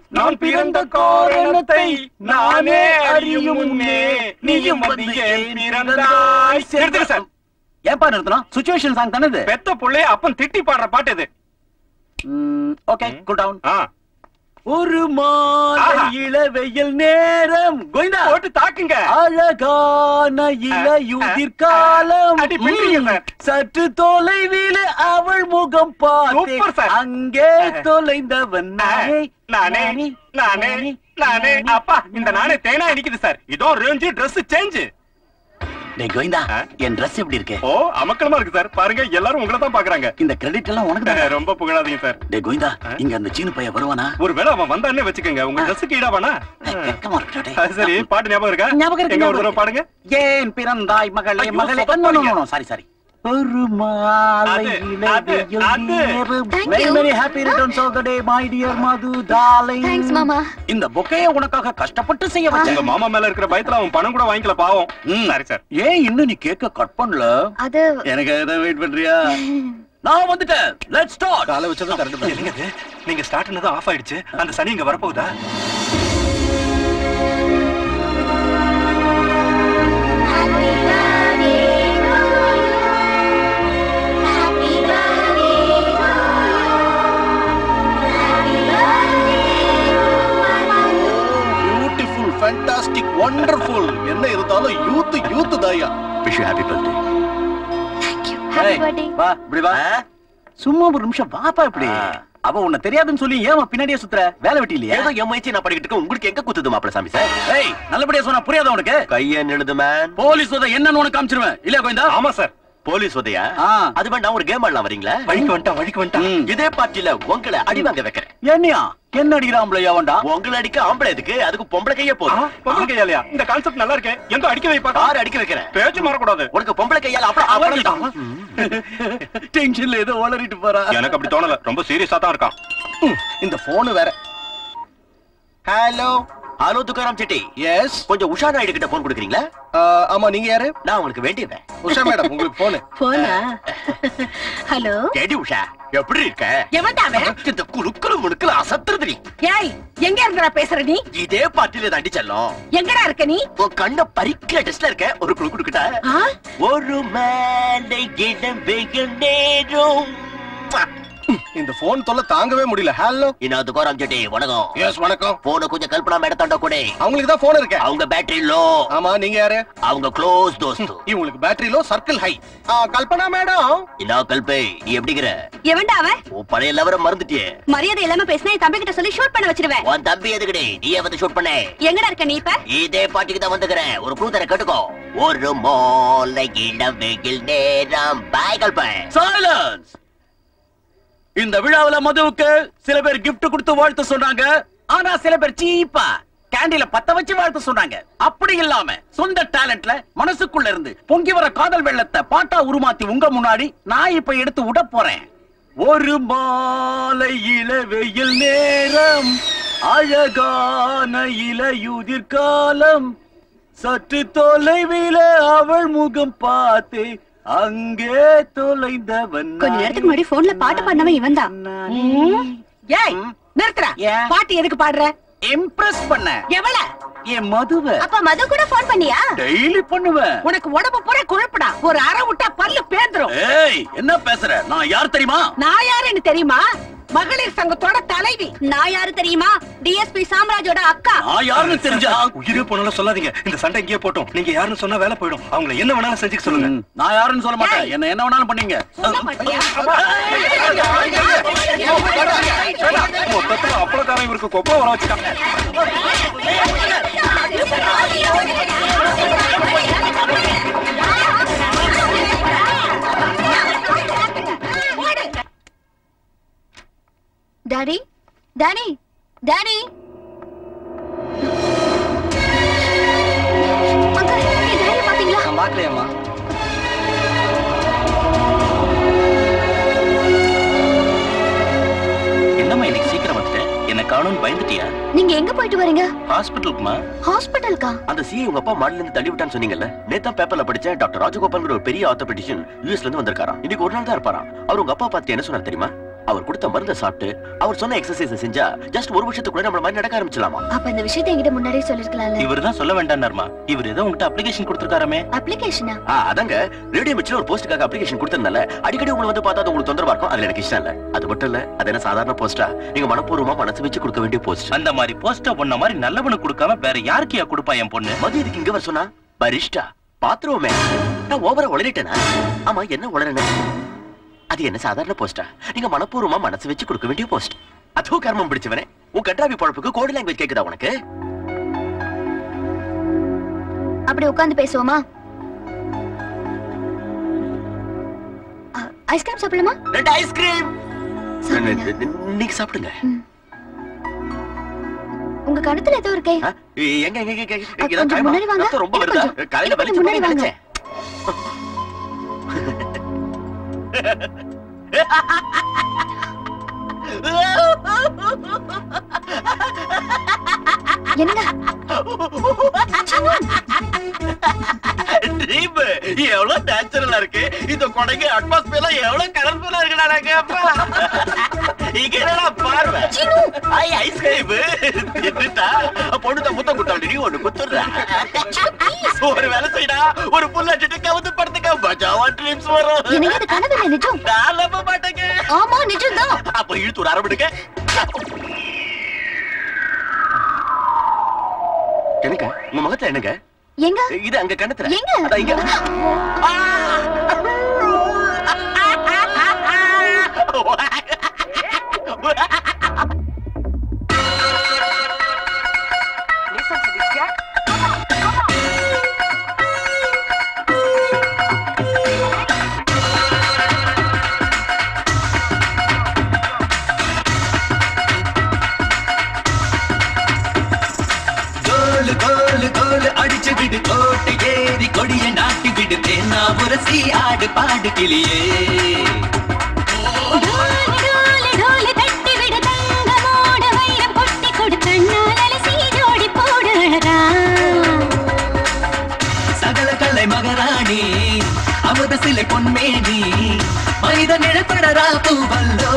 நான் பிறந்த காரணத்தை நானே அறியும் முன்னே. நீயும் வந்து ஏன் பிறந்தாய்? நிறுத்துங்க சார். ஏன்பா நிறுத்தணும் சுச்சுவேஷன் சாங் தானே பெத்த புள்ளைய அப்பன் திட்டி பாடுற பாட்டு இது. ஓகே கூல் டவுன் ஒரு மாலை இளவெயில் நேரம். போட்டு தாக்குங்க. அழகான இளையுதிர் காலம். சற்று தொலைவில் அவள் முகம் பார்த்து. அங்கே தொலைந்தவன் நானே நானே நானே நானே அப்பா இந்த நானே தேனா இனிக்குது சார். இதோ ரேஞ்சு Dress சேஞ்ச் டேய் கோவிந்தா என் Dress எப்படி இருக்கு? ஓ அமக்கலமா இருக்கு சார். பாருங்க எல்லாரும் உங்களை தான் பாக்குறாங்க. இந்த கிரெடிட் எல்லாம் உனக்கு தான்? ரொம்ப புகழாதீங்க சார். டேய் கோவிந்தா இங்க அந்த சீனு பையன் வருவானா? ஒருவேளை அவன் வந்தானே வச்சுக்கோங்க. உங்க ட்ரெஸ்ஸுக்கு ஈடாவானா? வெக்கமா இருக்கா டேய். அது சரி பாட்டு ஞாபகம் இருக்கா? ஞாபகம் இருக்கு, எங்க ஒரு தடவை பாடுங்க. ஏன் பிறந்தாய் மகளே மகளே? சொதப்பாதீங்க. சாரி சாரி ஒரு. இந்த பொக்கைய உனக்காக கஷ்டப்பட்டு செய்ய வச்சேன். மாமா மேல இருக்கிற பயத்துல அவன் பணம் கூட வாங்கிக்கல பாவம். சரி சார். ஏன் இன்னும் நீ கேக்க கட் பண்ணல? அது எனக்கு எதாவது வெயிட் பண்றியா? நான் வந்துட்டேன். லெட்ஸ் ஸ்டார்ட் காலை வச்சதும் இது? நீங்க ஸ்டார்ட் ஆஃப் ஆயிடுச்சு. அந்த சனி இங்க வரப்போகுதா? ஃபேண்டாஸ்டிக் வண்டர்ஃபுல் என்ன இருந்தாலும் யூத் யூத் தாயா. Wish happy birthday happy birthday வா இப்படி வா. சும்மா ஒரு நிமிஷம் வாப்பா இப்படி. அவ உன்னை தெரியாதுன்னு சொல்லி ஏன் பின்னாடியே சுத்துற? வேலை வெட்டி இல்லையா? ஏதோ எம்ஐச்சி நான் படிக்கிட்டு இருக்கேன். உங்களுக்கு எங்க குத்துது மாப்பிள சாமி சார் ஏய் நல்லபடியா சொன்னா புரியாத உனக்கு? கைய நிழுது மேன் போலீஸ் என்னன்னு உனக்கு காமிச்சிருவேன். இல்லையா கோவிந்தா? ஆமா சார் போலீஸ் உதயா? அது வேண்டாம் ஒரு கேம் ஆடலாம் வரீங்களா? வழிக்கு வந்துட்டான் வழிக்கு வந்துட்டான். இதே பார்ட்டில உங்களை அடி வாங்க வைக்கிறேன். என்னையா? என்ன அடிக்கிறாம்பளையா அவன்டா? உங்களை அடிக்க ஆம்பளை எதுக்கு? அதுக்கு பொம்பளை கையே போதும். பொம்பளை கையாலயா இந்த கான்செப்ட் நல்லா இருக்கு. எங்க அடிக்க வைப்பா கார் அடிக்க வைக்கிறேன் பேச்சு மாறக்கூடாது. உனக்கு பொம்பளை கையால அப்புறம் டென்ஷன்ல ஏதோ வளரிட்டு போறா. எனக்கு அப்படி தோணல. ரொம்ப சீரியஸா தான் இருக்கான். இந்த போன் வேற. Hello hello Tukaram Chetty. Yes கொஞ்சம் உஷா நாயுடு கிட்ட போன் கொடுக்குறீங்களா? ஆமா நீங்க யாரு? நான் உங்களுக்கு வேண்டியவன். உஷா மேடம் உங்களுக்கு போனு போனா ஹலோ? கேடி உஷா எப்படி இருக்க? எவன்டா அவன்? இந்த குலுக்குல முழுக்கல அசத்துறது நீ. ஏய் எங்க இருந்துடா பேசுற நீ? இதே பார்ட்டில தாண்டி செல்லும். எங்கடா இருக்க நீ? உன் கண்ண பறிக்கிற டெஸ்ட்ல இருக்க ஒரு குழு குடுக்கிட்ட? ஆ? ஒரு மேலை இடம் வெயில் நேரம். இந்த போன் தொல்லை தாங்கவே முடியல. ஹலோ இன்னும் துக்காராம் செட்டி வணக்கம். எஸ் வணக்கம். போன கொஞ்சம் கல்பனா மேடத்தாண்ட கூட. அவங்களுக்கு தான் போன் இருக்கு. அவங்க பேட்டரி லோ ஆமா நீங்க யாரு? அவங்க க்ளோஸ் தோஸ்து இவங்களுக்கு battery low circle high Kalpana madam. என்ன கல்பை நீ எப்படிங்கிற எவன்டா அவன்? உன் பழைய லவரை மறந்துட்டியே. மரியாதை இல்லாம பேசினா என் தம்பி கிட்ட சொல்லி ஷூட் பண்ண வச்சிருவேன். உன் தம்பி எதுக்குடி? நீ வந்து ஷூட் பண்ண. எங்கடா இருக்க நீ இப்ப? இதே பாட்டுக்கு தான் வந்துக்கிறேன் ஒரு க்ளூ தர கேட்டுக்கோ. ஒரு மோலை இளம் வெயில் நேரம். பாய் கல்பை. சைலன்ஸ் இந்த விழாவுல மதுவுக்கு சில பேர் கிஃப்ட் கொடுத்து வாழ்த்து சொன்னாங்க. ஆனா சில பேர் சீப்பா கேண்டில பத்த வச்சு வாழ்த்து சொன்னாங்க. அப்படி இல்லாம சொந்த டேலண்ட்ல மனசுக்குள்ள இருந்து பொங்கி வர காதல் வெள்ளத்தை பாட்டா உருமாத்தி உங்க முன்னாடி நான் இப்ப எடுத்து விட போறேன். ஒரு மாலை இளவெயில் நேரம் அழகான இலையுதிர் காலம் சற்று தொலைவில அவள் முகம் பார்த்து அங்கே தொலைந்தவன் கொஞ்ச நேரத்துக்கு முன்னாடி போன்ல பாட்டு பண்ணவன் இவன் தான். ஏய் நிறுத்துறா பாட்டு எதுக்கு பாடுற? இம்ப்ரெஸ் பண்ண. எவள? என் மதுவ. அப்ப மது கூட போன் பண்ணியா? டெய்லி பண்ணுவேன் உனக்கு உடம்பு பூரா குழப்படா. ஒரு அரை விட்டா பல்லு பேந்துரும். ஏய் என்ன பேசுற? நான் யார் தெரியுமா? நான் யாருன்னு தெரியுமா? மகளிர் சங்கத்தோட தலைவி நான் யாரு தெரியுமா டிஎஸ்பி சாம்ராஜோட அக்கா நான் யாருன்னு தெரிஞ்சா உயிரே போனாலும் சொல்லாதீங்க இந்த சண்டை இங்கேயே போட்டோம் நீங்க யாருன்னு சொன்னா வேலை போயிடும் அவங்கள என்ன வேணாலும் செஞ்சுக்க சொல்லுங்க நான் யாருன்னு சொல்ல மாட்டேன் என்ன என்ன வேணாலும் பண்ணீங்க மொத்தத்துல அப்பளக்காரன் இவருக்கு கொப்பா வர வச்சுட்டாங்க டாடி டாடி டாடி பார்க்கலையம்மா. என்னம்மா இன்னைக்கு சீக்கிரம் வந்துட்ட? என்ன காணும்னு பயந்துட்டியா? நீங்க எங்க போயிட்டு வரீங்க? ஹாஸ்பிட்டலுக்குமா? ஹாஸ்பிட்டலுக்கா அந்த சிஏ உங்க அப்பா மாடல இருந்து தள்ளி விட்டான்னு சொன்னீங்கல்ல? நேத்தா பேப்பர்ல படிச்ச டாக்டர் ராஜகோபால்ங்கிற ஒரு பெரிய ஆர்த்தோபெடிஷியன் யூஎஸ்ல இருந்து வந்திருக்காராம். இன்னைக்கு ஒரு நாள் தான் இருப்பாராம். அவர் உங்க அப்பா பார்த்து என்ன சொன்னார் தெரியுமா? அவர் கொடுத்த மருந்தை சாப்பிட்டு அவர் சொன்ன எக்ஸசைஸ் செஞ்சா ஜஸ்ட் ஒரு வருஷத்துக்குள்ள நம்மள மாதிரி நடக்க ஆரம்பிச்சலாமா அப்ப இந்த விஷயத்தை என்கிட்ட முன்னாடியே சொல்லிருக்கலாம்ல? இவர் தான் சொல்ல வேண்டாம்னாருமா இவர் ஏதோ உங்ககிட்ட அப்ளிகேஷன் கொடுத்துருக்காரமே. அப்ளிகேஷனா ஆ, அதாங்க. ரேடியோ மிச்சில் ஒரு போஸ்ட்டுக்காக அப்ளிகேஷன் கொடுத்ததுனால அடிக்கடி உங்களை வந்து பார்த்தா அது உங்களுக்கு தொந்தரவா இருக்கும். அதுல எனக்கு இஷ்டம் இல்ல. அது மட்டும் இல்ல அது என்ன சாதாரண போஸ்டா நீங்க மனப்பூர்வமா மனசு வச்சு கொடுக்க வேண்டிய போஸ்ட் அந்த மாதிரி போஸ்ட பொண்ண மாதிரி நல்லவனுக்கு கொடுக்காம வேற யாருக்கியா கொடுப்பா என் பொண்ணு? மதி இதுக்கு இங்க வர சொன்னா பரிஷ்டா பாத்ரூமே. நான் ஓவரா உளறிட்டேனா? ஆமா என்ன உளறன அது என்ன சாதாரண போஸ்டா நீங்க மனப்பூர்வமா மனசு வச்சு கொடுக்க வேண்டிய போஸ்ட் அதோ கர்மம் பிடிச்சவனே உன் கட்டாவி பொழப்புக்கு கோடி லாங்குவேஜ் கேக்குதா உனக்கு? அப்படி உட்கார்ந்து பேசுவோமா? ஐஸ்கிரீம் சாப்பிடலாமா? ரெண்டு ஐஸ்கிரீம் நீங்க சாப்பிடுங்க. உங்க கணத்துல ஏதோ இருக்கே. எங்க எங்க எங்க, ரொம்ப வருதா. காலையில வலிச்சு முன்னாடி வாங்க. Ha ha ha ha ha! என்னங்க ட்ரீம் எவ்வளவு நேச்சுரலா இருக்கு. இந்த கொடைக்கு அட்மாஸ்பியர்ல எவ்வளவு கலர்ஃபுல்லா இருக்குடா நான் கேப்பா இங்க என்னடா பார்வை? ஐ ஐஸ்கிரீம் தின்னுட்டா? பொண்ணு முத்தம் குத்தாண்டி நீ ஒண்ணு குத்துடுற ஒரு வேலை செய்யடா ஒரு புல் அடிச்சுட்டு கவுந்து படுத்துக்க. மஜாவா ட்ரீம்ஸ் வரும். என்னங்க இது கனவு நிஜம்? நான் நம்ப மாட்டேங்க. ஆமா நிஜம்தான். அப்ப இழுத்து ஒரு அரபிடுங்க என்னங்க? உங்க முகத்துல என்னங்க? எங்க? இது அங்க கணத்துல. எங்க? அதான் இங்க. கோலு போடு அழகா. சகல கலை மகராணி அமுத சிலை பொன்மேனி மனித நிழப்படரா பூவல்லோ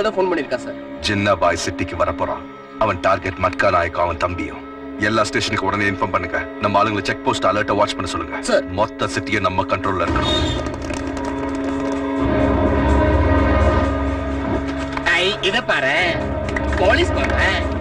தடவை ஃபோன் பண்ணிருக்கான் சார் ஜின்னா பாய் சிட்டிக்கு வரப்போறான். அவன் டார்கெட் மட்கா நாயக்கும் அவன் தம்பியும். எல்லா ஸ்டேஷனுக்கு உடனே இன்ஃபார்ம் பண்ணுங்க. நம்ம ஆளுங்களை செக் போஸ்ட் அலர்ட்டா வாட்ச் பண்ண சொல்லுங்க. சார் மொத்த சிட்டியை நம்ம கண்ட்ரோல்ல இருக்கணும். ஐ இத பாரு. போலீஸ் போறேன்.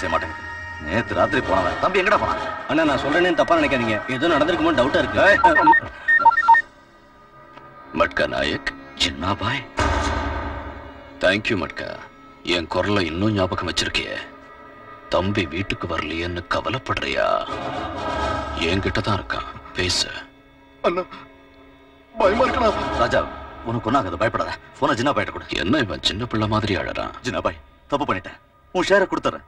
செய்ய மாட்டேங்குது நேத்து ராத்திரி போனவன். தம்பி எங்கடா போனான்? அண்ணா நான் சொல்றேன்னு தப்பா நினைக்காதீங்க. ஏதோ நடந்திருக்குமோ டவுட்டா இருக்கு. மட்கா நாயக் சின்ன பாய். தேங்க்யூ மட்கா. என் குரலை இன்னும் ஞாபகம் வச்சிருக்கிய. தம்பி வீட்டுக்கு வரலையேன்னு கவலைப்படுறியா? என்கிட்ட தான் இருக்கான். பேசு. அண்ணா பயமா இருக்கா ராஜா உனக்கு ஒண்ணாகாது பயப்படாத. போன ஜின்னா பாயிட்ட கூட. என்ன இவன் சின்ன பிள்ளை மாதிரி அழறான்? ஜின்னா பாய் தப்பு பண்ணிட்டேன். உன் ஷேரை கொடுத்துறேன்.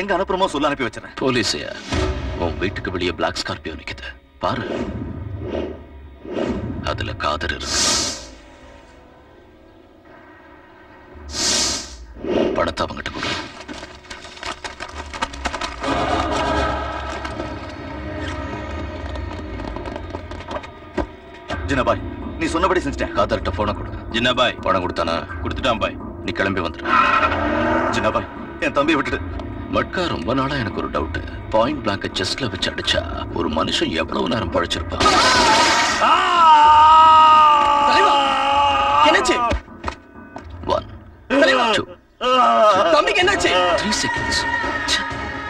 எங்க அனுப்புறமோ சொல்ல அனுப்பி வச்சிடறேன். போலீஸையா? உன் வீட்டுக்கு வெளியே பிளாக் ஸ்கார்பியோ நிக்குது. பாரு. அதுல காதர் இருக்கு. படத்தை அவங்கிட்ட கொடு. ஜின்னா பாய் நீ சொன்னபடி செஞ்சுட்டேன். காதர்கிட்ட போனை கொடு. ஜின்னா பாய் பணம் கொடுத்தானா? கொடுத்துட்டான் பாய். நீ கிளம்பி வந்துரு. ஜின்னா பாய் என் தம்பியை விட்டுட்டு மட்கா ரொம்ப நாளா எனக்கு ஒரு டவுட் பாயிண்ட் பிளாங்க செஸ்ட்ல வச்சு அடிச்சா ஒரு மனுஷன் எவ்வளவு நேரம் பழிச்சிருப்பான் என்னாச்சு? ஒன் டூ தம்பிக்கு என்னாச்சு? த்ரீ செகண்ட்ஸ்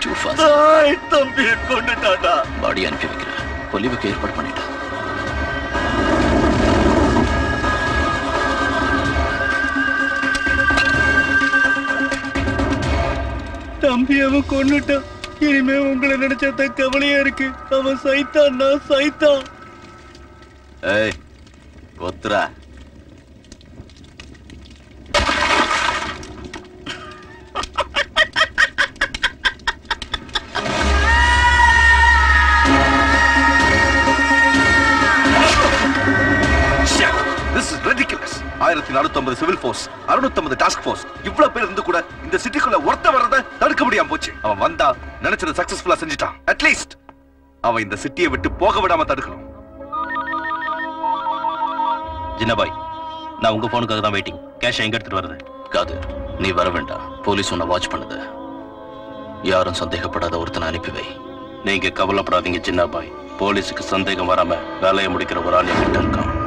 டூ தாய் தம்பியை கொண்டுட்டாடா பாடி அனுப்பி வைக்கிறேன். பொலிவுக்கு ஏற்பாடு பண்ணிட்டேன் தம்பியாவும் கொண்டுட்டான் கொன்னுட்டான் இனிமே உங்களை நினைச்சத கவலையா இருக்கு. அவன் சைத்தான் நான் சைத்தான். ஏய் கொத்துரா ஆயிரத்தி நானூத்தி சிவில் ஃபோர்ஸ் அறுநூத்தி டாஸ்க் ஃபோர்ஸ் இவ்வளவு பேர் இருந்து கூட இந்த சிட்டிக்குள்ள ஒருத்த வர்றத தடுக்க முடியாம போச்சு. அவன் வந்தா நினைச்சதை சக்சஸ்ஃபுல்லா செஞ்சுட்டான். அட்லீஸ்ட் அவன் இந்த சிட்டியை விட்டு போக விடாம தடுக்கணும். ஜின்னபாய் நான் உங்க போனுக்காக தான் வெயிட்டிங் கேஷ் எங்க எடுத்துட்டு வருது காது. நீ வர வேண்டாம். போலீஸ் உன்னை வாட்ச் பண்ணுது. யாரும் சந்தேகப்படாத ஒருத்தனை அனுப்பி வை. நீங்க கவலைப்படாதீங்க ஜின்னாபாய். போலீஸுக்கு சந்தேகம் வராம வேலையை முடிக்கிற ஒரு ஆள் என்கிட்ட இருக்கான்.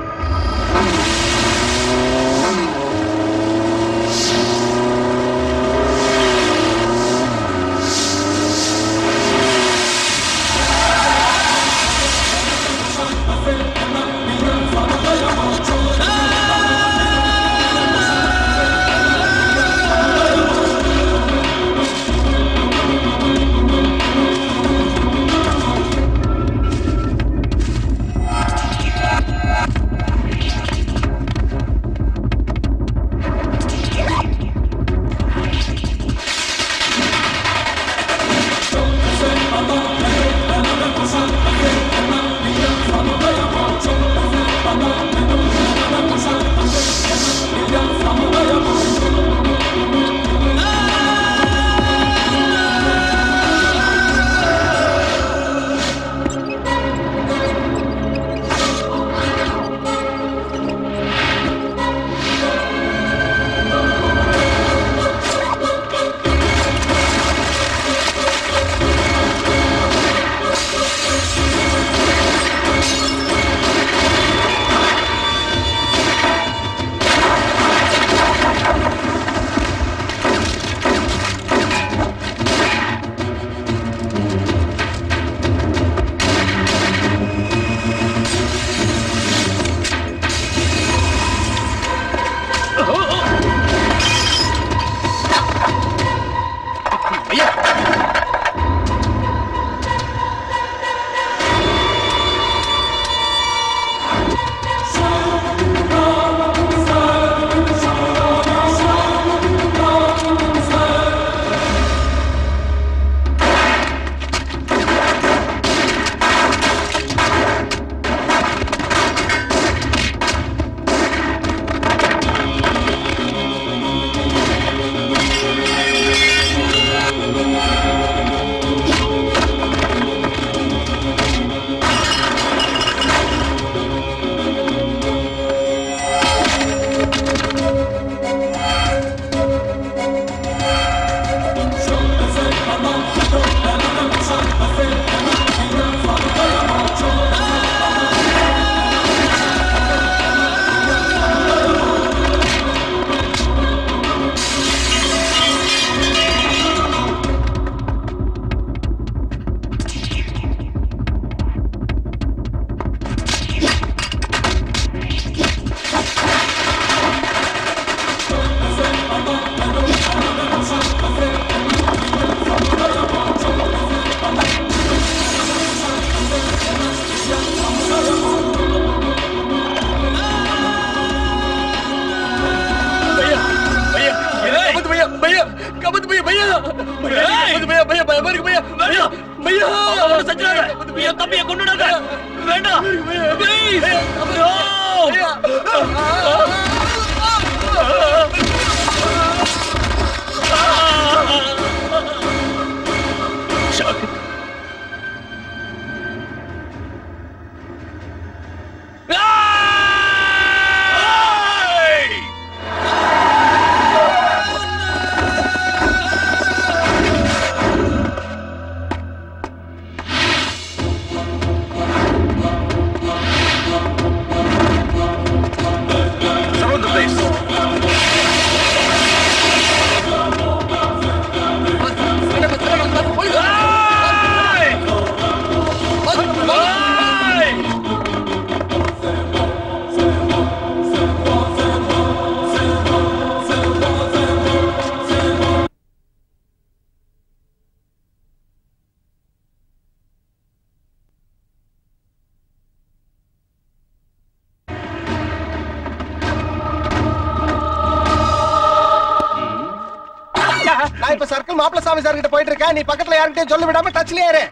நானும் மாப்பிள சாமி சார் கிட்ட போயிட்டு இருக்கேன் நீ பக்கத்துல யார்கிட்டயும் சொல்ல விடாம டச்லயே இரு.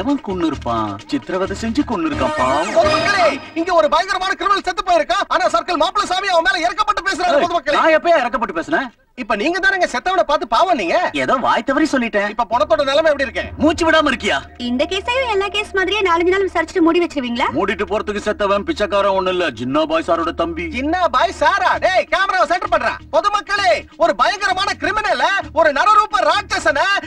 எவன் கொன்னு இருப்பான்? சித்திரவதை செஞ்சு இருக்கான் பாவம் பொதுமக்களே இங்க ஒரு பயங்கரமான கிரிமினல் செத்து போயிருக்கான். ஆனா சர்க்கிள் மாப்பிள சாமி அவன் மேல இறக்கப்பட்டு பேசுறாரு பொதுமக்களே. நான் எப்பயா இறக்கப்பட்டு பேசுனேன்? இப்ப நீங்க தானே செத்தவனை பார்த்து பாவம் நீங்க? ஏதோ வாய் தவறி சொல்லிட்டேன். இப்ப பணத்தோட நிலைமை எப்படி இருக்கு? மூச்சு விடாம இருக்கியா? இந்த கேஸையும் எல்லா கேஸ் மாதிரியே நாலஞ்சு நாள் விசாரிச்சுட்டு மூடி வச்சிருவீங்களா? மூடிட்டு போறதுக்கு செத்தவன் பிச்சைக்காரன் ஒண்ணு இல்ல. ஜின்னா பாய் சாரோட தம்பி. என்ன பாய் சாரா? டேய் கேமராவை சென்டர் பண்றா. பொதுமக்களே ஒரு பயங்கரமான கிரிமினல ஒரு ராட்சசன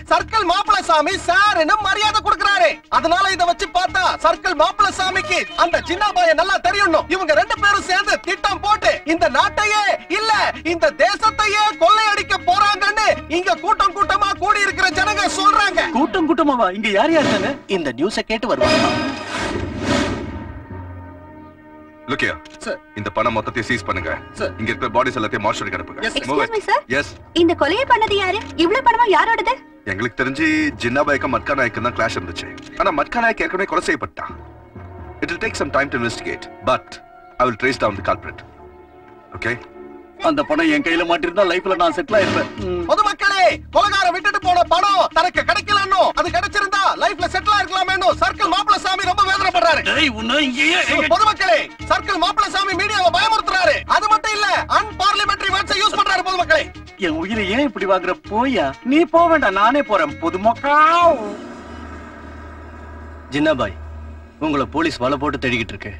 சர்க்கிள் மாப்பிள சாமி சாருன்னு மரியாதை கொடுக்கறாரு. அதனால இத வச்சு பார்த்தா சர்க்கிள் மாப்பிள சாமிக்கு அந்த சின்ன பாய நல்லா தெரியணும். இவங்க ரெண்டு பேரும் சேர்ந்து திட்டம் போட்டு இந்த நாட்டையே இல்ல இந்த தேசத்தையே கொள்ளையடிக்க போறாங்கன்னு இங்க கூட்டம் கூட்டமா கூடி இருக்கிற ஜனங்க சொல்றாங்க. கூட்டம் கூட்டமாவா? இங்க யார் யார் இருக்காங்க? இந்த நியூஸ கேட்டு வருவாங்க. லுக்கியா இந்த பணம் மொத்தத்தையும் சீஸ் பண்ணுங்க. இங்க இருக்கிற பாடிஸ் எல்லாத்தையும் மார்ஷலுக்கு அனுப்புங்க. இந்த கொலையை பண்ணது யாரு? இவ்வளவு பணமா யாரோடது? எங்களுக்கு தெரிஞ்சு ஜின்னா பாய்க்கும் மட்கா நாய்க்கும் தான் கிளாஷ் இருந்துச்சு. ஆனா மட்கா நாய்க்கு ஏற்கனவே கொலை செய்யப்பட்டான் it will take some time to investigate but I will trace down the culprit. Okay அந்த பணம் என் கையில மாட்டிருந்தா லைஃப்ல நான் செட்டில் ஆயிருப்பேன். பொதுமக்களே கொலகார விட்டுட்டு போன பணம் தனக்கு கிடைக்கலன்னு அது கிடைச்சிருந்தா லைஃப்ல செட்டில் ஆயிருக்கலாமேனு சர்க்கிள் மாப்பிள சாமி ரொம்ப வேதனைப்படுறாரு. பொதுமக்களே சர்க்கிள் மாப்பிள சாமி மீடியாவை பயமுறுத்துறாரு. அது மட்டும் இல்ல அன்பார்லிமெண்டரி வேர்ட்ஸ் யூஸ் பண்றாரு பொதுமக்களே. என் உயிரை ஏன் இப்படி வாங்குற? போயா நீ போக வேண்டாம் நானே போறேன் பொதுமக்கா. ஜின்னாபாய் உங்களை போலீஸ் வலை போட்டு தேடிக்கிட்டு இருக்கு.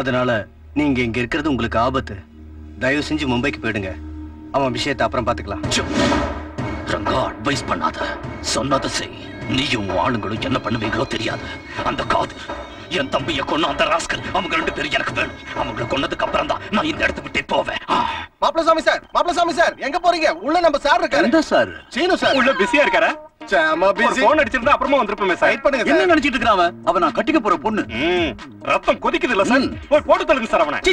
அதனால நீங்க இங்க இருக்கிறது உங்களுக்கு ஆபத்து. தயவு செஞ்சு மும்பைக்கு போயிடுங்க. அவன் விஷயத்தை அப்புறம் பாத்துக்கலாம் ரங்கா அட்வைஸ் பண்ணாத. சொன்னதை செய். நீயும் ஆளுங்களும் என்ன பண்ணுவீங்களோ தெரியாது. அந்த காது. என் தம்பியை கொன்ன அந்த ராஸ்கல். அவங்க ரெண்டு பேரும் எனக்கு வேணும். அவங்களை கொன்னதுக்கு அப்புறம் தான் நான் இந்த இடத்த விட்டே போவேன். மாப்பிள சாமி சார் மாப்பிள சாமி சார் எங்க போறீங்க? உள்ள நம்ம சார் இருக்காரு. எந்த சார்? சீனு சார். உள்ள பிஸியா இருக்காரா? சாம போன் அடிச்சிருந்தா அப்புறமா வந்திருப்போமே சார். வெயிட் பண்ணுங்க என்ன நினைச்சிட்டு இருக்கிறான் அவன்? அவன் நான் கட்டிக்க போற பொண்ணு. ரத்தம் கொதிக்குது இல்ல சார் போய் போட்டு தள்ளுங்க சார் அவனை. சீ,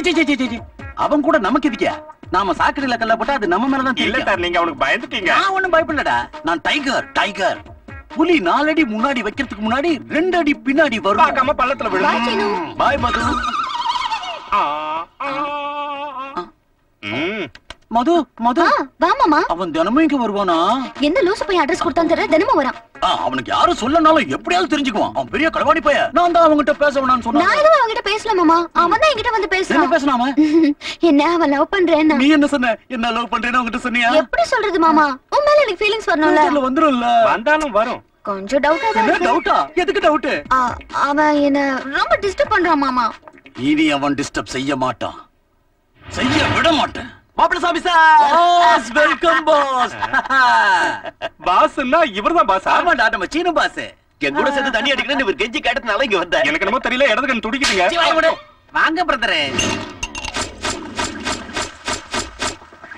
சீ. அவன் கூட நமக்கு இருக்கியா நாம சாக்கடையில கல்ல போட்டா அது நம்ம மேலதான் இல்ல சார் நீங்க அவனுக்கு பயந்துட்டீங்க. நான் ஒண்ணும் பயப்படலடா. நான் டைகர் டைகர் புலி நாலடி முன்னாடி வைக்கிறதுக்கு முன்னாடி ரெண்டு அடி பின்னாடி வரும். பார்க்காம பள்ளத்துல விழுந்து. பாய் மது. மது மது. வா மாமா அவன் தினமும் இங்க வருவானா? எந்த லூசு போய் அட்ரஸ் கொடுத்தான்னு தெரியல தினமும் வரான். அவனுக்கு யாரும் சொல்லனாலும் எப்படியாவது தெரிஞ்சுக்குவான். அவன் பெரிய களவாடி பைய நான் தான் அவன்கிட்ட பேச வேணாம்னு சொன்னான். நான் எதுவும் அவன்கிட்ட பேசல மாமா அவன் தான் என்கிட்ட வந்து என்ன பேசுறான். பேசினா அவன் என்ன அவன் லவ் பண்றேன்னா? நீ என்ன சொன்ன? என்ன லவ் பண்றேன்னு அவன்கிட்ட சொன்னியா? எப்படி சொல்றது மாமா? உன் மேல எனக்கு ஃபீலிங்ஸ் வரணும்ல. வந்துரும்ல. வந்தாலும் வரும். கொஞ்சம் டவுட்டா தான் என்ன. டவுட்டா எதுக்கு டவுட் அவன் என்ன ரொம்ப டிஸ்டர்ப் பண்றான் மாமா. இனி அவன் டிஸ்டர்ப் செய்ய மாட்டான். செய்ய விட மாட்டேன். மாப்பிள சாமி சார் வெல்கம் பாஸ் பாஸ்னா இவர்தான் பாஸ் ஆமாடா நம்ம சீன பாஸ் என் கூட சேர்ந்து தண்ணி அடிக்கிறேன்னு இவர் கெஞ்சி கேட்டதுனால இங்க வந்தேன். எனக்கு என்னமோ தெரியல இடது கண் துடிக்குதுங்க. வாங்க பிரதரே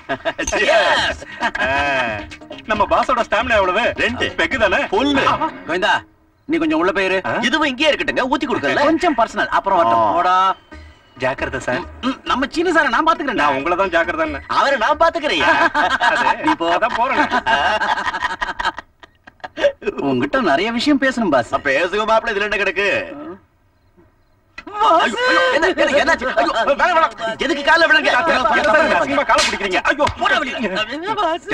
நம்ம பாஸோட ஸ்டாமினா எவ்வளவு? ரெண்டு. பெக்கு தானே பொல்லு கோவிந்தா நீ கொஞ்சம் உள்ள போயிரு. இதுவும் இங்கேயே இருக்கட்டுங்க ஊத்தி கொடுக்கல கொஞ்சம் பர்சனல் அப்புறம் வரட்டும் போடா. ஜாக்கிரதை சார். நம்ம சீன சார நான் பாத்துக்கிறேன் நான் உங்களை தான் ஜாக்கிரதை அவரை நான் பாத்துக்கிறேன். நீ போ அதான் போறேன். உங்ககிட்ட நிறைய விஷயம் பேசணும் பாஸ். பேசுங்க மாப்பிள இதுல என்ன கிடக்கு ஐயோ, ஐயோ, என்ன, என்ன, என்னாச்சு? ஐயோ, வேணாம், வேணாம். எதுக்கு கால விடுங்க காலை பிடிக்கிறீங்க. ஐயோ.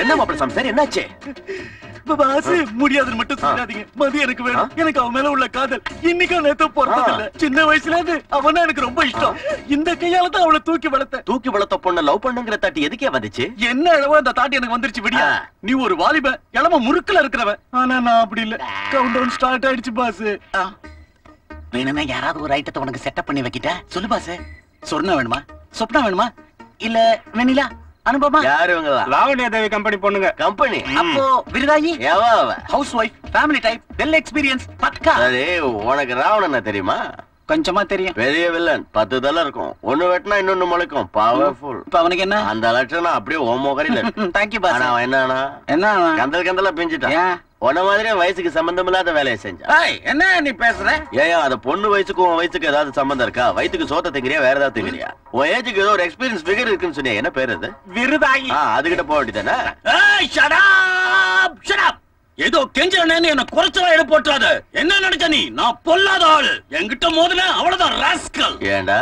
என்ன மாப்பிள சாமி? சார் என்னாச்சு பாஸ் முடியாதுன்னு மட்டும் சொல்லாதீங்க. மதி எனக்கு வேணும். எனக்கு அவன் மேல உள்ள காதல். இன்னைக்கு நேத்து போறது இல்ல சின்ன வயசுல இருந்து அவனா எனக்கு ரொம்ப இஷ்டம். இந்த கையால தான் அவளை தூக்கி வளர்த்த தூக்கி வளர்த்த பொண்ண லவ் பண்ணுங்கிற தாட்டி எதுக்கே வந்துச்சு? என்ன அளவோ அந்த தாட்டி எனக்கு வந்துருச்சு விடியா. நீ ஒரு வாலிப இளம முறுக்குல இருக்கிறவன் ஆனா நான் அப்படி இல்ல. கவுண்ட் டவுன் ஸ்டார்ட் ஆயிடுச்சு பாஸ் வேணும்னா யாராவது ஒரு ஐட்டத்தை உனக்கு செட்டப் பண்ணி வைக்கிட்ட? சொல்லு பாஸ் சொர்ணா வேணுமா? சொப்னா வேணுமா? இல்ல வெண்ணிலா? அனுபவமா? யாரு இவங்களா லாவண்யா தேவி கம்பெனி பொண்ணுங்க. கம்பெனி அப்போ விருதாயி? Housewife family type well experience பக்கா. சரி உனக்கு ராவணன் தெரியுமா? கொஞ்சமா தெரியும். பெரிய வில்லன் பத்து தலை இருக்கும். ஒண்ணு வெட்டினா இன்னொன்னு முளைக்கும். பவர்ஃபுல் இப்ப அவனுக்கு என்ன? அந்த லட்சணம் அப்படியே ஓமோ கரையில இருக்கு. தேங்க்யூ பாஸ் ஆனா அவன் என்னன்னா என்ன கந்தல் கந்தலா பிஞ்சிட்டான். உன்ன மாதிரியே வயசுக்கு சம்பந்தம் இல்லாத வேலையை செஞ்சான். ஏய், என்ன நீ பேசுற? ஏன் அந்த பொண்ணு வயசுக்கும் உன் வயசுக்கு ஏதாவது சம்பந்தம் இருக்கா? வயித்துக்கு சோத்த திங்கிறியா வேற ஏதாவது திங்கிறியா? உன் ஏஜுக்கு ஏதோ ஒரு எக்ஸ்பீரியன்ஸ் ஃபிகர் இருக்குன்னு சொன்னியா என்ன பேர் அது? விருதாயி. ஆ அதுகிட்ட போக வேண்டியதானே ஏதோ கெஞ்சறனேன்னு என்ன குறைச்சலா எடு போட்டுறாத. என்ன நினைச்ச நீ? நான் பொல்லாத ஆளு. என்கிட்ட மோதுன அவ்வளவுதான் ராஸ்கல் ஏண்டா?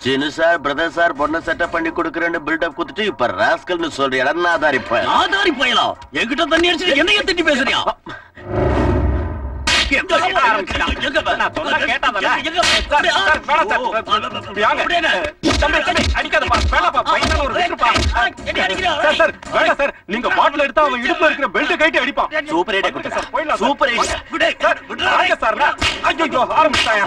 சின்ன சார் பிரதர் சார் பொண்ணை செட்டப் பண்ணி கொடுக்குறேன்னு பில்டப் கொடுத்துட்டு இப்ப ராஸ்கல்னு சொல்றியா நாதாரி பையன் ஆதாரி பயலா என்கிட்ட தண்ணி அடிச்சு என்னைய திட்டி பேசுறியா? நீங்க பாட்டில் எடுத்தா அவன் இடுப்புல இருக்கிற பெல்ட் கைட்டு அடிப்பான் சூப்பர் ஐடியா கொடுத்தா சூப்பர் ஐடியா சார் ஐயோ ஆரம்பிச்சாயா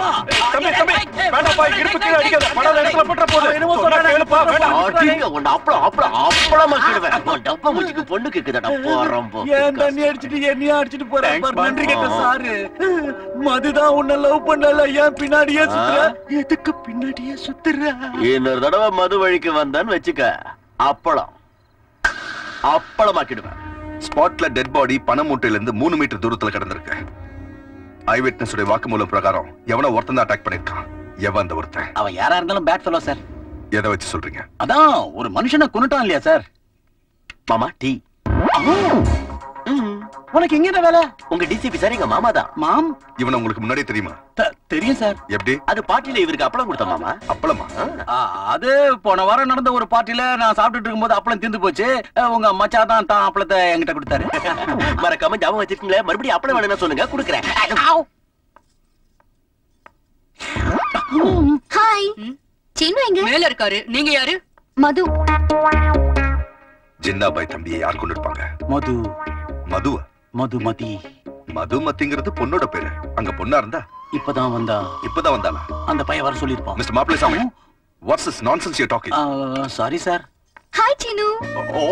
தம்பி தம்பி வேண்டாப்பா இடுப்பு கீழே அடிக்காத படாத இடத்துல பற்ற போது என்னமோ சொன்னா கேளுப்பா வேண்டாம் உன் அப்பளம் அப்பளம் அப்பளம் மக்கிடுவேன் உன் டப்பா மூச்சிக்கு பொண்ணு கேக்குதாடா போறோம் போ ஏன் தண்ணி அடிச்சிட்டு என்னையும் அடிச்சிட்டு போறேன் நன்றி கேட்ட சாரு மதுதான் உன்னை லவ் பண்ணல ஏன் பின்னாடியே சுத்துற. எதுக்கு பின்னாடியே சுத்துற? இன்னொரு தடவை மது வழிக்கு வந்தான்னு வச்சுக்க அப்பளம். அப்பளமாக்கிடுவேன். ஸ்பாட்ல டெட் பாடி பண மூட்டையில இருந்து மூணு மீட்டர் தூரத்துல கிடந்திருக்கு. ஐ விட்னஸ் உடைய வாக்குமூலம் பிரகாரம் எவனோ ஒருத்தன் தான் அட்டாக் பண்ணிருக்கான் எவன் அந்த ஒருத்தன்? அவன் யாரா இருந்தாலும் பேட் ஃபெலோ சார் எதை வச்சு சொல்றீங்க? அதான் ஒரு மனுஷனை கொன்னுட்டான் இல்லையா சார் மாமா டீ. உனக்கு எங்க என்ன வேலை? உங்க டிசிபி சார் எங்க மாமா தான். மாம்? இவனை உங்களுக்கு முன்னாடியே தெரியுமா? தெரியும் சார். எப்படி? அது பாட்டில இவருக்கு அப்பளம் கொடுத்த மாமா. அப்பளமா? அது போன வாரம் நடந்த ஒரு பார்ட்டில நான் சாப்பிட்டுட்டு இருக்கும்போது அப்பளம் தீர்ந்து போச்சு. உங்க மச்சா தான் தான் அப்பளத்தை என்கிட்ட கொடுத்தாரு. மறக்காம ஜாபம் வச்சிருக்கீங்களே மறுபடியும் அப்பளம் வேணும்னா சொல்லுங்க கொடுக்குறேன். ஹாய் சின்ன எங்க? மேல இருக்காரு. நீங்க யாரு? மது. ஜின்னாபாய் தம்பியை யார் கொண்டு இருப்பாங்க மது. மதுவா? மதுமதி. மதுமதிங்கிறது பொண்ணோட பேரு. அங்க பொண்ணா இருந்தா? இப்பதான் வந்தா. இப்பதான் வந்தாளா? அந்த பையன் வர சொல்லிருப்பான் மிஸ்டர் மாப்பிள்ளை சாமி what's is nonsense you talking sorry sir hi Seenu ஓ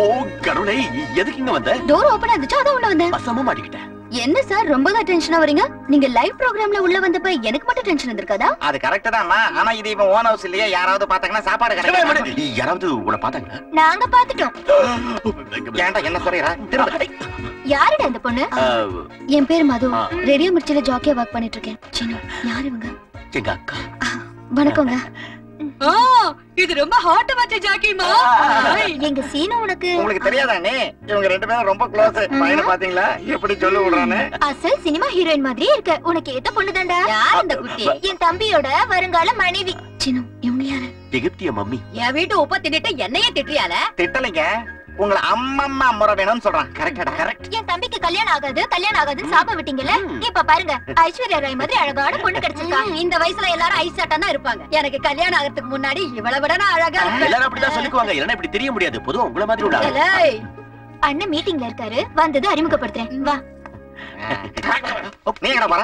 கடவுளே எதுக்கு இங்க வந்த? டோர் ஓபன் ஆச்சு அதான் உள்ள வந்தேன். பசமா மாட்டிக்கிட்டேன். என்ன சார் ரொம்ப தான் டென்ஷனா வரீங்க நீங்க லைவ் ப்ரோக்ராம்ல உள்ள வந்தப்ப எனக்கு மட்டும் டென்ஷன் வந்திருக்காதா அது கரெக்ட் தான்மா. ஆனா இது இவன் ஓன் ஹவுஸ் இல்லையே. யாராவது பாத்தாங்கன்னா சாப்பாடு கிடையாது யாராவது உன்னை பார்த்தாங்களா? நாங்க பாத்துட்டோம் ஏன்டா என்ன சொல்றா திரும்ப. யாருடா இந்த பொண்ணு? என் பேர் மது. ரேடியோ மிர்ச்சில ஜாக்கியா ஒர்க் பண்ணிட்டு இருக்கேன். சின்ன யார் இவங்க? எங்க அக்கா. வணக்கங்க. இது ரொம்ப ஹாட் வச்ச ஜாக்கிமா எங்க சீனு உனக்கு. உங்களுக்கு தெரியாதானே? இவங்க ரெண்டு பேரும் ரொம்ப க்ளோஸ் பையனை பாத்தீங்களா? எப்படி சொல்லி விடுறானே. அசல் சினிமா ஹீரோயின் மாதிரியே இருக்க. உனக்கு ஏத்த பொண்ணுதான்டா யார் இந்த குட்டி? என் தம்பியோட வருங்கால மனைவி. சின்ன இவங்க யாரு? எகிப்திய மம்மி. என் வீட்டு உப்ப தின்னுட்டு என்னையே திட்டுறியால திட்டலைங்க. உங்களை அம்மம்மா முறை வேணும்னு சொல்றான். கரெக்டா கரெக்ட் என் தம்பிக்கு கல்யாணம் ஆகாது கல்யாணம் ஆகாதுன்னு சாப விட்டீங்கல்ல? இப்ப பாருங்க ஐஸ்வர்யா ராய் மாதிரி அழகான பொண்ணு கிடைச்சிருக்கா இந்த வயசுல எல்லாரும் ஐஸ் ஆட்டம் தான் இருப்பாங்க. எனக்கு கல்யாணம் ஆகிறதுக்கு முன்னாடி இவ்வளவு விட நான் அழகா எல்லாரும் அப்படிதான் சொல்லிக்குவாங்க. இல்லைன்னா இப்படி தெரிய முடியாது. பொதுவா உங்களை மாதிரி உள்ள அண்ணன் மீட்டிங்ல இருக்காரு. வந்தது அறிமுகப்படுத்துறேன். வா. நீ போற?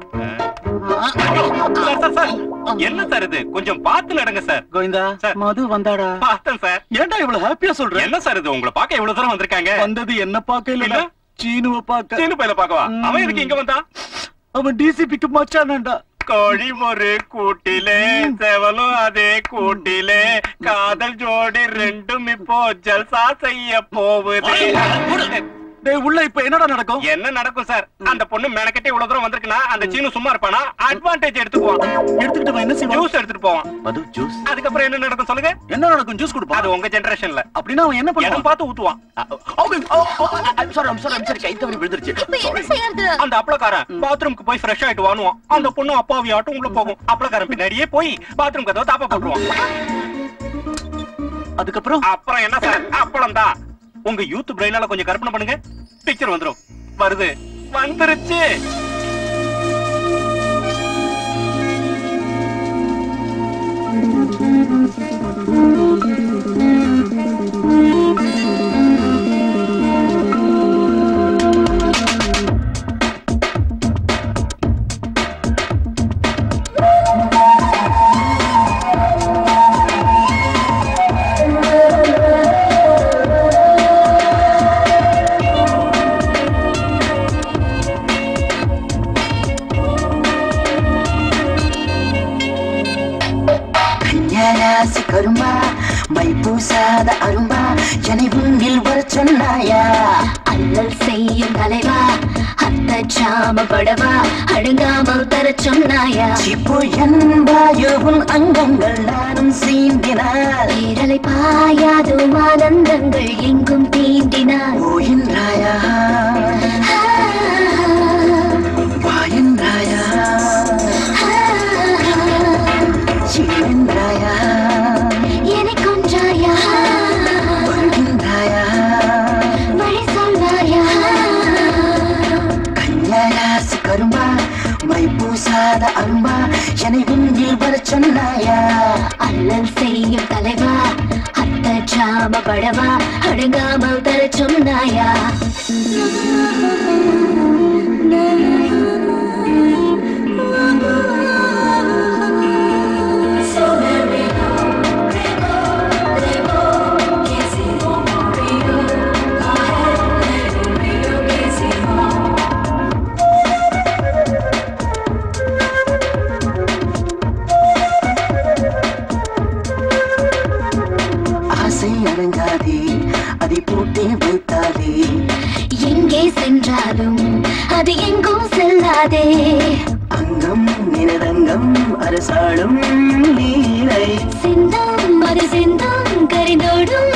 சார், சார், சார், என்ன சார் இது கொஞ்சம் பார்த்து நடங்க சார் கோவிந்தா மது வந்தாடா பார்த்தேன் சார் ஏன்டா இவ்வளவு ஹாப்பியா சொல்ற என்ன சார் இது உங்களை பார்க்க எவ்வளவு தூரம் வந்திருக்காங்க வந்தது என்ன பார்க்க இல்ல சீனுவ பார்க்க சீனு பையில பார்க்கவா அவன் எதுக்கு இங்க வந்தான் அவன் டிசிபிக்கு மச்சானாண்டா கோழி ஒரு கூட்டிலே செவலும் அதே கூட்டிலே காதல் ஜோடி ரெண்டும் இப்போ ஜல்சா செய்ய போகுது உள்ள இப்ப என்னடா நடக்கும்? என்ன நடக்கும் சார்? அந்த பொண்ணு மெனக்கட்டே இவ்வளவு தூரம் வந்திருக்குன்னா அந்த சீனு சும்மா இருப்பானா? அட்வான்டேஜ் எடுத்துக்குவான் எடுத்துக்கிட்டு என்ன செய்வான்? ஜூஸ் எடுத்துட்டு போவான். ஜூஸ் அதுக்கப்புறம் என்ன நடக்கும் சொல்லுங்க? என்ன நடக்கும்? ஜூஸ் கொடுப்பான்? அது உங்க ஜெனரேஷன்ல அப்படின்னா அவன் என்ன பண்ணுவான்? பார்த்து ஊத்துவான். சாரி சாரி சாரி கை தவறி விழுந்துருச்சு. அந்த அப்பளக்காரன் பாத்ரூம்க்கு போய் ஃப்ரெஷ் ஆயிட்டு வானுவான். அந்த பொண்ணு அப்பாவி ஆட்டும் உள்ள போகும். அப்பளக்காரன் பின்னாடியே போய் பாத்ரூம் கதவை தாப்பா போட்டுருவான். அதுக்கப்புறம்? அப்புறம் என்ன சார்? அப்பளம் தான். உங்க யூத் பிரெயினால கொஞ்சம் கற்பனை பண்ணுங்க. பிக்சர் வந்துரும். வருது. வந்துருச்சு. மை பூசாத அரும்பா என்னை உன்னில் வர சொன்னாயா? அல்லல் செய்யும் தலைவா அத்த சாம படவா அழுங்காமல் தர சொன்னாயா? இப்போ என்பாயோ உன் அங்கங்கள் நானும் சீண்டினால். பேரலை பாயாது ஆனந்தங்கள் எங்கும் தீண்டினார் ஓ என்னை முன்னில் வர சொன்னாயா? அல்லல் செய்யும் தலைவா அத்த ஜாம படவா அடங்காமல் தர சொன்னாயா? ஆசை அடங்காதே அதை போட்டே வைத்தாதே. எங்கே சென்றாலும் அது எங்கும் செல்லாதே. அங்கம் நினதங்கம் அரசாளும் லீலை சிந்தம் அது சிந்தம் கரிந்தோடும்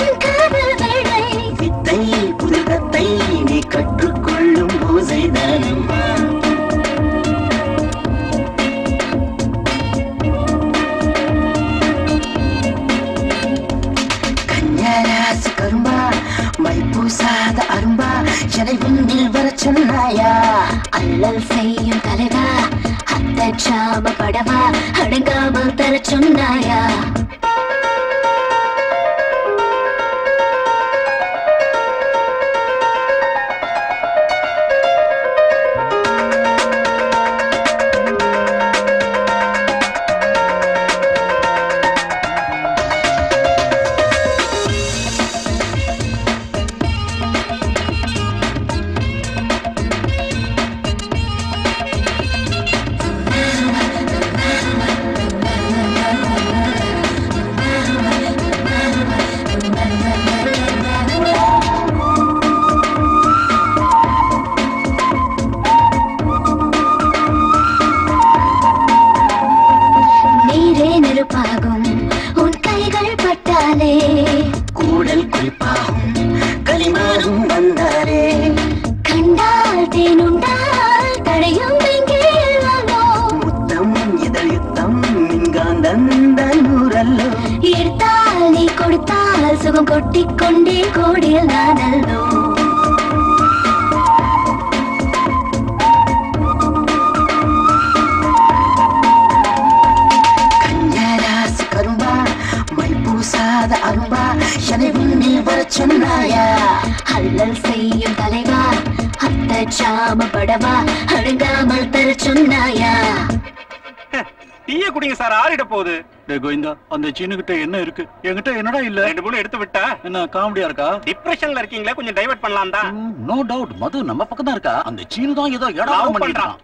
சீனுகிட்ட என்ன இருக்கு? என்கிட்ட என்னடா இல்ல? ரெண்டு மூணு எடுத்து விட்டா? என்ன காமெடியா இருக்கா? டிப்ரெஷன்ல இருக்கீங்களே கொஞ்சம் டைவர்ட் பண்ணலாம் தான் நோ டவுட் மது நம்ம பக்கம் தான் இருக்கா? அந்த சீனு தான் ஏதோ இடம் பண்றான்.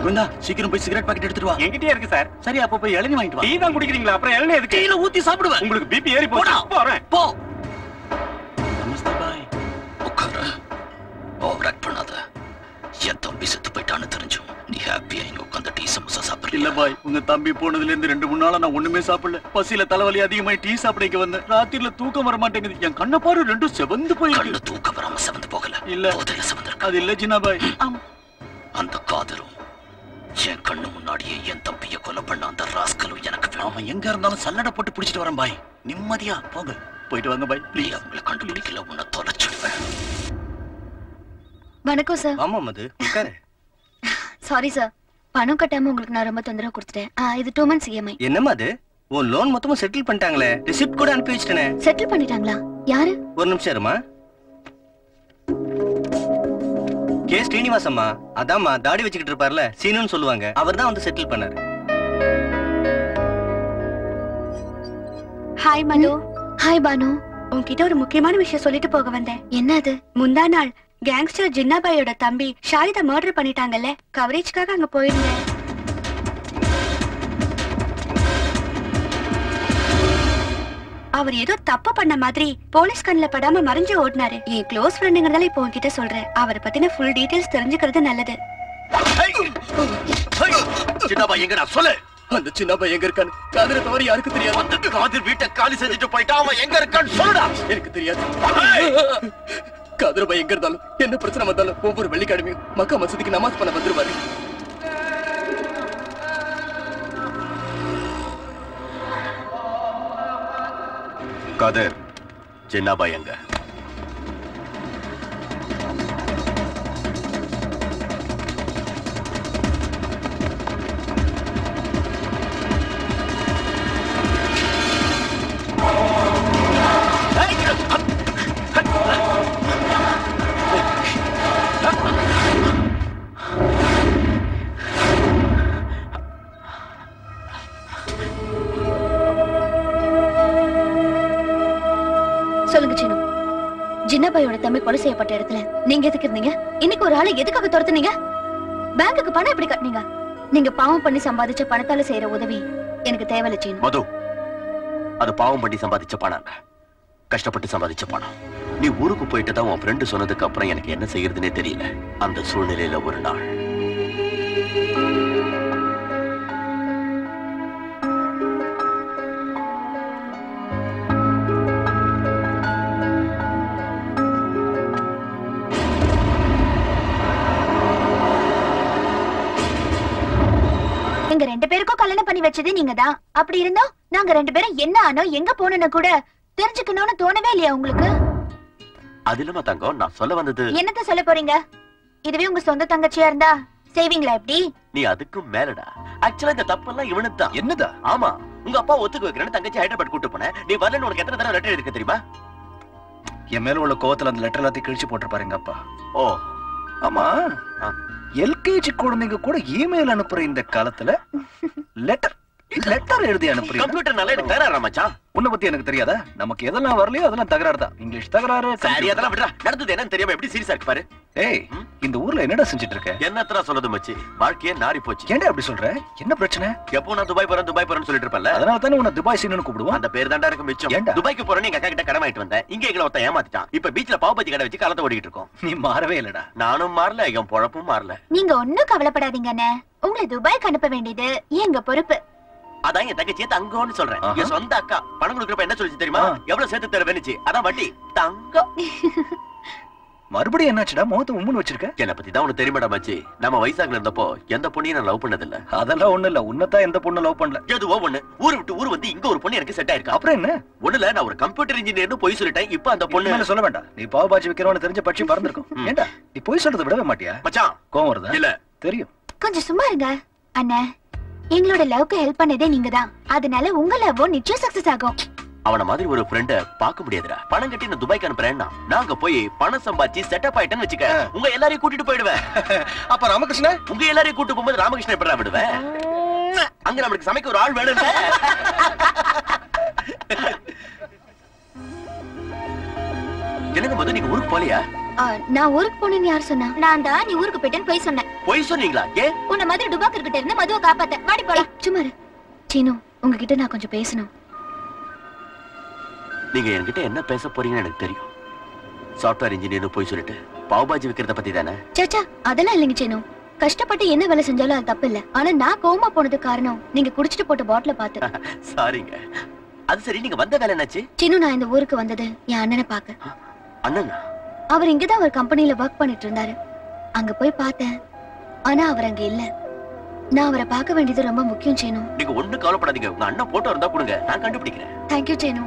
கோவிந்தா சீக்கிரம் போய் சிகரெட் பாக்கெட் எடுத்துட்டு வா. என்கிட்டயே இருக்கு சார். சரி அப்ப போய் இளநீ வாங்கிட்டு வா. டீ தான் குடிக்கிறீங்களா? அப்புறம் இளநீ எதுக்கு? டீல ஊத்தி சாப்பிடுவேன். உங்களுக்கு பிபி ஏறி போறேன். தம்பி போனதுல இருந்து ரெண்டு மூணு நாளா நான் ஒண்ணுமே சாப்பிடல. பசியில தலைவலி அதிகமாயி டீ சாப்பிட இங்க வந்தேன். ராத்திரில தூக்கம் வர மாட்டேங்குது. என் கண்ண பாரு ரெண்டும் செவந்து போயிருக்கு. தூக்கம் வராம செவந்து போகல. இல்ல. அது இல்ல ஜின்னா பாய் அந்த காதலும் என் கண்ணு முன்னாடியே என் தம்பிய கொலை பண்ண அந்த ராஸ்கலும் எனக்கு அவன் எங்க இருந்தாலும் சல்லடை போட்டு பிடிச்சிட்டு வரேன் பாய். நிம்மதியா போங்க. போயிட்டு வாங்க பாய். நீ அவங்களை கண்டுபிடிக்கல உன்னை தொலைச்சிடுவேன். வணக்கம் சார். ஆமா மது. உட்காரு. சாரி சார் பணம் கட்டாம உங்களுக்கு நான் ரொம்ப தொந்தரவு கொடுத்துட்டேன். ஆ, இது டூ மந்த்ஸ் இஎம்ஐ என்னம்மா அது? உன் லோன் மொத்தமும் செட்டில் பண்ணிட்டாங்களே. ரிசிப்ட் கூட அனுப்பி வச்சிட்டேனே. செட்டில் பண்ணிட்டாங்களா? யாரு? ஒரு நிமிஷம் இருமா. கே ஸ்ரீனிவாசம்மா அதாம்மா தாடி வச்சுக்கிட்டு இருப்பார்ல சீனுன்னு சொல்லுவாங்க. அவர் தான் வந்து செட்டில் பண்ணாரு. ஹாய் மனு. ஹாய் பானு. உன்கிட்ட ஒரு முக்கியமான விஷயம் சொல்லிட்டு போக வந்தேன். என்ன அது முந்தா நாள் கேங்ஸ்டர் ஜின்னாபாயோட தம்பி ஷாரித மர்டர் பண்ணிட்டாங்கல்ல கவரேஜ்க்காக அங்க போயிருந்தேன் அவர் ஏதோ தப்பு பண்ண மாதிரி போலீஸ் கண்ணுல படாம மறைஞ்சு ஓடினாரு. என் க்ளோஸ் ஃப்ரெண்டுங்கிறதால இப்போ உன்கிட்ட சொல்றேன். அவரை பத்தின ஃபுல் டீடைல்ஸ் தெரிஞ்சுக்கிறது நல்லது. சின்னப்பா எங்கடா சொல்லு? அந்த சின்னப்பா எங்க இருக்கான்னு? காதல தவிர யாருக்கு தெரியாது? அந்த காதர் வீட்டை காலி செஞ்சுட்டு போயிட்டா அவன் எங்க இருக்கான்னு சொல்லுடா. எனக்கு தெரியாது. கதிரபாய் எங்க இருந்தாலும் என்ன பிரச்சனை வந்தாலும் ஒவ்வொரு வெள்ளிக்கிழமையும் மக்கா மசூதிக்கு நமாஸ் பண்ண வந்துருவாரு. கதர் சின்னப்பா எங்க? ஜின்னபாயோட தம்பி கொலை செய்யப்பட்ட இடத்துல நீங்க எதுக்கு இருந்தீங்க? இன்னைக்கு ஒரு ஆளை எதுக்காக துரத்துனீங்க? பேங்குக்கு பணம் எப்படி கட்டினீங்க? நீங்க பாவம் பண்ணி சம்பாதிச்ச பணத்தால செய்யற உதவி எனக்கு தேவையில்ல சீனு மது அது பாவம் பண்ணி சம்பாதிச்ச பணம் கஷ்டப்பட்டு சம்பாதிச்ச பணம். நீ ஊருக்கு போயிட்டு தான் உன் ஃப்ரெண்டு சொன்னதுக்கு அப்புறம் எனக்கு என்ன செய்யறதுன்னே தெரியல. அந்த சூழ்நிலையில ஒரு நாள். பண்ணி வச்சது நீங்க தான் அப்படி இருந்தோம் நாங்க ரெண்டு பேரும் என்ன ஆனோ எங்க போனோம்னு கூட தெரிஞ்சுக்கணும்னு தோணவே இல்லையா உங்களுக்கு? அது இல்லாம தங்கம் நான் சொல்ல வந்தது. என்னத்த சொல்ல போறீங்க? இதுவே உங்க சொந்த தங்கச்சியா இருந்தா? செய்வீங்களா எப்படி நீ அதுக்கும் மேலடா. ஆக்சுவலா இந்த தப்பெல்லாம் இவனுக்கு தான் என்னதா? ஆமா. உங்க அப்பா ஒத்துக்க வைக்கிறேன்னு தங்கச்சி ஹைதராபாத் கூட்டு போனேன். நீ வரலன்னு உனக்கு எத்தனை தடவை லெட்டர் எழுதிருக்க தெரியுமா? என் மேல உள்ள கோவத்துல அந்த லெட்டர் எல்லாத்தையும் கிழிச்சு போட்டிருப்பாரு எங்க அப்பா. ஓ. ஆமா. எல்கேஜி குழந்தைங்க கூட இமெயில் அனுப்புற இந்த காலத்துல லெட்டர் லெட்டர் எழுதி அனுப்புறீங்க. கம்ப்யூட்டர்னால எனக்கு தகராறு மச்சான்? உன்னை பத்தி எனக்கு தெரியாதா? நமக்கு எதெல்லாம் வரலையோ அதெல்லாம் தகராறு தான். இங்கிலீஷ் தகராறு சரி அதெல்லாம் விடுறா. நடந்தது என்னன்னு தெரியாம எப்படி சீரியஸா இருக்கு பாரு. ஏய் இந்த ஊர்ல என்னடா செஞ்சுட்டு இருக்க என்னத்தரா சொல்லுது மச்சி? வாழ்க்கையே நாரி போச்சு. ஏன்டா அப்படி சொல்ற? என்ன பிரச்சனை? எப்போ நான் துபாய் போறேன் துபாய் போறேன்னு சொல்லிட்டு இருப்பேன்ல அதனால தானே உன்னை துபாய் சீனு கூப்பிடுவோம். அந்த பேர் தாண்டா இருக்கு மிச்சம். ஏன்டா? துபாய்க்கு போறேன்னு எங்க அக்கா கிட்ட கடன் வாங்கிட்டு வந்தேன். இங்க எங்களை ஒருத்தன் ஏமாத்திட்டான். இப்ப பீச்ல பாவபத்தி கடை வச்சு காலத்தை ஓடிட்டு இருக்கோம். நீ மாறவே இல்லடா. நானும் மாறல என் பொழப்பும் மாறல. நீங்க ஒண்ணும் கவலைப்படாதீங்க அண்ணே. உங்களை துபாய்க்கு அனுப்ப வேண்டியது எங்க பொறுப்பு. அதான் என் தங்கச்சியை தங்கம்னு சொல்றேன். என் சொந்த அக்கா. பணம் கொடுக்கறப்ப என்ன சொல்லிச்சு தெரியுமா? எவ்வளவு சேர்த்து தருவேன்னுச்சு அதான் வட்டி. தங்கம். மறுபடியும் என்னாச்சுடா? முகத்தை உம்முன்னு வச்சிருக்க? என்ன பத்தி தான் உனக்கு தெரியுமாடா மச்சி? நம்ம வயசாகல இருந்தப்போ எந்த பொண்ணையும் நான் லவ் பண்ணதில்ல. அதெல்லாம் ஒண்ணு இல்ல. உன்னதான் எந்த பொண்ணு லவ் பண்ணல. எதுவோ ஒண்ணு. ஊரு விட்டு ஊர் வந்து இங்க ஒரு பொண்ணு எனக்கு செட் ஆயிருக்கு? அப்புறம் என்ன? ஒண்ணுல நான் ஒரு கம்ப்யூட்டர் இன்ஜினியர்னு போய் சொல்லிட்டேன். இப்ப அந்த பொண்ணு சொல்ல வேண்டாம். நீ பாவ பாஜி வைக்கிறவனு தெரிஞ்ச பட்சி பறந்துருக்கும். ஏண்டா? நீ போய் சொல்றது விடவே மாட்டியா? மச்சான். கோவம் வருதா? இல்ல. தெரியும். கொஞ்சம் சும்மா இருங்க அண்ணே. எங்களோட லவ்க்கு ஹெல்ப் பண்ணதே நீங்க தான் அதனால உங்க லவ்வும் நிச்சயம் சக்சஸ் ஆகும். அவன மாதிரி ஒரு ஃப்ரெண்ட பார்க்க முடியாதுடா. பணம் கட்டி நான் துபாய்க்கு அனுப்புறேன்னா நாங்க போய் பணம் சம்பாதிச்சு செட்டப் ஆயிட்டேன்னு வச்சுக்க. உங்க எல்லாரையும் கூட்டிட்டு போயிடுவேன். அப்ப ராமகிருஷ்ணன் உங்க எல்லாரையும் கூட்டு போகும்போது ராமகிருஷ்ணன் எப்படா விடுவேன் அங்க நம்மளுக்கு சமைக்க ஒரு ஆள் வேணும் என்னங்க மது நீங்க ஊருக்கு போலியா நான் ஊருக்கு போனேன்னு யார் சொன்னா? நான் தான் நீ ஊருக்கு போயிட்டேன்னு போய் சொன்னேன். போய் சொன்னீங்களா? ஏன் உன்னை மாதிரி டுபாக்கு கிட்ட இருந்து மதுவை காப்பாத்த வாடி போலாம். சும்மா. சீனு உங்ககிட்ட நான் கொஞ்சம் பேசணும். நீங்க என்கிட்ட என்ன பேச போறீங்கன்னு எனக்கு தெரியும். சாஃப்ட்வேர் இன்ஜினியர்னு போய் சொல்லிட்டு பாவுபாஜி விக்கிறத பத்தி தானே? சேச்சா அதெல்லாம் இல்லைங்க சீனு. கஷ்டப்பட்டு என்ன வேலை செஞ்சாலும் அது தப்பு இல்ல. ஆனா நான் கோமா போனதுக்கு காரணம் நீங்க குடிச்சிட்டு போட்ட பாட்டில பார்த்து. சாரிங்க அது சரி நீங்க வந்த வேலை என்னாச்சு? சீனு நான் இந்த ஊருக்கு வந்தது என் அண்ணனை பார்க்க. அண்ணன்? அவர் இங்கதான் ஒரு கம்பெனில ஒர்க் பண்ணிட்டு இருந்தாரு அங்க போய் பார்த்தேன். ஆனா அவர் அங்க இல்ல. நான் அவரை பார்க்க வேண்டியது ரொம்ப முக்கியம் சீனு. நீங்க ஒண்ணு கவலைப்படாதீங்க. உங்க அண்ணன் போட்டோ இருந்தா கொடுங்க. நான் கண்டுபிடிக்கிறேன். தேங்க்யூ சீனு.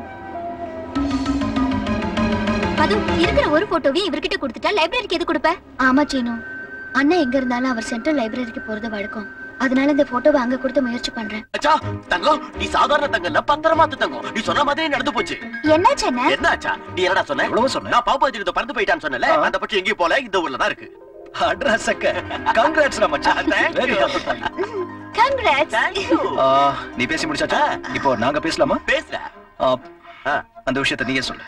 மது இருக்கிற ஒரு போட்டோவையும் இவர்கிட்ட கொடுத்துட்டா லைப்ரரிக்கு எது கொடுப்ப? ஆமா சீனு. அண்ணன் எங்க இருந்தாலும் அவர் சென்ட்ரல் லைப்ரரிக்கு போறது வழக்கம். அதனால இந்த போட்டோவை அங்க கொடுத்து முயற்சி பண்றேன். அச்சா தங்கம் நீ சாதாரண தங்கம் இல்ல பத்திரமாத்து தங்கம். நீ சொன்ன மாதிரியே நடந்து போச்சு. என்னாச்சு அண்ணன் என்னாச்சா நீ என்னடா சொன்ன? எவ்வளவு சொன்ன. நான் பாப்பாஜி கிட்ட பறந்து போயிட்டான்னு சொன்னல அந்த பட்சம் எங்கேயும் போல இந்த ஊர்ல தான் இருக்கு. அட்ரஸ் அக்க கங்க்ராட்ஸ் மச்சான் வெரி கங்க்ராட்ஸ் நீ பேசி முடிச்சாச்சா? இப்போ நாங்க பேசலாமா? பேசுற அந்த விஷயத்தை நீயே சொல்லு.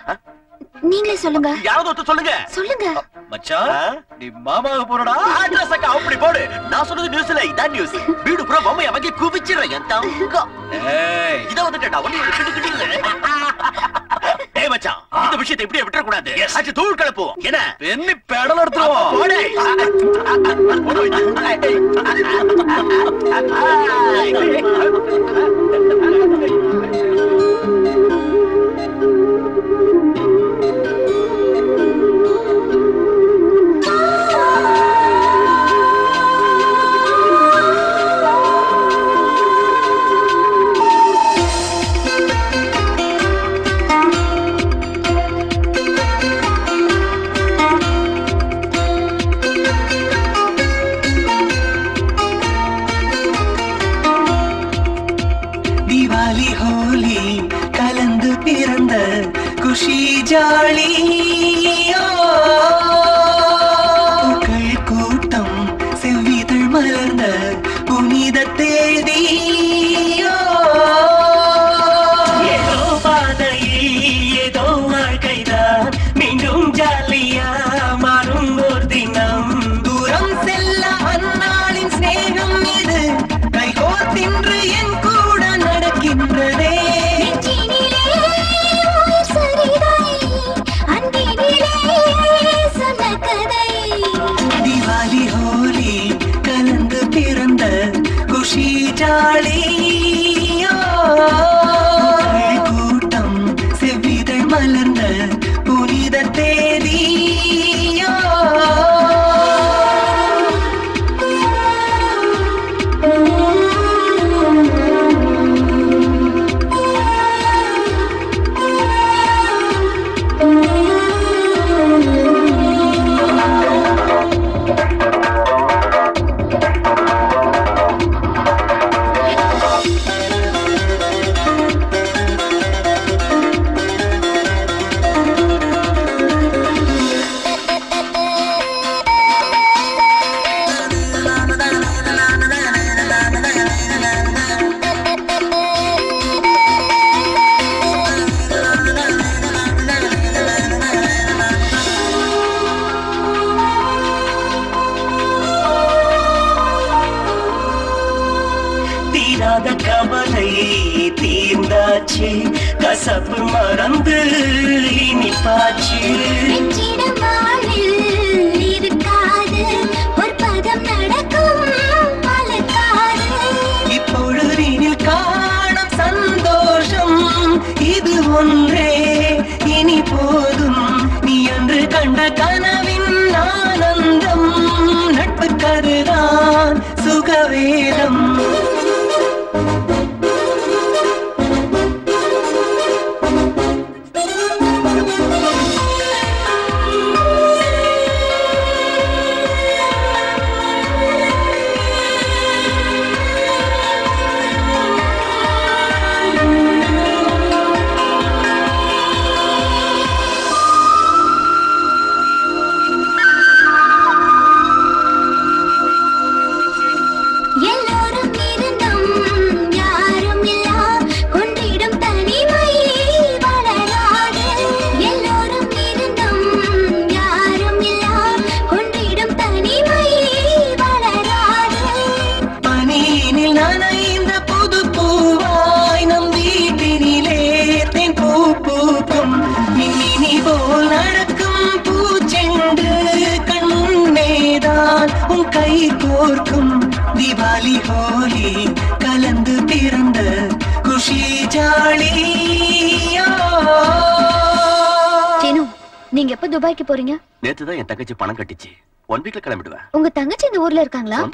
நீங்களே சொல்லுங்க. யாராவது ஒருத்தர் சொல்லுங்க. சொல்லுங்க. மச்சான் நீ மாமாவுக்கு போறடா. அட்ரஸ் அக்கா அப்படி போடு. நான் சொன்னது நியூஸ்ல இதான் நியூஸ் வீடு பூரா பொம்மை அவங்க குவிச்சிடுறேன் என் தங்கம். ஏய். இத வந்துட்டா ஒண்ணு கிட்டு கிட்டு ஏய் மச்சான் இந்த விஷயத்தை இப்படியே விட்டுற கூடாது அச்சு தூள் கலப்புவோம். என்ன? பெண்ணி பெடல் எடுத்துருவோம். போடு.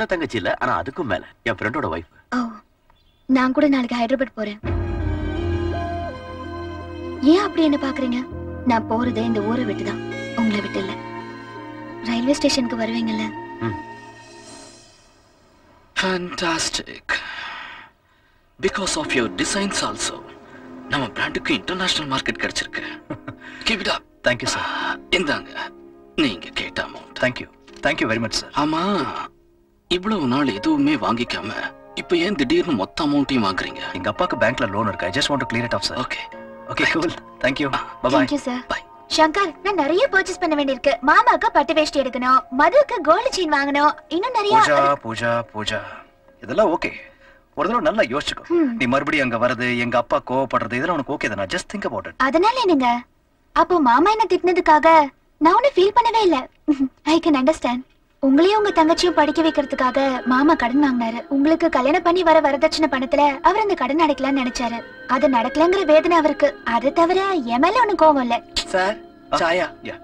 சொந்த தங்கச்சி இல்ல ஆனா அதுக்கும் மேல என் ஃப்ரெண்டோட வைஃப் ஓ நான் கூட நாளைக்கு ஹைதராபாத் போறேன். ஏன் அப்படி என்ன பாக்குறீங்க? நான் போறதே இந்த ஊரை விட்டுதான். உங்களை விட்டு இல்ல ரயில்வே ஸ்டேஷனுக்கு வருவீங்கல்ல? Fantastic because of your designs also நம்ம பிராண்டுக்கு இன்டர்நேஷனல் மார்க்கெட் கிடைச்சிருக்கு. Keep it up thank you sir இந்தாங்க நீங்க கேட்ட amount thank you thank you very much sir ஆமா. இவ்வளவு நாள் எதுவுமே வாங்கிக்காம இப்போ ஏன் திடீர்னு மொத்த அமௌண்ட்டையும் வாங்குறீங்க? எங்க அப்பாக்கு பேங்க்ல லோன் இருக்கு. I just want to clear it off sir okay okay cool thank you bye bye sir Shankar நான் நிறைய பர்ச்சேஸ் பண்ண வேண்டியிருக்கு. மாமாக்கு பட்டு வேஷ்டி எடுக்கணும். மதுக்கு கோல்டு செயின் வாங்கணும். இன்னும் நிறைய பூஜா பூஜா பூஜா. இதெல்லாம் ஓகே ஒரு தடவை நல்லா யோசிச்சுக்கோ. நீ மறுபடியும் அங்க வரது எங்க அப்பா கோவப்படுறது இதெல்லாம் உனக்கு ஓகே தானே? ஜஸ்ட் திங்க் அபவுட் இட் அதனால என்னங்க? அப்போ மாமா என்ன திட்டினதுக்காக நான் ஒன்னும் ஃபீல் பண்ணவே இல்ல. ஐ கேன் அண்டர்ஸ்டாண்ட் உங்களையும் உங்க தங்கச்சியும் படிக்க வைக்கிறதுக்காக மாமா கடன் வாங்கினாரு. உங்களுக்கு கல்யாணம் பண்ணி வர வரதட்சணை பணத்துல அவர் அந்த கடன் அடைக்கலாம்னு நினைச்சாரு. அது நடக்கலங்கிற வேதனை அவருக்கு. அது தவிர என் மேல ஒண்ணும் கோவம் இல்ல. சார் சாயா. Yeah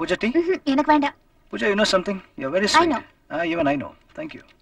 Pooja tea? எனக்கு வேண்டாம். Pooja you know something you very sweet know. Even I know thank you what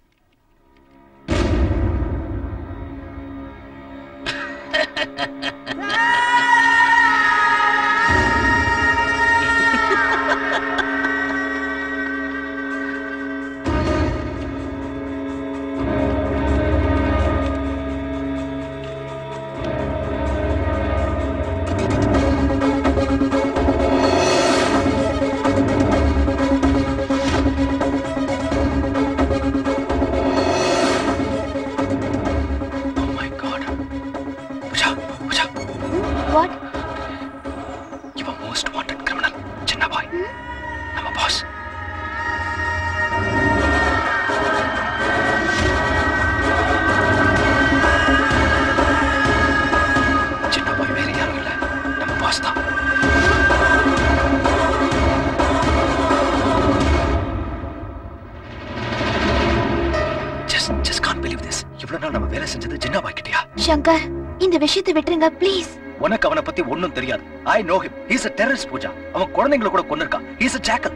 வேலை செஞ்சது? ஜின்னா பாய் கிட்டயா? சங்கர் இந்த விஷயத்தை விட்டுருங்க ப்ளீஸ் உனக்கு அவனை பத்தி ஒண்ணும் தெரியாது. I know him he's a terrorist Pooja. அவன் குழந்தைங்களை கூட கொன்னிருக்கான். He's a jackal.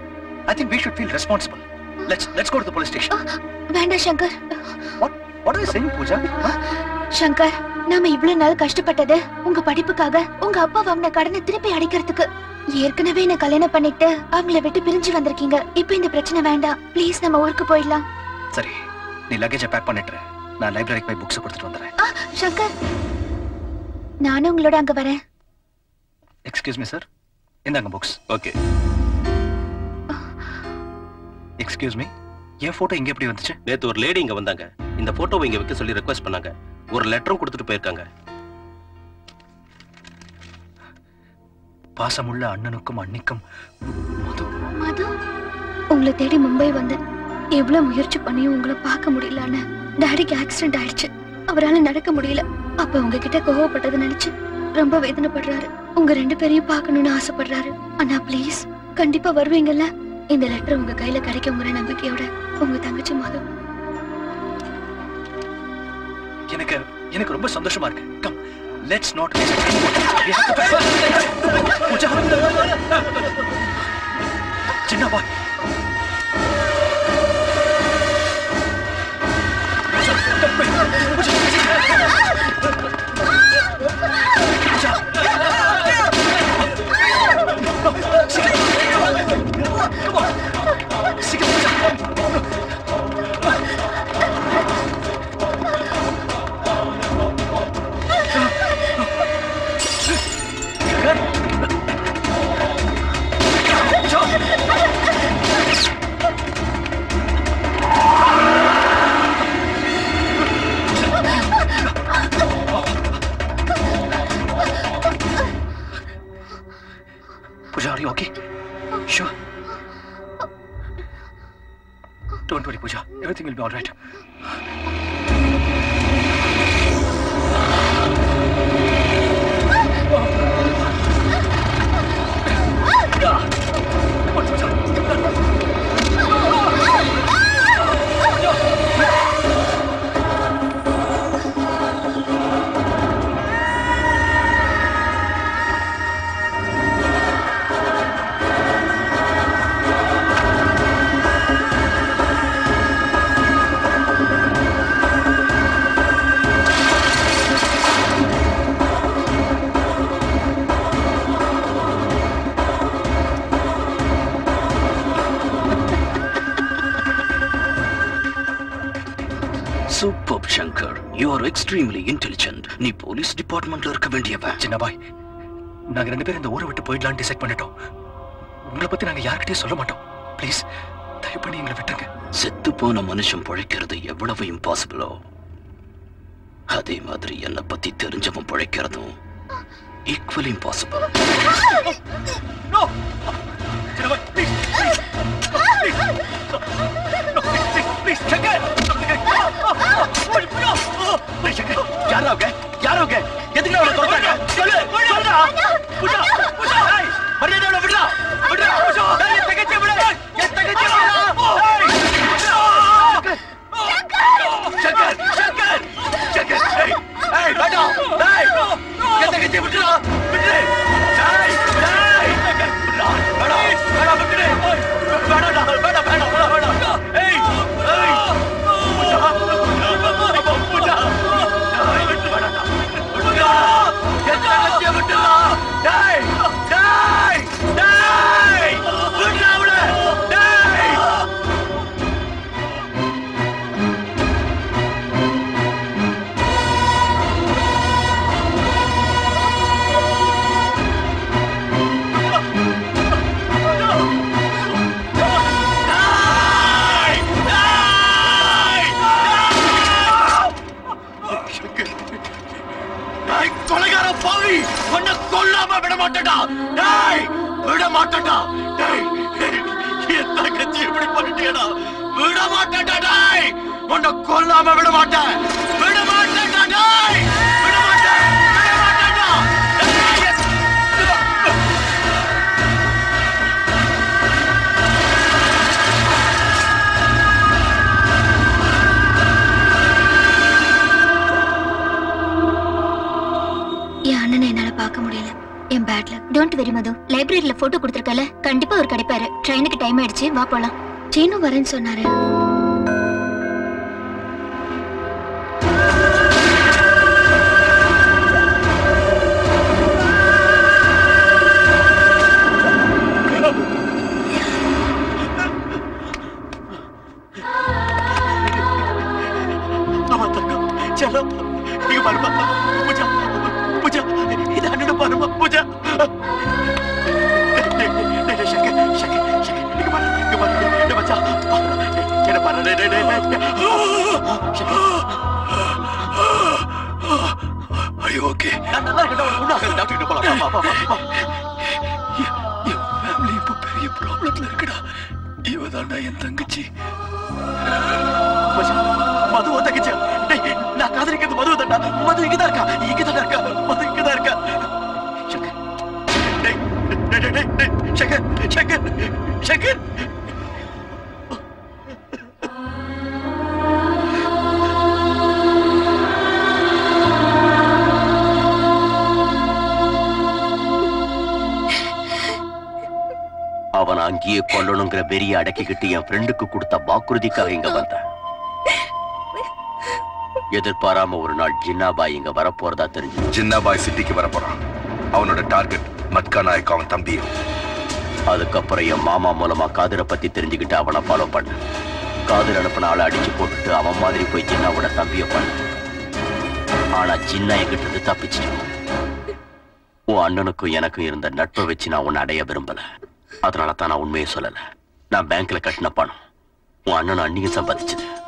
I think we should feel responsible. Let's let's go to the police station. வேண்டாம் Shankar. What what are you saying Pooja? Shankar நாம இவ்வளவு நாள் கஷ்டப்பட்டது உங்க படிப்புக்காக உங்க அப்பா வாங்கின கடனை திருப்பி அடைக்கிறதுக்கு. ஏற்கனவே என்ன கல்யாணம் பண்ணிட்டு அவங்கள விட்டு பிரிஞ்சு வந்திருக்கீங்க. இப்போ இந்த பிரச்சனை வேண்டாம். ப்ளீஸ் நம்ம ஊருக்கு போயிடலாம். சரி நீ லக்கேஜை பேக் பண்ணிட்டு. நான் லைப்ரரிக்கு போய் புக்ஸ் கொடுத்துட்டு வந்துடுறேன். ஆ, சங்கர். நானும் உங்களோட அங்க வரேன். எக்ஸ்கியூஸ் மீ சார் இந்தாங்க புக்ஸ் ஓகே எக்ஸ்கியூஸ் மீ என் போட்டோ இங்க எப்படி வந்துச்சு? நேத்து ஒரு லேடி இங்க வந்தாங்க. இந்த போட்டோவை இங்க வைக்க சொல்லி ரெக்வஸ்ட் பண்ணாங்க. ஒரு லெட்டரும் கொடுத்துட்டு போயிருக்காங்க. பாசமுள்ள அண்ணனுக்கும் அண்ணிக்கும் மது உங்களை தேடி மும்பை வந்தேன். எவ்வளவு முயற்சி பண்ணியும் உங்களை பார்க்க முடியலன்னு. டாடிக்கு ஆக்சிடென்ட் ஆயிடுச்சு அவரால நடக்க முடியல அப்ப உங்ககிட்ட கோவப்பட்டது நினைச்சு ரொம்ப வேதனைப்படுறாரு உங்க ரெண்டு பேரையும் பார்க்கணும்னு ஆசைப்படுறாரு அண்ணா ப்ளீஸ் கண்டிப்பா வருவீங்கல்ல இந்த லெட்டர் உங்க கையில கிடைக்குங்கிற நம்பிக்கையோட உங்க தங்கச்சி மாதம் எனக்கு எனக்கு ரொம்ப சந்தோஷமா இருக்கு கம் லெட்ஸ் நாட் சின்ன பாய் पुजारी होगी Worry, Pooja. Everything will be all right. Shankar you are extremely intelligent நீ போலீஸ் டிபார்ட்மெண்ட்ல இருக்க வேண்டியவன் சின்ன பாய் நாங்க ரெண்டு பேரும் இந்த ஊரை விட்டு போயிடலாம்னு டிசைட் பண்ணிட்டோம் உங்களை பத்தி நாங்க யார்கிட்டயும் சொல்ல மாட்டோம் ப்ளீஸ் தயவு பண்ணி எங்களை விட்டுருங்க செத்து போன மனுஷன் பிழைக்கிறது எவ்வளவு இம்பாசிபிளோ அதே மாதிரி என்னை பத்தி தெரிஞ்சவன் பிழைக்கிறதும் ஈக்குவல் இம்பாசிபிள் No! சின்ன பாய் please please please please please Shankar யாரா அவங்க யாரா அவங்க எதுக்கு அவளை துரத்தாங்க சொல்லு சொல்லுடா புஜா புஜா ஏய் மரியாதை அவளை விடுடா விடுடா புஜா ஏய் தங்கச்சி விடு என் தங்கச்சி சங்கர் சங்கர் சங்கர் ஏய் ஏய் வேண்டாம் ஏய் என் தங்கச்சி விடுடா விடு ஏய் ஏய் விடுடா எத்தனை லட்சியம் விட்டுலாம் டேய் விட மாட்டேடா டேய் விட மாட்டேடா டேய் என் தங்கச்சி இப்படி பண்ணிட்டியடா விட மாட்டேடா டேய். உன்னை கொல்லாம விட மாட்டேன் விட மாட்டேடா டேய். என் பேட்ல டோன்ட் வெரி மது லைப்ரரியில போட்டோ கொடுத்துருக்கல. கண்டிப்பா அவர் கிடைப்பாரு. ட்ரெயினுக்கு டைம் ஆயிடுச்சு. வா போலாம். சீனு வரேன்னு சொன்னாரு. அடக்கிக்கிட்டு என் ஃப்ரெண்டுக்கு கொடுத்த வாக்குறுதிக்காக இங்க வந்தேன் எதிர்பாராம ஒரு நாள் ஜின்னாபாய் இங்க வரப்போறதா தெரிஞ்சு. ஜின்னாபாய் சிட்டிக்கு வர போறான் அவனோட டார்கெட் மட்கா நாயக் அவன் தம்பியும். அதுக்கப்புறம் என் மாமா மூலமா காதரை பத்தி தெரிஞ்சுக்கிட்டு அவனை ஃபாலோ பண்ண. காதர் அனுப்பின ஆளை அடிச்சு போட்டுட்டு அவன் மாதிரி போய் ஜின்னாவோட தம்பிய பண்ண. ஆனா ஜின்னா என்கிட்ட இருந்து தப்பிச்சிட்டான். உன் அண்ணனுக்கும் எனக்கும் இருந்த நட்பை வச்சு நான் உன்னை அடைய விரும்பல. அதனால தான் நான் உண்மையை சொல்லல. நான் பேங்க்ல கட்டின பணம். உன் அண்ணன் அண்ணியும் சம்பாதிச்சது.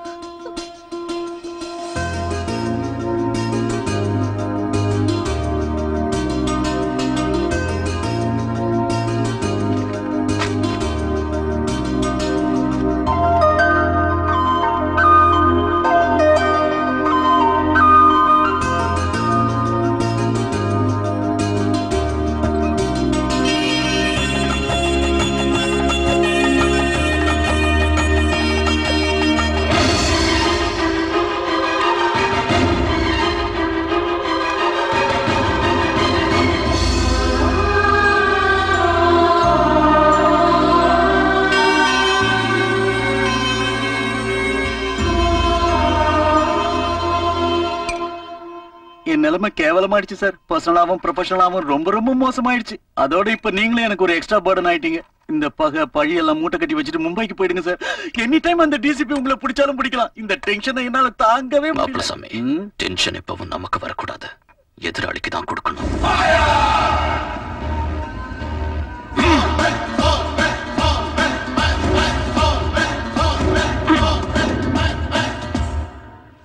கேவலமாயிடுச்சு சார். பர்சனலாவும் ப்ரொஃபஷனலாவும் ரொம்ப ரொம்ப மோசமாயிடுச்சு. அதோட இப்ப நீங்களே எனக்கு ஒரு எக்ஸ்ட்ரா பர்டன் ஆயிட்டீங்க. இந்த பகை பழி எல்லாம் மூட்டை கட்டி வச்சுட்டு மும்பைக்கு போயிடுங்க சார். எனி டைம் அந்த டிசிபி உங்களை பிடிச்சாலும் பிடிக்கலாம். இந்த டென்ஷனை என்னால தாங்கவே மாப்பிள்ள முடியல சாமி டென்ஷன் எப்பவும் நமக்கு வரக்கூடாது. எதிராளிக்கு தான் கொடுக்கணும்.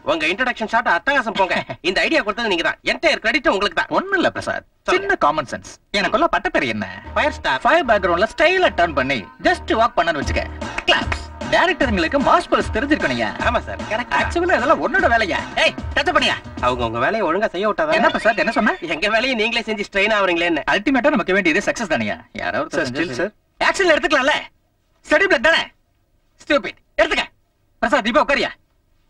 உங்க இன்ட்ரோடக்ஷன் ஷாட் அட்டகாசம் போங்க. இந்த ஐடியா கொடுத்தது நீங்க தான் என்டையர் கிரெடிட் உங்களுக்கு தான் ஒண்ணும் இல்ல பிரசாத். சின்ன காமன் சென்ஸ் எனக்குள்ள பட்ட பேர் என்ன? ஃபயர் ஸ்டார் ஃபயர் பேக்ரவுண்ட்ல ஸ்டைலா டர்ன் பண்ணி ஜஸ்ட் வாக் பண்ணனு வச்சுக்க. கிளாப்ஸ் டைரக்டருங்களுக்கு மாஸ் பல்ஸ் தெரிஞ்சிருக்கணும்யா ஆமா சார் கரெக்ட் ஆக்சுவலா இதெல்லாம் உன்னோட வேலையா? ஏய் டச் பண்ணியா? அவங்க உங்க வேலையை ஒழுங்கா செய்ய விட்டாதான் என்ன பிரசாத் என்ன சொன்ன? எங்க வேலையை நீங்களே செஞ்சு ஸ்ட்ரெயின் ஆவறீங்களேன்னு அல்டிமேட்டா நமக்கு வேண்டியது சக்சஸ் தானயா? யாராவது Sir, still, sir. ஆக்ஷன்ல எடுத்துக்கலாம்ல. ஸ்டடி பிளட் தானே? ஸ்டூபிட் எடுத்துக்க. பிரசாத் இப்ப உட்காரியா?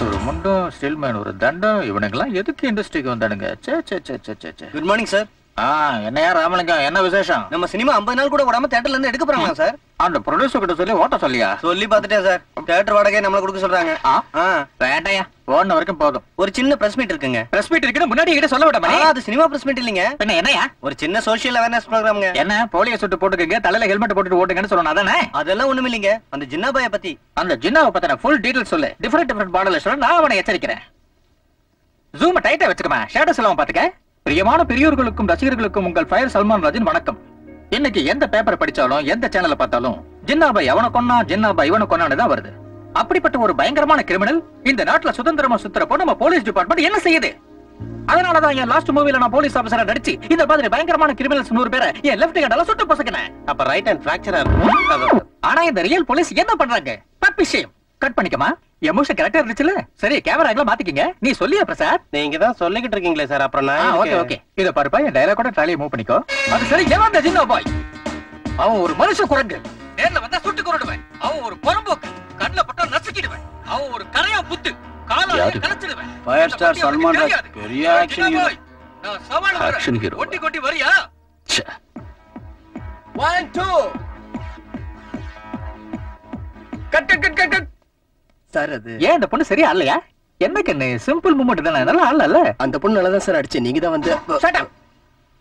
ஒரு முண்டும் ஸ்டீல்மேன் ஒரு தண்டம். இவனுங்கெல்லாம் எதுக்கு இண்டஸ்ட்ரிக்கு வந்தானுங்க? சே சே சே சே சே சே. குட் மார்னிங் சார் என்னையா ராமலிங்கம் என்ன விசேஷம்? நம்ம சினிமா 50 நாள் கூட விடாம தியேட்டர்ல இருந்து எடுக்க போறாங்க சார்? அந்த ப்ரொடியூசர் கிட்ட சொல்லி ஓட்ட சொல்லியா? சொல்லி பார்த்துட்டேன் சார். தியேட்டர் வாடகை நம்மள கொடுக்க சொல்றாங்க. வேண்டாயா போன வரைக்கும் போதும். ஒரு சின்ன பிரஸ் மீட் இருக்குங்க. பிரஸ் மீட் இருக்குன்னு முன்னாடி கிட்ட சொல்ல விடாம அது சினிமா பிரஸ் மீட் இல்லைங்க. என்ன என்னையா ஒரு சின்ன சோஷியல் அவேர்னஸ் ப்ரோக்ராம்ங்க என்ன போலியோ சுட்டு போட்டுக்கங்க தலையில ஹெல்மெட் போட்டுட்டு ஓட்டுங்கன்னு சொல்லணும் அதானே? அதெல்லாம் ஒண்ணும் இல்லைங்க. அந்த ஜின்னாபாய பத்தி. அந்த ஜின்னாவை பத்தின ஃபுல் டீடைல் சொல்லு. டிஃபரெண்ட் டிஃபரெண்ட் மாடல் சொல்ல நான் அவனை எச்சரிக்கிறேன். ஜூம் டைட்டா வச்சுக்கமா. ஷேடோஸ் எல்லாம் பாத்துக்க பிரியமான பெரியோர்களுக்கும் ரசிகர்களுக்கும் உங்கள் ஃபயர் சல்மான் ராஜின் வணக்கம். இன்னைக்கு எந்த பேப்பர் படிச்சாலும் எந்த சேனலை பார்த்தாலும் ஜின்னாபாய் அவனை கொன்னா ஜின்னாபாய் இவனை கொன்னான்னு தான் வருது. அப்படிப்பட்ட ஒரு பயங்கரமான கிரிமினல் இந்த நாட்டுல சுதந்திரமா சுத்துறப்போ நம்ம போலீஸ் டிபார்ட்மெண்ட் என்ன செய்யுது? அதனாலதான் என் லாஸ்ட் மூவில நான் போலீஸ் ஆபீசரா நடிச்சு இந்த மாதிரி பயங்கரமான கிரிமினல்ஸ் நூறு பேரை என் லெஃப்ட் ஹேண்டால சுட்டு பொசக்கினேன். அப்ப ரைட் ஹேண்ட் பிராக்சரா ஆனா இந்த ரியல் போலீஸ் என்ன பண்றாங்க? பட் விஷயம் கட் பண்ணிக்கமா. எமோஷன் கரெக்டா இருந்துச்சுல? சரி கேமரா எல்லாம் மாத்திக்கிங்க. நீ சொல்லியா பிரசாத்? நீங்க தான் சொல்லிக்கிட்டு இருக்கீங்களே சார் அப்புறம் நான் ஓகே ஓகே இத பாருப்பா என் டயலாக் ட்ராலியை மூவ் பண்ணிக்கோ. அது சரி அந்த ஜின்னா பாய் அவன் ஒரு மனுஷ குரங்கு. நேர்ல வந்தா சுட்டு கொண்டுடுவேன் அவன் ஒரு புறம்போக்கு. கண்ணுல பட்டா நசுக்கிடுவேன். அவன் ஒரு கரையா புத்து காலால? கலச்சிடுவேன் ஃபயர் ஸ்டார் சல்மான் ராஜ். பெரிய ஆக்ஷன் ஹீரோ. நான் சவால். ஆக்ஷன் ஹீரோ கொட்டி கொட்டி வரியா? ச்சே. One two cut cut cut cut cut sir அது ஏன் இந்த பொண்ணு சரியா இல்லையா என்ன கண்ணு சிம்பிள் மூமெண்ட் தானே? நல்லா ஆளல அந்த பொண்ணு நல்லா தான் சார் அடிச்சு நீங்க தான் வந்து Shut up.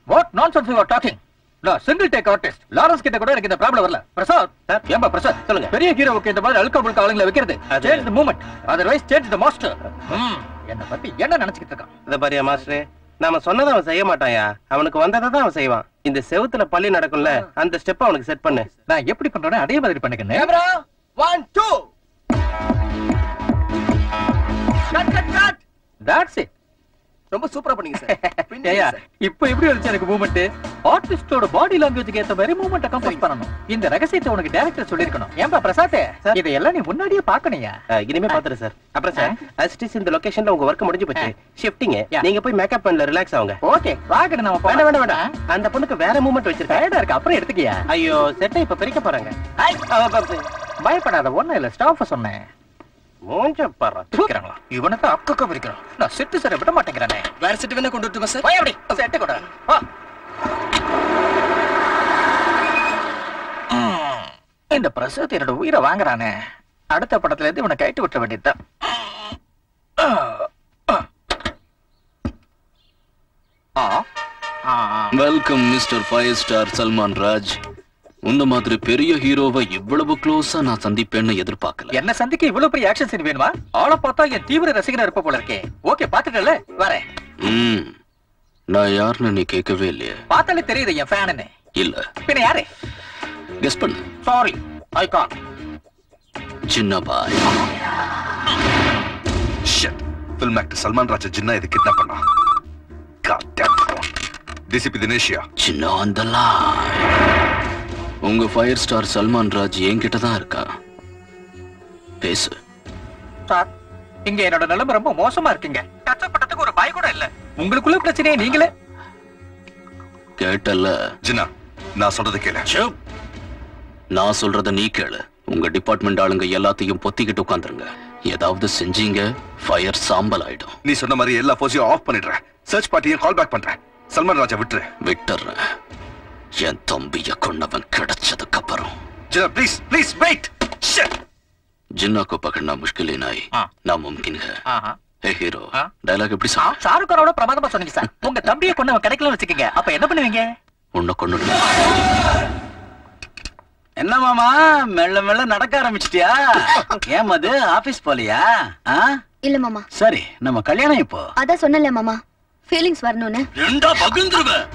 What nonsense you are talking? நான் சிங்கிள் டேக் ஆர்டிஸ்ட் லாரன்ஸ் கிட்ட கூட எனக்கு இந்த ப்ராப்ளம் வரல. பிரசாத் ஏன்பா பிரசாத் சொல்லுங்க. பெரிய ஹீரோவுக்கு இந்த மாதிரி அழுக்க முழுக்க ஆளுங்களை வைக்கிறது. Change the moment otherwise change the master என்ன பத்தி என்ன நினைச்சிட்டு இருக்கான்? இத பாரியா மாஸ்டர் நாம சொன்னதை அவன் செய்ய மாட்டாயா அவனுக்கு வந்ததை தான் அவன் செய்வான். இந்த செவுத்துல பள்ளி நடக்கும்ல அந்த ஸ்டெப் அவனுக்கு செட் பண்ணு. நான் எப்படி பண்றேனோ அதே மாதிரி பண்ணுங்க one two cut cut cut that's it ரொம்ப சூப்பரா பண்ணீங்க சார் ஏயா இப்போ எப்படி வந்துச்சு எனக்கு மூமெண்ட் ஆர்டிஸ்டோட பாடி லாங்குவேஜ்க்கு ஏத்த மாதிரி மூமெண்ட்ட கம்போஸ் பண்ணணும். இந்த ரகசியத்தை உனக்கு டைரக்டர் சொல்லிருக்கணும் ஏன்பா பிரசாத்? இதெல்லாம் நீ முன்னாடியே பாக்கணையா அஹ், இனிமே பாத்துறேன் சார் அப்புறம் சார் அசிஸ்டிஸ் இந்த லொகேஷன்ல உங்க ஒர்க் முடிஞ்சு போச்சு. ஷிஃப்டிங் நீங்க போய் மேக்கப் பண்ணல ரிலாக்ஸ் ஆகுங்க ஓகே வாக்கணும் நம்ம வேண்டாம் வேண்டாம் வேண்டாம். அந்த பொண்ணுக்கு வேற மூமெண்ட் வச்சிருக்கேன். டயர்டா இருக்கு அப்புறம் எடுத்துக்கியா? ஐயோ செட்டை இப்ப பிரிக்க போறாங்க. பயப்படாத ஒண்ணும் இல்ல ஸ்டாஃப் சொன்னேன். மூஞ்ச பாரு பிரிக்கிறாங்களா இவனுக்கு அக்கக்க பிரிக்கிறான் நான் செட்டு சார் விட மாட்டேங்கிறானே. வேற செட்டு வேணா கொண்டு வரட்டுமா சார். போய் அப்படி. செட்டு வா. ம், இந்த பிரசாத் என்னோட உயிரை வாங்குறானே. அடுத்த படத்துல இருந்து இவனை கைட்டு விட்ட வேண்டியதுதான். Welcome mister five star Salman Raj உன்ன மாதிரி பெரிய ஹீரோவை இவ்வளவு க்ளோஸா நான் சந்திப்பேன்னு எதிர்பார்க்கல. என்ன சந்திக்க இவ்வளவு பெரிய ஆக்ஷன் சீன் வேணுமா? ஆளை பார்த்தா என் தீவிர ரசிகனா இருப்ப போல இருக்கே. ஓகே பாத்துட்டல வரேன். ம் நான் யாருன்னு நீ கேட்கவே இல்லையே. பார்த்தாலே தெரியுது என் ஃபேனுன்னு இல்ல. பின்ன யாரு? கெஸ் பண்ணு. சாரி ஐ கான் சின்ன பாய். Shit film actor Salman Raja Jinna இது கிட்னாப் பண்ணா. God damn it. டிசிபி தினேஷியா சின்ன அந்த உங்க ஃபயர் ஸ்டார் சல்மான் ராஜ் என்கிட்ட தான் இருக்கா? பேசு. சார் இங்க என்னோட நிலைமை ரொம்ப மோசமா இருக்குங்க. கஷ்டப்பட்டதுக்கு ஒரு பாய் கூட இல்ல. உங்களுக்குள்ள பிரச்சனையே நீங்களே. கேட்டல்ல. ஜின்னா நான் சொல்றது கேளு. சுப். நான் சொல்றத நீ கேளு. உங்க டிபார்ட்மெண்ட் ஆளுங்க எல்லாத்தையும் பொத்திக்கிட்டு உட்காந்துருங்க. ஏதாவது செஞ்சீங்க ஃபயர் சாம்பல் ஆயிடும். நீ சொன்ன மாதிரி எல்லா போஸையும் ஆஃப் பண்ணிடுறேன். சர்ச் பார்ட்டியும் கால் பேக் பண்றேன். சல்மான் ராஜா விட்டுரு. விட்டுறேன். என் தம்பிய கொன்னவன் கிடைச்சதுக்கு அப்புறம் Jinnah please please wait Jinnah को पकड़ना मुश्किल ही नहीं नामुमकिन है ஆஹா ए हीरो डायलॉग எப்படி சொன்ன ஷாருக் கானோட பிரமாதமா சொன்னீங்க சார் உங்க தம்பியை கொண்டு அவன் கிடைக்கல வச்சுக்கீங்க அப்ப என்ன பண்ணுவீங்க உன்னை கொண்டு என்ன மாமா மெல்ல மெல்ல நடக்க ஆரம்பிச்சிட்டியா ஏன் மது ஆபீஸ் போலியா ஆ? இல்ல மாமா சரி நம்ம கல்யாணம் இப்போ அதான் சொன்னல மாமா ஃபீலிங்ஸ் வரணும்னு ரெண்டா பகுந்துருவேன்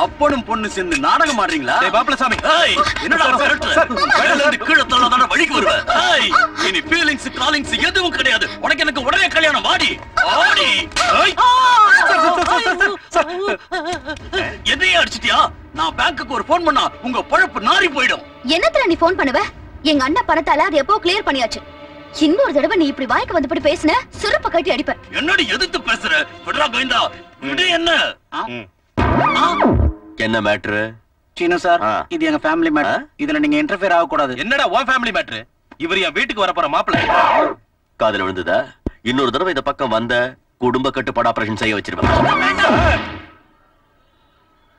அப்பனும் பொண்ணு சேர்ந்து நாடகம் ஆடுறீங்களா? மாப்பிள சாமி. என்னடா கீழே தள்ளாதான வழிக்கு வருவ. ஏய், இனி ஃபீலிங்ஸ் காலிங்ஸ் எதுவும் கிடையாது. உனக்கு எனக்கு உடனே கல்யாணம். வாடி. ஆடி ஏய். என்னையே அடிச்சிட்டியா? நான் பேங்க்குக்கு ஒரு ஃபோன் பண்ணா உங்க பழப்பு நாறி போயிடும். என்னத்துல நீ ஃபோன் பண்ணுவ? எங்க அண்ணன் பணத்தால அது எப்போ கிளியர் பண்ணியாச்சு? இன்னொரு தடவை நீ இப்படி வாய்க்கு வந்துட்டு பேசுன சிறப்ப கட்டி அடிப்பேன். என்னடி எதிர்த்து பேசுற? விடுறா கோவிந்தா. விடு என்ன? என்ன மேட்ரு சீனு சார் இது எங்க ஃபேமிலி மேட்டர் இதுல நீங்க இன்டர்ஃபியர் ஆக கூடாது என்னடா உன் ஃபேமிலி மேட்ரு இவர் என் வீட்டுக்கு வர போற மாப்பிள்ளை. காதுல விழுந்ததா? இன்னொரு தடவை இந்த பக்கம் வந்த குடும்ப கட்டுப்பாடு ஆபரேஷன் செய்ய வச்சிருவேன்.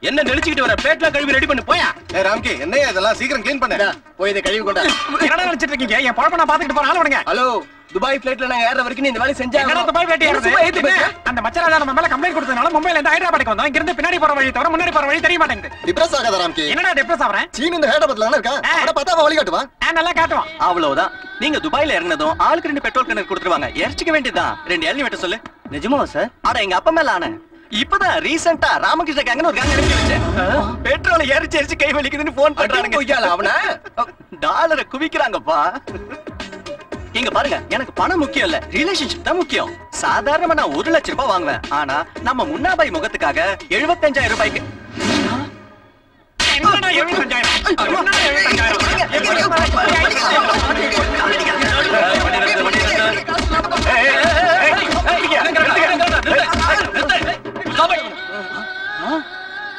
என்ன நெளிச்சுக்கிட்டு வர? பிளேட்ல கழுவி ரெடி பண்ணி போயா? ஏய் ராம்கி என்னையா இதெல்லாம் சீக்கிரம் க்ளீன் பண்ணு? போய் இதை கழுவி கொண்டா என்னடா நினைச்சிட்டு இருக்கீங்க? என் பழப்ப நான் பாத்துக்கிட்டு போறேன் ஆள விடுங்க. ஹலோ. துபாய் ஃபிளைட்ல நாங்க ஏற வரைக்கும் நீ இந்த வேலையை செஞ்சா என்னடா துபாய் ஏறுறது? என்ன? அந்த மச்சராஜா நம்ம மேல கம்ப்ளைண்ட் கொடுத்ததுனால மும்பைல இருந்து ஹைதராபாத்துக்கு வந்தோம். இங்க இருந்து பின்னாடி போற வழி தவிர முன்னாடி போற வழி தெரிய மாட்டேங்குது. டிப்ரஸ் ஆகாத ராம்கி. என்னடா டிப்ரஸ் ஆவறேன் சீன் இந்த ஹேடபத்ல தான இருக்கா? அட பார்த்தா வழி காட்டுவான் ஆ, நல்லா காட்டுவான். அவ்வளவுதான். நீங்க துபாயில இறங்குனதும் ஆளுக்கு ரெண்டு பெட்ரோல் கிணறு கொடுத்துருவாங்க. எரிச்சிக்க வேண்டியதுதான். ரெண்டு எள்ளி வெட்ட சொல்லு. நிஜமாவா சார்? அட எங்க அப்பா மேல ஆன. இப்பதான் ரீசெண்டா ராமகிருஷ்ண கேங்கன்னு ஒரு கேங் அனுப்பி வச்சேன். பெட்ரோல் எரிச்சு எரிச்சு கை வலிக்குதுன்னு போன் பண்றாங்க பொய்யால அவன? டாலரை குவிக்கிறாங்கப்பா. இங்க பாருங்க எனக்கு பணம் முக்கியம் இல்ல ரிலேஷன்ஷிப் தான் முக்கியம் சாதாரணமா நான் ஒரு லட்சம் ரூபாய் வாங்குவேன் ஆனா நம்ம முன்னாபாய் முகத்துக்காக எழுபத்தஞ்சாயிரம் ரூபாய்க்கு எழுபத்தஞ்சாயிரம்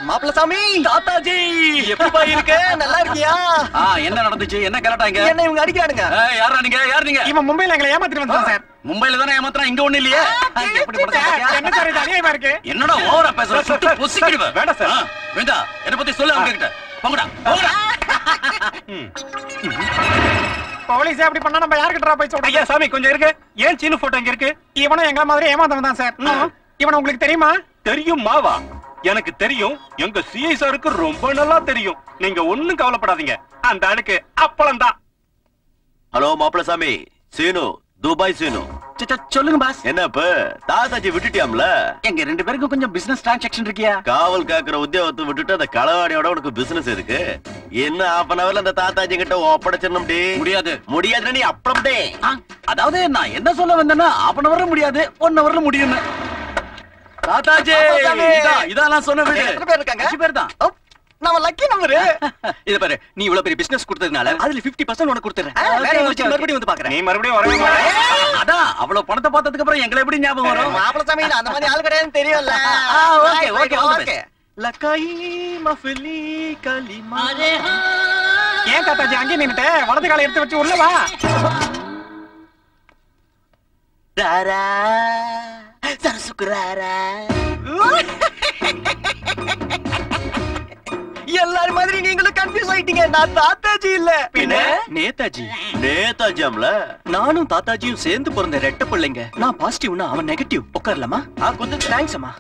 மாப்பிள்ள சாமி தாத்தாஜி! எப்படிப்பா இருக்க? நல்லா இருக்கியா? ஆ, என்ன நடந்துச்சு? என்ன கரெக்டாங்க என்ன இவங்க அடிக்கிறானுங்க. யாரா நீங்க? யார் நீங்க? இவன் மும்பைல எங்களை ஏமாத்திட்டு வந்தான் சார். மும்பைல தானே ஏமாத்துறான்? இங்க ஒண்ணு இல்லையே? என்ன சார் இது அநியாயமா இருக்கு? என்னடா ஓவரா பேசுற? சுட்டு பொசிக்கிடுவேன் வேண்டாம் சார். வேண்டா. என்ன பத்தி சொல்லு அவங்க கிட்ட போங்கடா. போங்கடா போலீஸ் அப்படி பண்ணா நம்ம யார்கிட்ட போய் சொல்றோம் ஐயா சாமி கொஞ்சம் இருக்கு. ஏன் சீனு போட்டோ இங்க இருக்கு? இவனும் எங்க மாதிரி ஏமாந்தவன் தான் சார் இவன் உங்களுக்கு தெரியுமா? தெரியும் மாவா எனக்கு தெரியும் எங்க சிஐ சாருக்கு ரொம்ப நல்லா தெரியும். நீங்க ஒண்ணும் கவலைப்படாதீங்க. அந்த ஆளுக்கு அப்பளம் தான். ஹலோ மாப்பிள சாமி சீனு துபாய் சீனு. சொல்லுங்க பாஸ். என்னப்ப தாத்தாஜி விட்டுட்டியாம்ல? எங்க ரெண்டு பேருக்கும் கொஞ்சம் பிசினஸ் டிரான்சாக்ஷன் இருக்கியா? காவல் காக்குற உத்தியோகத்தை விட்டுட்டு அந்த களவாடியோட உனக்கு பிசினஸ் இருக்கு என்ன half அன் அவர்ல அந்த தாத்தாஜி கிட்ட ஒப்படைச்சிடணும் முடியாது. முடியாது நீ அப்படியே அதாவது நான் என்ன சொல்ல வந்தேன்னா half அன் ஹவர்ல முடியாது ஒன் ஹவர்ல முடியும்னு. தாத்தாஜி. இதான் நான் சொன்ன வீடு. எத்தனை பேர் இருக்காங்க? அஞ்சு பேர் தான். நம்ம லக்கி நம்பரு இத பாரு நீ இவ்வளவு பெரிய பிசினஸ் கொடுத்ததுனால அதுல 50% உனக்கு கொடுத்துறேன். மறுபடியும் வந்து பாக்குறேன். நீ மறுபடியும் வரவே அதான் அவ்வளவு பணத்தை பார்த்ததுக்கு அப்புறம் எங்களை எப்படி ஞாபகம் வரும்? மாப்பிள சாமியில அந்த மாதிரி ஆள் கிடையாதுன்னு தெரியும்ல. all the best. லக்காயி மஃபிலி கலிமா ஏன் தாத்தாஜி அங்கே நின்னுட்ட? வலது காலை எடுத்து வச்சு உள்ள வா. ராரா. சரசுக்குராரா எல்லாரும் மாதிரி நீங்களும் கன்ஃபியூஸ் ஆயிட்டீங்க. நான் தாத்தாஜி இல்ல. பின்ன? நேதாஜி. நேதாஜியாம்ல நானும் தாத்தாஜியும் சேர்ந்து பிறந்த ரெட்ட பிள்ளைங்க. நான் பாசிட்டிவ்னா அவன் நெகட்டிவ் உட்காரலாமா? ஆ கொஞ்சம் தேங்க்ஸ் அம்மா.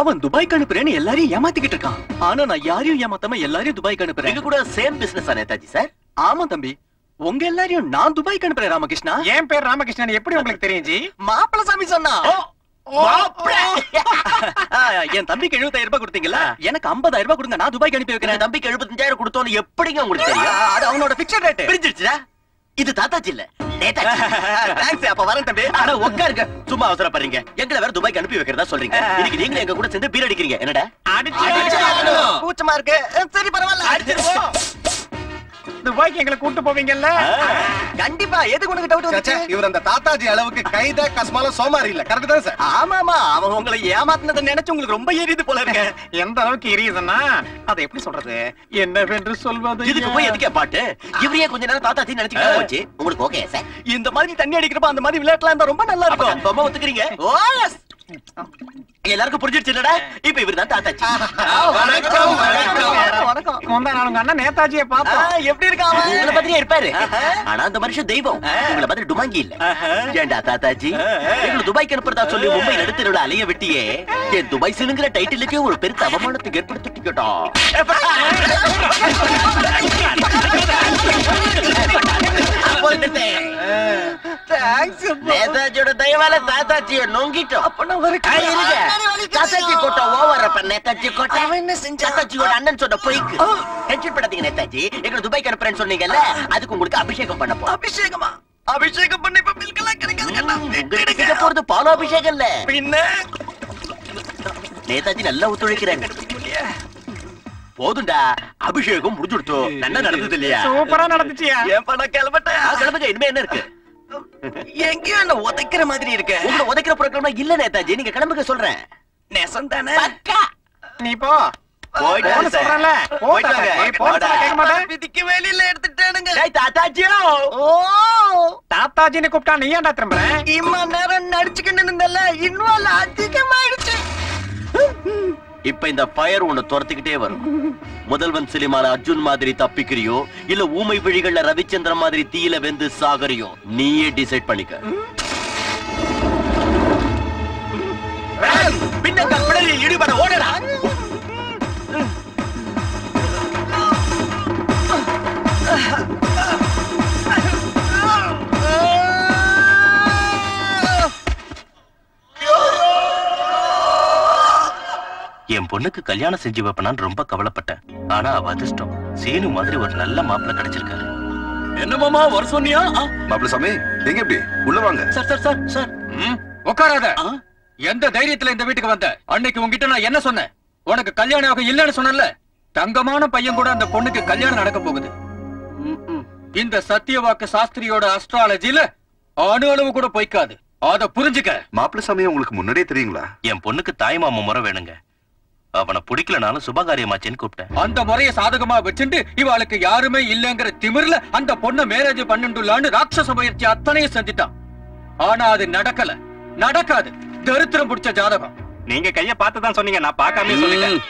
அவன் துபாய்க்கு அனுப்புறேன்னு எல்லாரையும் ஏமாத்திக்கிட்டு இருக்கான். ஆனா நான் யாரையும் ஏமாத்தாம எல்லாரையும் துபாய்க்கு அனுப்புறேன். கூட சேம் பிசினஸ் நேதாஜி சார் ஆமா தம்பி. உங்க எல்லாரையும் நான் துபாய்க்கு அனுப்புறேன் ராமகிருஷ்ணா. என் பேர் ராமகிருஷ்ணன். எப்படி உங்களுக்கு தெரியும் ஜி? மாப்பிள சாமி சொன்னா என் தம்பிக்கு எழுபத்தாயிரம் ரூபாய் கொடுத்தீங்கல்ல? எனக்கு 50000 ரூபாய் கொடுங்க நான் துபாய்க்கு அனுப்பி வைக்கிறேன். தம்பிக்கு எழுபத்தஞ்சாயிரம் கொடுத்தோன்னு எப்படிங்க உங்களுக்கு தெரியும்? அது அவனோட பிக்சர் ரேட் பிரிஞ்சிருச்சுடா. இது தாத்தாஜி இல்ல தேங்க்ஸ் அப்ப வரேன் தம்பி. ஆனா உட்காருங்க சும்மா அவசரப்படுறீங்க. எங்களை வேற துபாய்க்கு அனுப்பி வைக்கிறதா சொல்றீங்க. இன்னைக்கு நீங்க எங்க கூட சேர்ந்து பீர் அடிக்கிறீங்க. என்னடா? கூச்சமா இருக்கு. சரி பரவாயில்ல. துபாய்க்கு எங்களை கூட்டு போவீங்கல்ல? கண்டிப்பா. எதுக்கு உனக்கு டவுட் வந்துச்சு? இவர் அந்த தாத்தாஜி அளவுக்கு கைத கஸ்மால சோமாரி இல்ல. கரெக்ட் தான் சார்? ஆமாமா. அவன் உங்களை ஏமாத்தினதை நினைச்சு உங்களுக்கு ரொம்ப எரியுது போல இருக்கு. எந்த அளவுக்கு எரியுதுன்னா அதை எப்படி சொல்றது? என்னவென்று சொல்வது இதுக்கு போய் எதுக்கே பாட்டு? இவரையே கொஞ்ச நேரம் தாத்தாச்சி நினைச்சுக்கிட்டா போச்சு. உங்களுக்கு ஓகே சார். இந்த மாதிரி தண்ணி அடிக்கிறப்ப அந்த மாதிரி விளையாட்டுலாம் இருந்தா ரொம்ப நல்லா இருக்கும். கன்ஃபார்மா ஒத்துக்கிறீங்க? ஓ எஸ் எல்லாருக்கும் புரிஞ்சிருச்சு இல்லடா இப்ப இவர் தான் தாத்தாச்சி வணக்கம் வணக்கம் முந்தா நாள் உங்க அண்ணன் நேதாஜியை பார்த்தோம். எப்படி இருக்கான் அவன்? உங்களை மாதிரியே இருப்பாரு. ஆனா அந்த மனுஷன் தெய்வம். உங்களை மாதிரி டுமாங்கி இல்ல. ஏண்டா தாத்தாஜி? எங்களை துபாய்க்கு அனுப்புறதா சொல்லி மும்பை நடுத்தருவில் அலைய விட்டியே. என் துபாய் சிலுங்கிற டைட்டிலுக்கே ஒரு பெருத்த அவமானத்துக்கு ஏற்படுத்திட்டா நேதாஜியோட தயவால தாத்தாச்சிய நொங்கிட்டோம். ஆ, இருங்க. தாத்தாச்சி கோட்டை ஓவர் அப்ப நேதாஜி கோட்டை. என்ன செஞ்ச தாத்தாச்சியோட அண்ணன் சொன்ன பொய்க்கு. டென்ஷன் படாதீங்க நேதாஜி. எங்களை துபாய்க்கு அனுப்புறேன்னு சொன்னீங்கல்ல அதுக்கு உங்களுக்கு அபிஷேகம் பண்ண போறோம். அபிஷேகமா? அபிஷேகம் பண்ணி இப்ப மில்கெல்லாம் கிடைக்காது போறது பாலாபிஷேகம் இல்ல. பின்ன? நேதாஜி நல்லா ஒத்துழைக்கிறாங்க போதும்டா அபிஷேகம் முடிஞ்சுடுத்தோ. நல்லா நடந்தது இல்லையா? சூப்பரா நடந்துச்சியா? ஏன் பணம் கிளம்பட்டேன் கிளம்புங்க இனிமே என்ன இருக்கு? எங்கேயும் என்ன உதைக்கிற மாதிரி இருக்கு. உங்களை உதைக்கிற ப்ரோக்ராம் இல்ல நேதாஜி. நீங்க கிளம்புங்க சொல்றேன். நெசம் தானே நீ போ. தாத்தாஜின்னு கூப்பிட்டா நீ ஏன்டா திரும்புற? இம்மா நேரம் நடிச்சுக்கிட்டு இருந்தல இன்வால்வ் அதிகமாயிடுச்சு. இப்ப இந்த ஃபயர் உன்னை துரத்திக்கிட்டே வரும். முதல்வன் சினிமால அர்ஜுன் மாதிரி தப்பிக்கிறியோ இல்ல ஊமை விழிகள்ல ரவிச்சந்திரன் மாதிரி தீயில வெந்து சாகறியோ நீயே டிசைட் பண்ணிக்க. பின்னங்கள் பிடரில் ஈடுபட ஓடடா. என் பொண்ணுக்கு கல்யாணம் செஞ்சு வைப்பனான்னு ரொம்ப கவலைப்பட்டேன். ஆனா அவ அதிர்ஷ்டம். சீனு மாதிரி ஒரு நல்ல மாப்பிள்ளை கிடைச்சிருக்காரு. என்ன மாமா வர சொன்னியா? மாப்பிள்ள சாமி எங்க எப்படி? உள்ள வாங்க. Sir sir sir sir. உட்காராத. எந்த தைரியத்துல இந்த வீட்டுக்கு வந்த? அன்னைக்கு உன்கிட்ட நான் என்ன சொன்னேன்? உனக்கு கல்யாணம் ஆக இல்லைன்னு சொன்னேன்ல? தங்கமான பையன் கூட அந்த பொண்ணுக்கு கல்யாணம் நடக்க போகுது. இந்த சத்தியவாக்கு சாஸ்திரியோட அஸ்ட்ராலஜில அணு அளவு கூட பொய்க்காது. அத புரிஞ்சுக்க. மாப்பிள்ள சாமி உங்களுக்கு முன்னாடியே தெரியுங்களா? என் பொண்ணுக்கு தாய் மாமா முறை வேணுங்க. அவனை பிடிக்கலனாலும் சுபகாரியமாச்சேன்னு கூப்பிட்டேன். அந்த முறைய சாதகமா வச்சுட்டு இவாளுக்கு யாருமே இல்லங்கிற திமிர்ல அந்த பொண்ண மேரேஜ் பண்ணிட்டுலான்னு ராட்சச முயற்சி அத்தனையும் செஞ்சுட்டான். ஆனா அது நடக்கல. நடக்காது. தரித்திரம் பிடிச்ச ஜாதகம். நீங்க கைய பார்த்து தான் சொன்னீங்க. நான் பார்க்காம சொல்லிட்டேன்.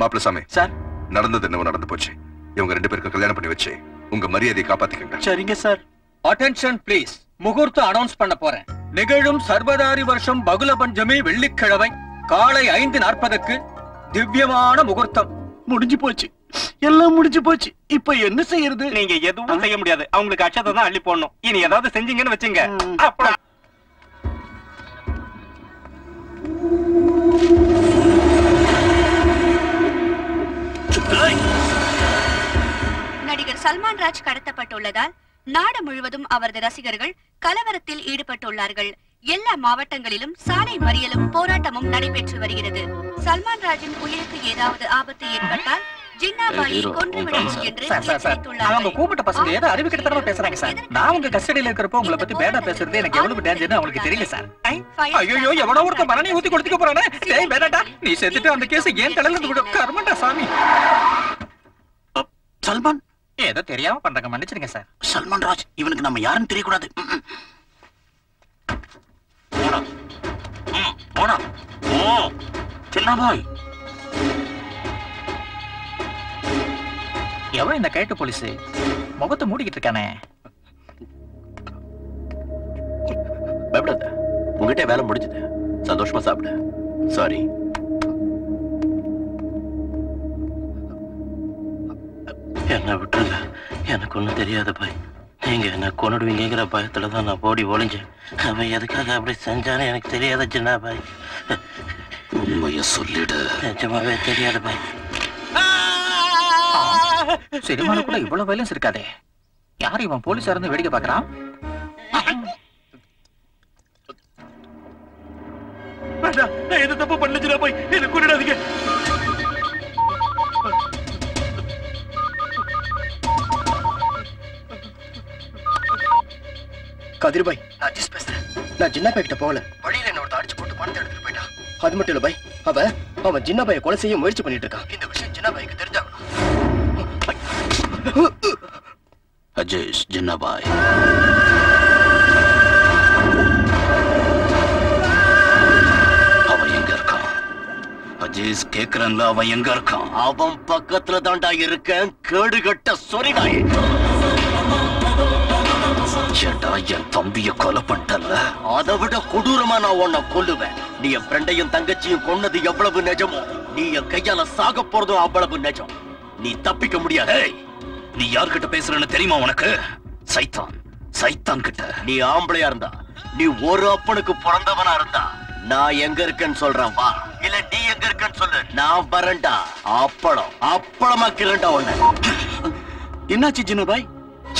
மாப்பிள்ள சாமி சார். நடந்தது என்னவோ நடந்து போச்சு. இவங்க ரெண்டு பேருக்கு கல்யாணம் பண்ணி வச்சு உங்க மரியாதையை காப்பாத்திக்கங்க. சரிங்க சார். அட்டென்ஷன் ப்ளீஸ் முகூர்த்தம் அனௌன்ஸ் பண்ண போறேன். நிகழும் சர்வதாரி வருஷம் பகுல பஞ்சமி வெள்ளிக்கிழமை. காலை ஐந்து நாற்பதுக்கு திவ்யமான முகூர்த்தம். முடிஞ்சு போச்சு. எல்லாம் முடிஞ்சு போச்சு. இப்ப என்ன செய்யறது? நீங்க எதுவும் செய்ய முடியாது. அவங்களுக்கு அச்சத்தை தான் அள்ளி போடணும். இனி ஏதாவது செஞ்சீங்கன்னு வச்சுங்க. அப்புறம். நடிகர் சல்மான் ராஜ் கடத்தப்பட்டுள்ளதால் நாடு முழுவதும் அவரது ரசிகர்கள் கலவரத்தில் ஈடுபட்டுள்ளார்கள். எல்லா மாவட்டங்களிலும் சாலை மறியலும் போராட்டமும் நடைபெற்று வருகிறது. சல்மான் ராஜின் உயிருக்கு ஏதாவது ஆபத்து ஏற்பட்டால் அவங்க கூப்பிட்ட பசங்க ஏதோ அறிவு கிட்டத்தரமா பேசுறாங்க சார். நான் உங்க கஸ்டடியில இருக்கிறப்போ உங்களை பத்தி பேடா பேசுறது எனக்கு எவ்வளவு டேஞ்சர்னு அவங்களுக்கு தெரியல சார். ஐயோ எவனோ மரணி ஊத்தி கொடுத்துக்க போறானே. டேய் பேடாடா. நீ செத்துட்டு அந்த கேஸ் ஏன் தலையில இருந்து விடும் கர்மண்டா சாமி. சல்மான்? ஏதோ தெரியாம பண்றாங்க மன்னிச்சிருங்க சார். சல்மான் ராஜ் இவனுக்கு நம்ம யாருன்னு தெரியக்கூடாது. ம், ம். ஓ சின்ன பாய் எவன் இந்த கைட்டு போலீஸ்? முகத்தை மூடிக்கிட்டு இருக்கானே. பயப்படாத. உங்ககிட்ட வேலை முடிஞ்சது. சந்தோஷமா சாப்பிடு. சாரி என்ன விட்டுருங்க. எனக்கு ஒண்ணும் தெரியாது பாய் நீங்க என்ன கொண்டுடுவீங்கிற பயத்துல தான் நான் ஓடி ஒளிஞ்சேன். அவன் எதுக்காக அப்படி செஞ்சான்னு எனக்கு தெரியாத சின்ன பாய். உண்மைய சொல்லிடு. நிஜமாவே தெரியாது பாய். சினிமால கூட இவ்வளவு வயலன்ஸ் இருக்காதே யார் இவன் போலீஸா இருந்து வேடிக்கை பாக்குறான் நான் எந்த தப்பு பண்ணல போய் என்ன கொண்டுடாதீங்க கதிர்பாய் நான் அட்ஜஸ்ட் பேசுறேன். நான் ஜின்னா பாய் கிட்ட போகல. வழியில என்ன ஒருத்தன் அடிச்சு போட்டு பணத்தை எடுத்துட்டு போயிட்டான். அது மட்டும் இல்ல பாய். அவன் அவன் ஜின்னா பாயை கொலை செய்ய முயற்சி பண்ணிட்டு இருக்கான் இந்த விஷயம் ஜின்னா பாய்க்கு தெரிஞ்சாகணும். அஜேஷ் ஜின்னபாய் எங்க இருக்கான் அஜேஷ் கேக்குறன்ல அவன் எங்க இருக்கான் அவன் பக்கத்துல தான்டா இருக்கேன். கேடுகட்ட சொரிடாய். ஏண்டா என் தம்பிய கொலை பண்ணிட்டல்ல அதை விட கொடூரமா நான் உன்னை கொல்லுவேன். நீ என் ஃப்ரெண்டையும் தங்கச்சியும் கொன்னது எவ்வளவு நிஜமோ? நீ என் கையால சாக போறதும் அவ்வளவு நிஜம். நீ தப்பிக்க முடியாது. ஏய், நீ யார்கிட்ட பேசுறன்னு தெரியுமா உனக்கு? சைத்தான் சைத்தான் கிட்ட. நீ ஆம்பளையா இருந்தா நீ ஒரு அப்பனுக்கு பிறந்தவனா இருந்தா நான் எங்க இருக்கேன்னு சொல்றேன் வா. இல்ல நீ எங்க இருக்கேன்னு சொல்லு. நான் வரேன்டா. அப்பளம் அப்பளமாக்கிறேன்டா உன்னை. என்னாச்சு ஜின்னபாய்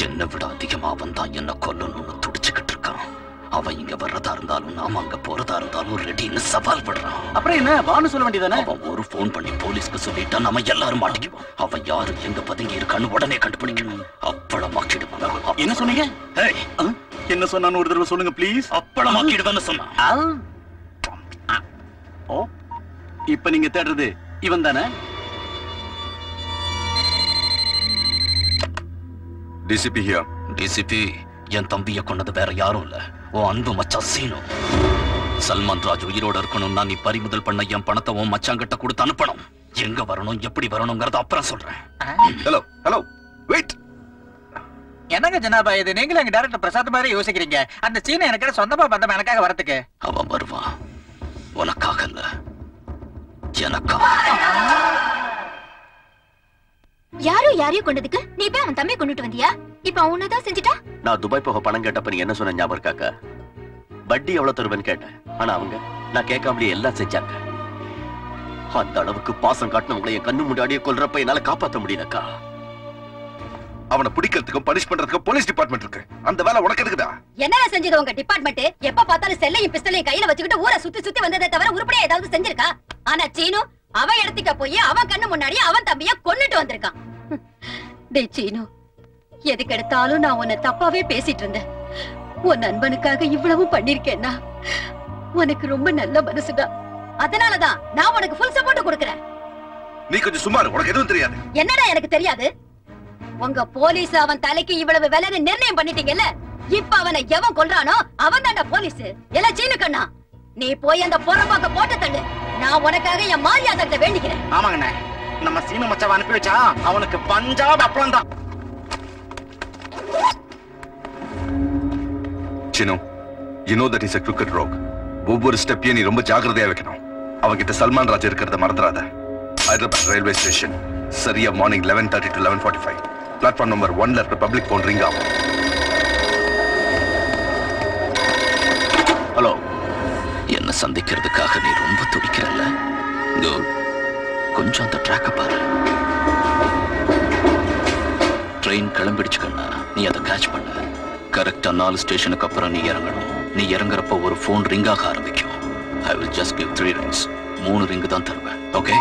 என்னை விட அதிகமா அவன் தான் என்ன கொல்லணும்னு துடிச்சுக்கிட்டு இருக்கான். அவன் இங்க வர்றதா இருந்தாலும் நாம அங்க போறதா இருந்தாலும் ரெடின்னு சவால் விடுறான் அப்புறம் என்ன? வான்னு சொல்ல வேண்டியதானே அவன் ஒரு ஃபோன் பண்ணி போலீஸ்க்கு சொல்லிட்டா நம்ம எல்லாரும் மாட்டிக்குவோம். அவன் யாரு எங்க பதுங்கி இருக்கான்னு உடனே கண்டுபிடிக்கணும். அப்பளமாக்கிடுவான். என்ன சொன்னீங்க? என்ன சொன்னான்னு ஒரு தடவை சொல்லுங்க ப்ளீஸ் அப்பளமாக்கிடுவேன்னு சொன்னான். ஓ? இப்ப நீங்க தேடுறது இவன் தானே டிசிபி ஹியர் டிசிபி என் தம்பிய கொன்னது வேற யாரும் இல்ல. உன் அன்பு மச்சான் சீனு. சல்மான் ராஜ் உயிரோட இருக்கணும்னா நீ பறிமுதல் பண்ண என் பணத்தை உன் மச்சாங்கிட்ட கொடுத்து அனுப்பணும். எங்க வரணும் எப்படி வரணுங்கிறத அப்புறம் சொல்றேன். ஹலோ ஹலோ வெயிட் என்னங்க ஜனாபா இது? நீங்களும் எங்க டேரக்டர் பிரசாத் மாதிரி யோசிக்கிறீங்க. அந்த சீனை எனக்கு சொந்தமா பந்தம் எனக்காக வரதுக்கு? அவன் வருவான். உனக்காக இல்ல. எனக்காக. யாரோ யாரையும் கொண்டதுக்கு நீ போய் அவன் தம்பியை கொண்டுட்டு வந்தியா? இப்ப அவனதான் செஞ்சுட்டா? நான் துபாய் போக பணம் கேட்டப்ப நீ என்ன சொன்ன ஞாபகம் இருக்காக்கா? வட்டி எவ்வளவு தருவேன்னு கேட்டேன். ஆனா அவங்க நான் கேட்காமலேயே எல்லாம் செஞ்சாங்க. அந்த அளவுக்கு பாசம் காட்டினவங்களை என் கண்ணு முன்னாடியே கொல்றப்ப என்னால காப்பாத்த முடியலக்கா. அவனை பிடிக்கிறதுக்கும் பனிஷ் பண்றதுக்கும் போலீஸ் டிபார்ட்மெண்ட் இருக்கு. அந்த வேலை உனக்கு எதுக்குடா? என்னடா செஞ்சது உங்க டிபார்ட்மெண்ட் எப்ப பார்த்தாலும் செல்லையும் பிஸ்டலையும் கையில வச்சுக்கிட்டு ஊரை சுத்தி சுத்தி வந்ததை தவிர உருப்படியா ஏதாவது செஞ்சிருக்கா? ஆனா சீனு அவன் இடத்துக்க போய் அவன் கண்ணு முன்னாடி அவன் தம்பிய கொன்னுட்டு வந்திருக்கான். டேய் சீனு எதுக்கு எடுத்தாலும் நான் உன்னை தப்பாவே பேசிட்டு இருந்தேன். உன் நண்பனுக்காக இவ்வளவு பண்ணிருக்கேன்னா உனக்கு ரொம்ப நல்ல மனசுடா. அதனாலதான் நான் உனக்கு ஃபுல் சப்போர்ட் கொடுக்கறேன். நீ கொஞ்சம் சுமார் உனக்கு எதுவும் தெரியாது. என்னடா எனக்கு தெரியாது? உங்க போலீஸ் அவன் தலைக்கு இவ்வளவு விலைன்னு நிர்ணயம் பண்ணிட்டீங்கல்ல? இப்ப அவனை எவன் கொல்றானோ அவன் தான்டா போலீஸ். எல்லாம் சீனு கண்ணா நீ போய் அந்த புறம்பாக்க போட்டு தள்ளு. நான் உனக்காக என் மாரியாதை வேண்டிக்கிறேன். ஆமாங்கண்ணே நம்ம சீன மச்சாவை அனுப்பி வச்சா அவனுக்கு பஞ்சாப் அப்பளம் தான். Seenu you know that is a crooked rogue. ஒவ்வொரு ஸ்டெப்பையும் நீ ரொம்ப ஜாக்கிரதையா வைக்கணும். அவகிட்ட சல்மான் ராஜ் இருக்கிறத மறந்துடாத. ஹைதராபாத் ரயில்வே ஸ்டேஷன் சரியா morning eleven thirty to eleven forty five platform number ஒன்ல இருக்க பப்ளிக் போன் ரிங் ஆகும். ஹலோ என்ன சந்திக்கிறதுக்காக நீ ரொம்ப துடிக்கிறல்ல? குட் கொஞ்சம் அந்த ட்ராக்க பாரு. ட்ரெயின் கிளம்பிடுச்சுக்கண்ணா நீ அதை கேட்ச் பண்ண. கரெக்டா நாலு ஸ்டேஷனுக்கு அப்புறம் நீ இறங்கணும். நீ இறங்குறப்ப ஒரு ஃபோன் ரிங் ஆக ஆரம்பிக்கும். I will just give three rings மூணு ரிங்கு தான் தருவேன். ஓகே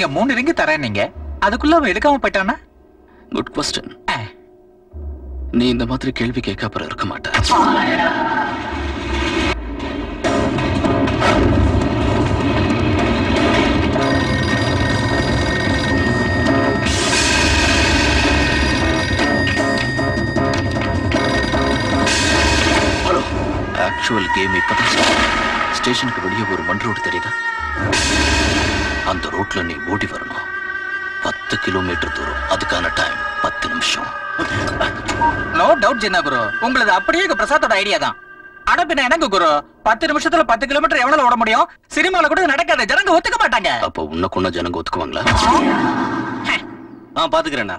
நீங்க மூணு ரிங்கு தரேன் நீங்க. அதுக்குள்ள அவன் எடுக்காம போயிட்டானா? குட் கொஸ்டின் நீ இந்த மாதிரி கேள்வி கேட்க அப்புறம் இருக்க மாட்டேன் ஆக்சுவல் கேம் இப்பதான் ஸ்டேஷனுக்கு வெளியே ஒரு மண் ரோடு தெரியுதா? அந்த ரோட்ல நீ ஓடி வரணும். பத்து கிலோமீட்டர் தூரம். அதுக்கான டைம் பத்து நிமிஷம். நோ டவுட் ஜின்னா குரு. உங்களது அப்படியே எங்க பிரசாத்தோட ஐடியா தான். ஆனா பின்ன எனக்கு குரு? பத்து நிமிஷத்துல பத்து கிலோமீட்டர் எவ்வளவு ஓட முடியும்? சினிமால கூட நடக்காது ஜனங்க ஒத்துக்க மாட்டாங்க. அப்போ உன்னை கொண்ட ஜனங்க ஒத்துக்குவாங்களா? ஆ பாத்துக்கிறேண்ணா.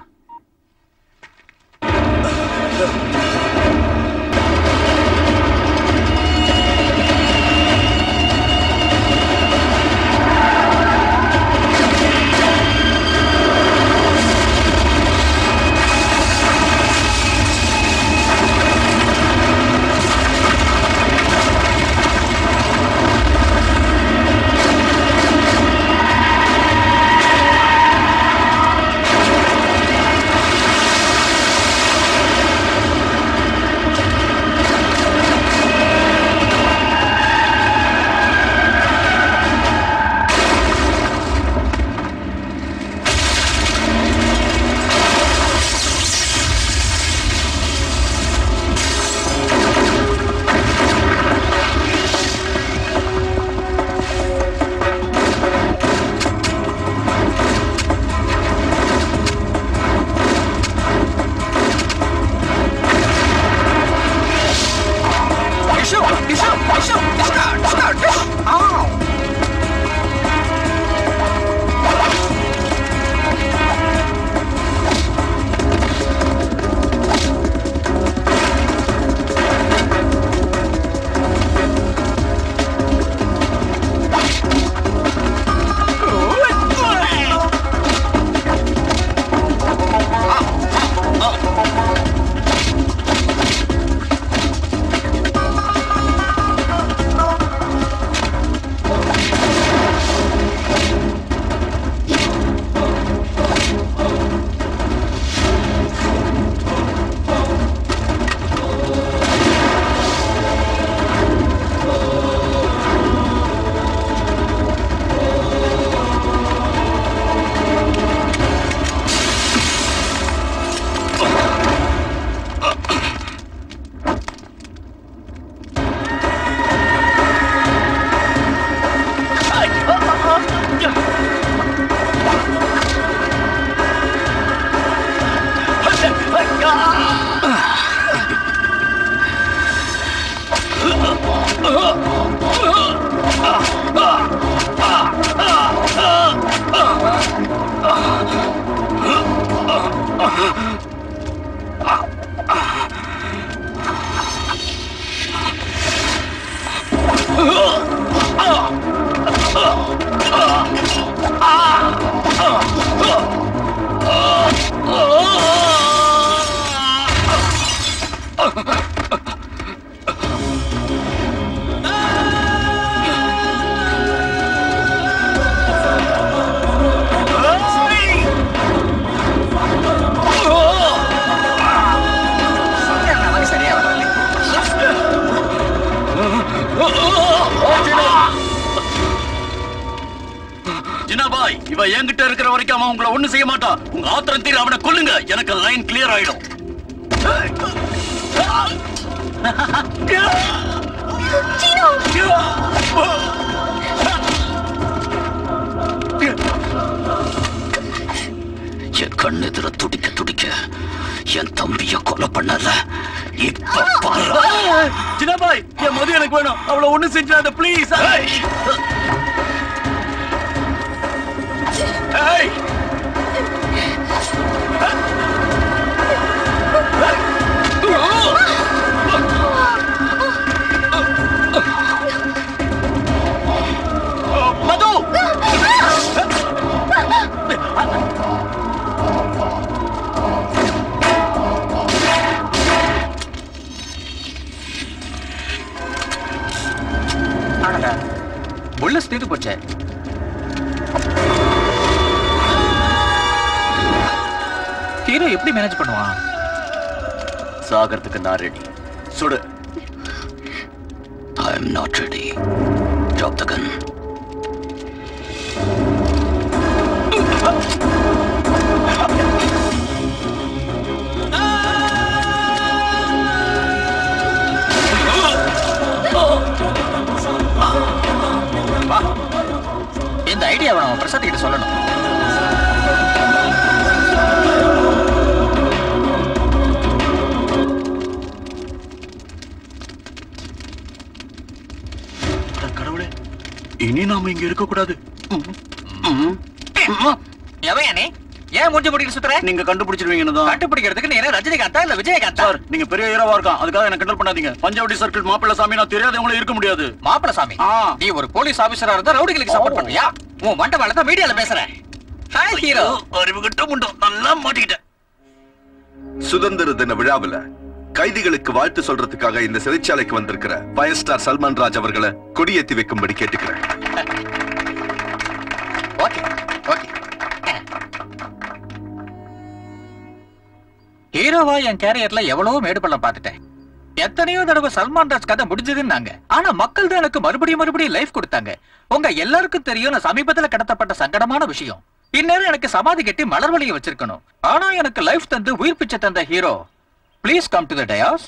நீங்க கண்டுபிடிச்சிருவீங்கன்னு தான் கண்டுபிடிக்கிறதுக்கு நீ என்ன ரஜினிகாந்தா இல்ல விஜயகாந்தா? சார் நீங்க பெரிய ஹீரோவா இருக்கான் அதுக்காக என்ன கண்ட்ரோல் பண்ணாதீங்க. பஞ்சாவடி சர்க்கிள் மாப்பிள்ள சாமி நான் தெரியாதவங்கள இருக்க முடியாது. மாப்பிளசாமி நீ ஒரு போலீஸ் ஆபீசரா இருந்தா ரவுடிகளுக்கு சப்போர்ட் பண்றியா உன் மண்ட மேல தான் மீடியால பேசுற ஹாய் ஹீரோ அறிவு கிட்ட முண்டோ நல்லா மாட்டிக்கிட்டேன். சுதந்திர தின விழாவுல கைதிகளுக்கு வாழ்த்து சொல்றதுக்காக இந்த சிறைச்சாலைக்கு வந்திருக்கிற ஃபயர் ஸ்டார் சல்மான் ராஜ் அவர்களை கொடியேத்தி வைக்கும்படி கேட்டுக்கிறேன். ஹீரோவா என் கேரியர்ல எவ்வளவோ மேடு பள்ளம் பார்த்துட்டேன்? எத்தனையோ தடவை சல்மான் ராஜ் கதை முடிஞ்சதுன்னாங்க. ஆனா மக்கள் தான் எனக்கு மறுபடியும் மறுபடியும் லைஃப் கொடுத்தாங்க. உங்க எல்லாருக்கும் தெரியும் நான் சமீபத்துல கடத்தப்பட்ட சங்கடமான விஷயம். இந்நேரம் எனக்கு சமாதி கட்டி மலர் வழியை வச்சிருக்கணும். ஆனா எனக்கு லைஃப் தந்து உயிர் பிச்சை தந்த hero please come to the dais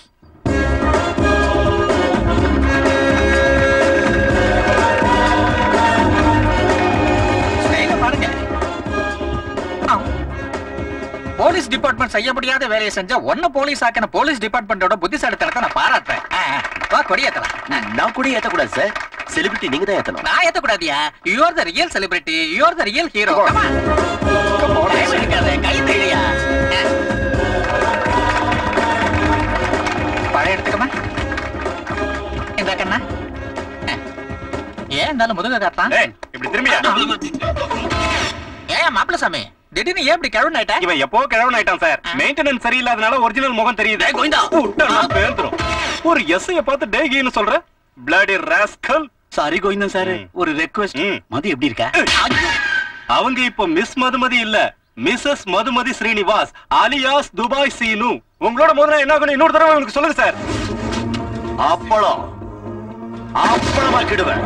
police department செய்ய முடியாத வேலையை செஞ்ச ஒன்ன போலீஸ் ஆக்கின போலீஸ் டிபார்ட்மெண்டோட புத்திசாலித்தனத்தை நான் ஆ. வா கொடியேத்தலாம் நான் கூட ஏத்தக்கூடாது சார். செலிபிரிட்டி நீங்க தான் ஏத்தணும். நான் ஏத்தக்கூடாதியா? You are the real celebrity you are the real hero கை தெரியா? பழைய எடுத்துக்கமா? இந்த கண்ணா. ஏன் இருந்தாலும் முதுக காத்தான் இப்படி திரும்பியா? ஏன் மாப்பிள்ள சாமி. திடீர்னு ஏன் இப்படி கிழவன் ஆயிட்ட? இவன் எப்போ கிழவன் ஆயிட்டான் சார்? மெயின்டெனன்ஸ் சரியில்லாதனால ஒரிஜினல் முகம் தெரியுது. விட்டா பேந்துரும். ஒரு எஸ்ஐய பார்த்து டேகின்னு சொல்ற? Bloody rascal sorry Govindan sir. ஒரு ரெக்வெஸ்ட் மதி எப்படி இருக்க? அவங்க இப்போ மிஸ் மதுமதி இல்ல. Mrs Madhumathi Srinivas alias Dubai Seenu. உங்களோட முதல்ல என்ன ஆகணும் இன்னொரு தடவை உங்களுக்கு சொல்லுங்க சார். அப்பளம். அப்பளமாக்கிடுவேன்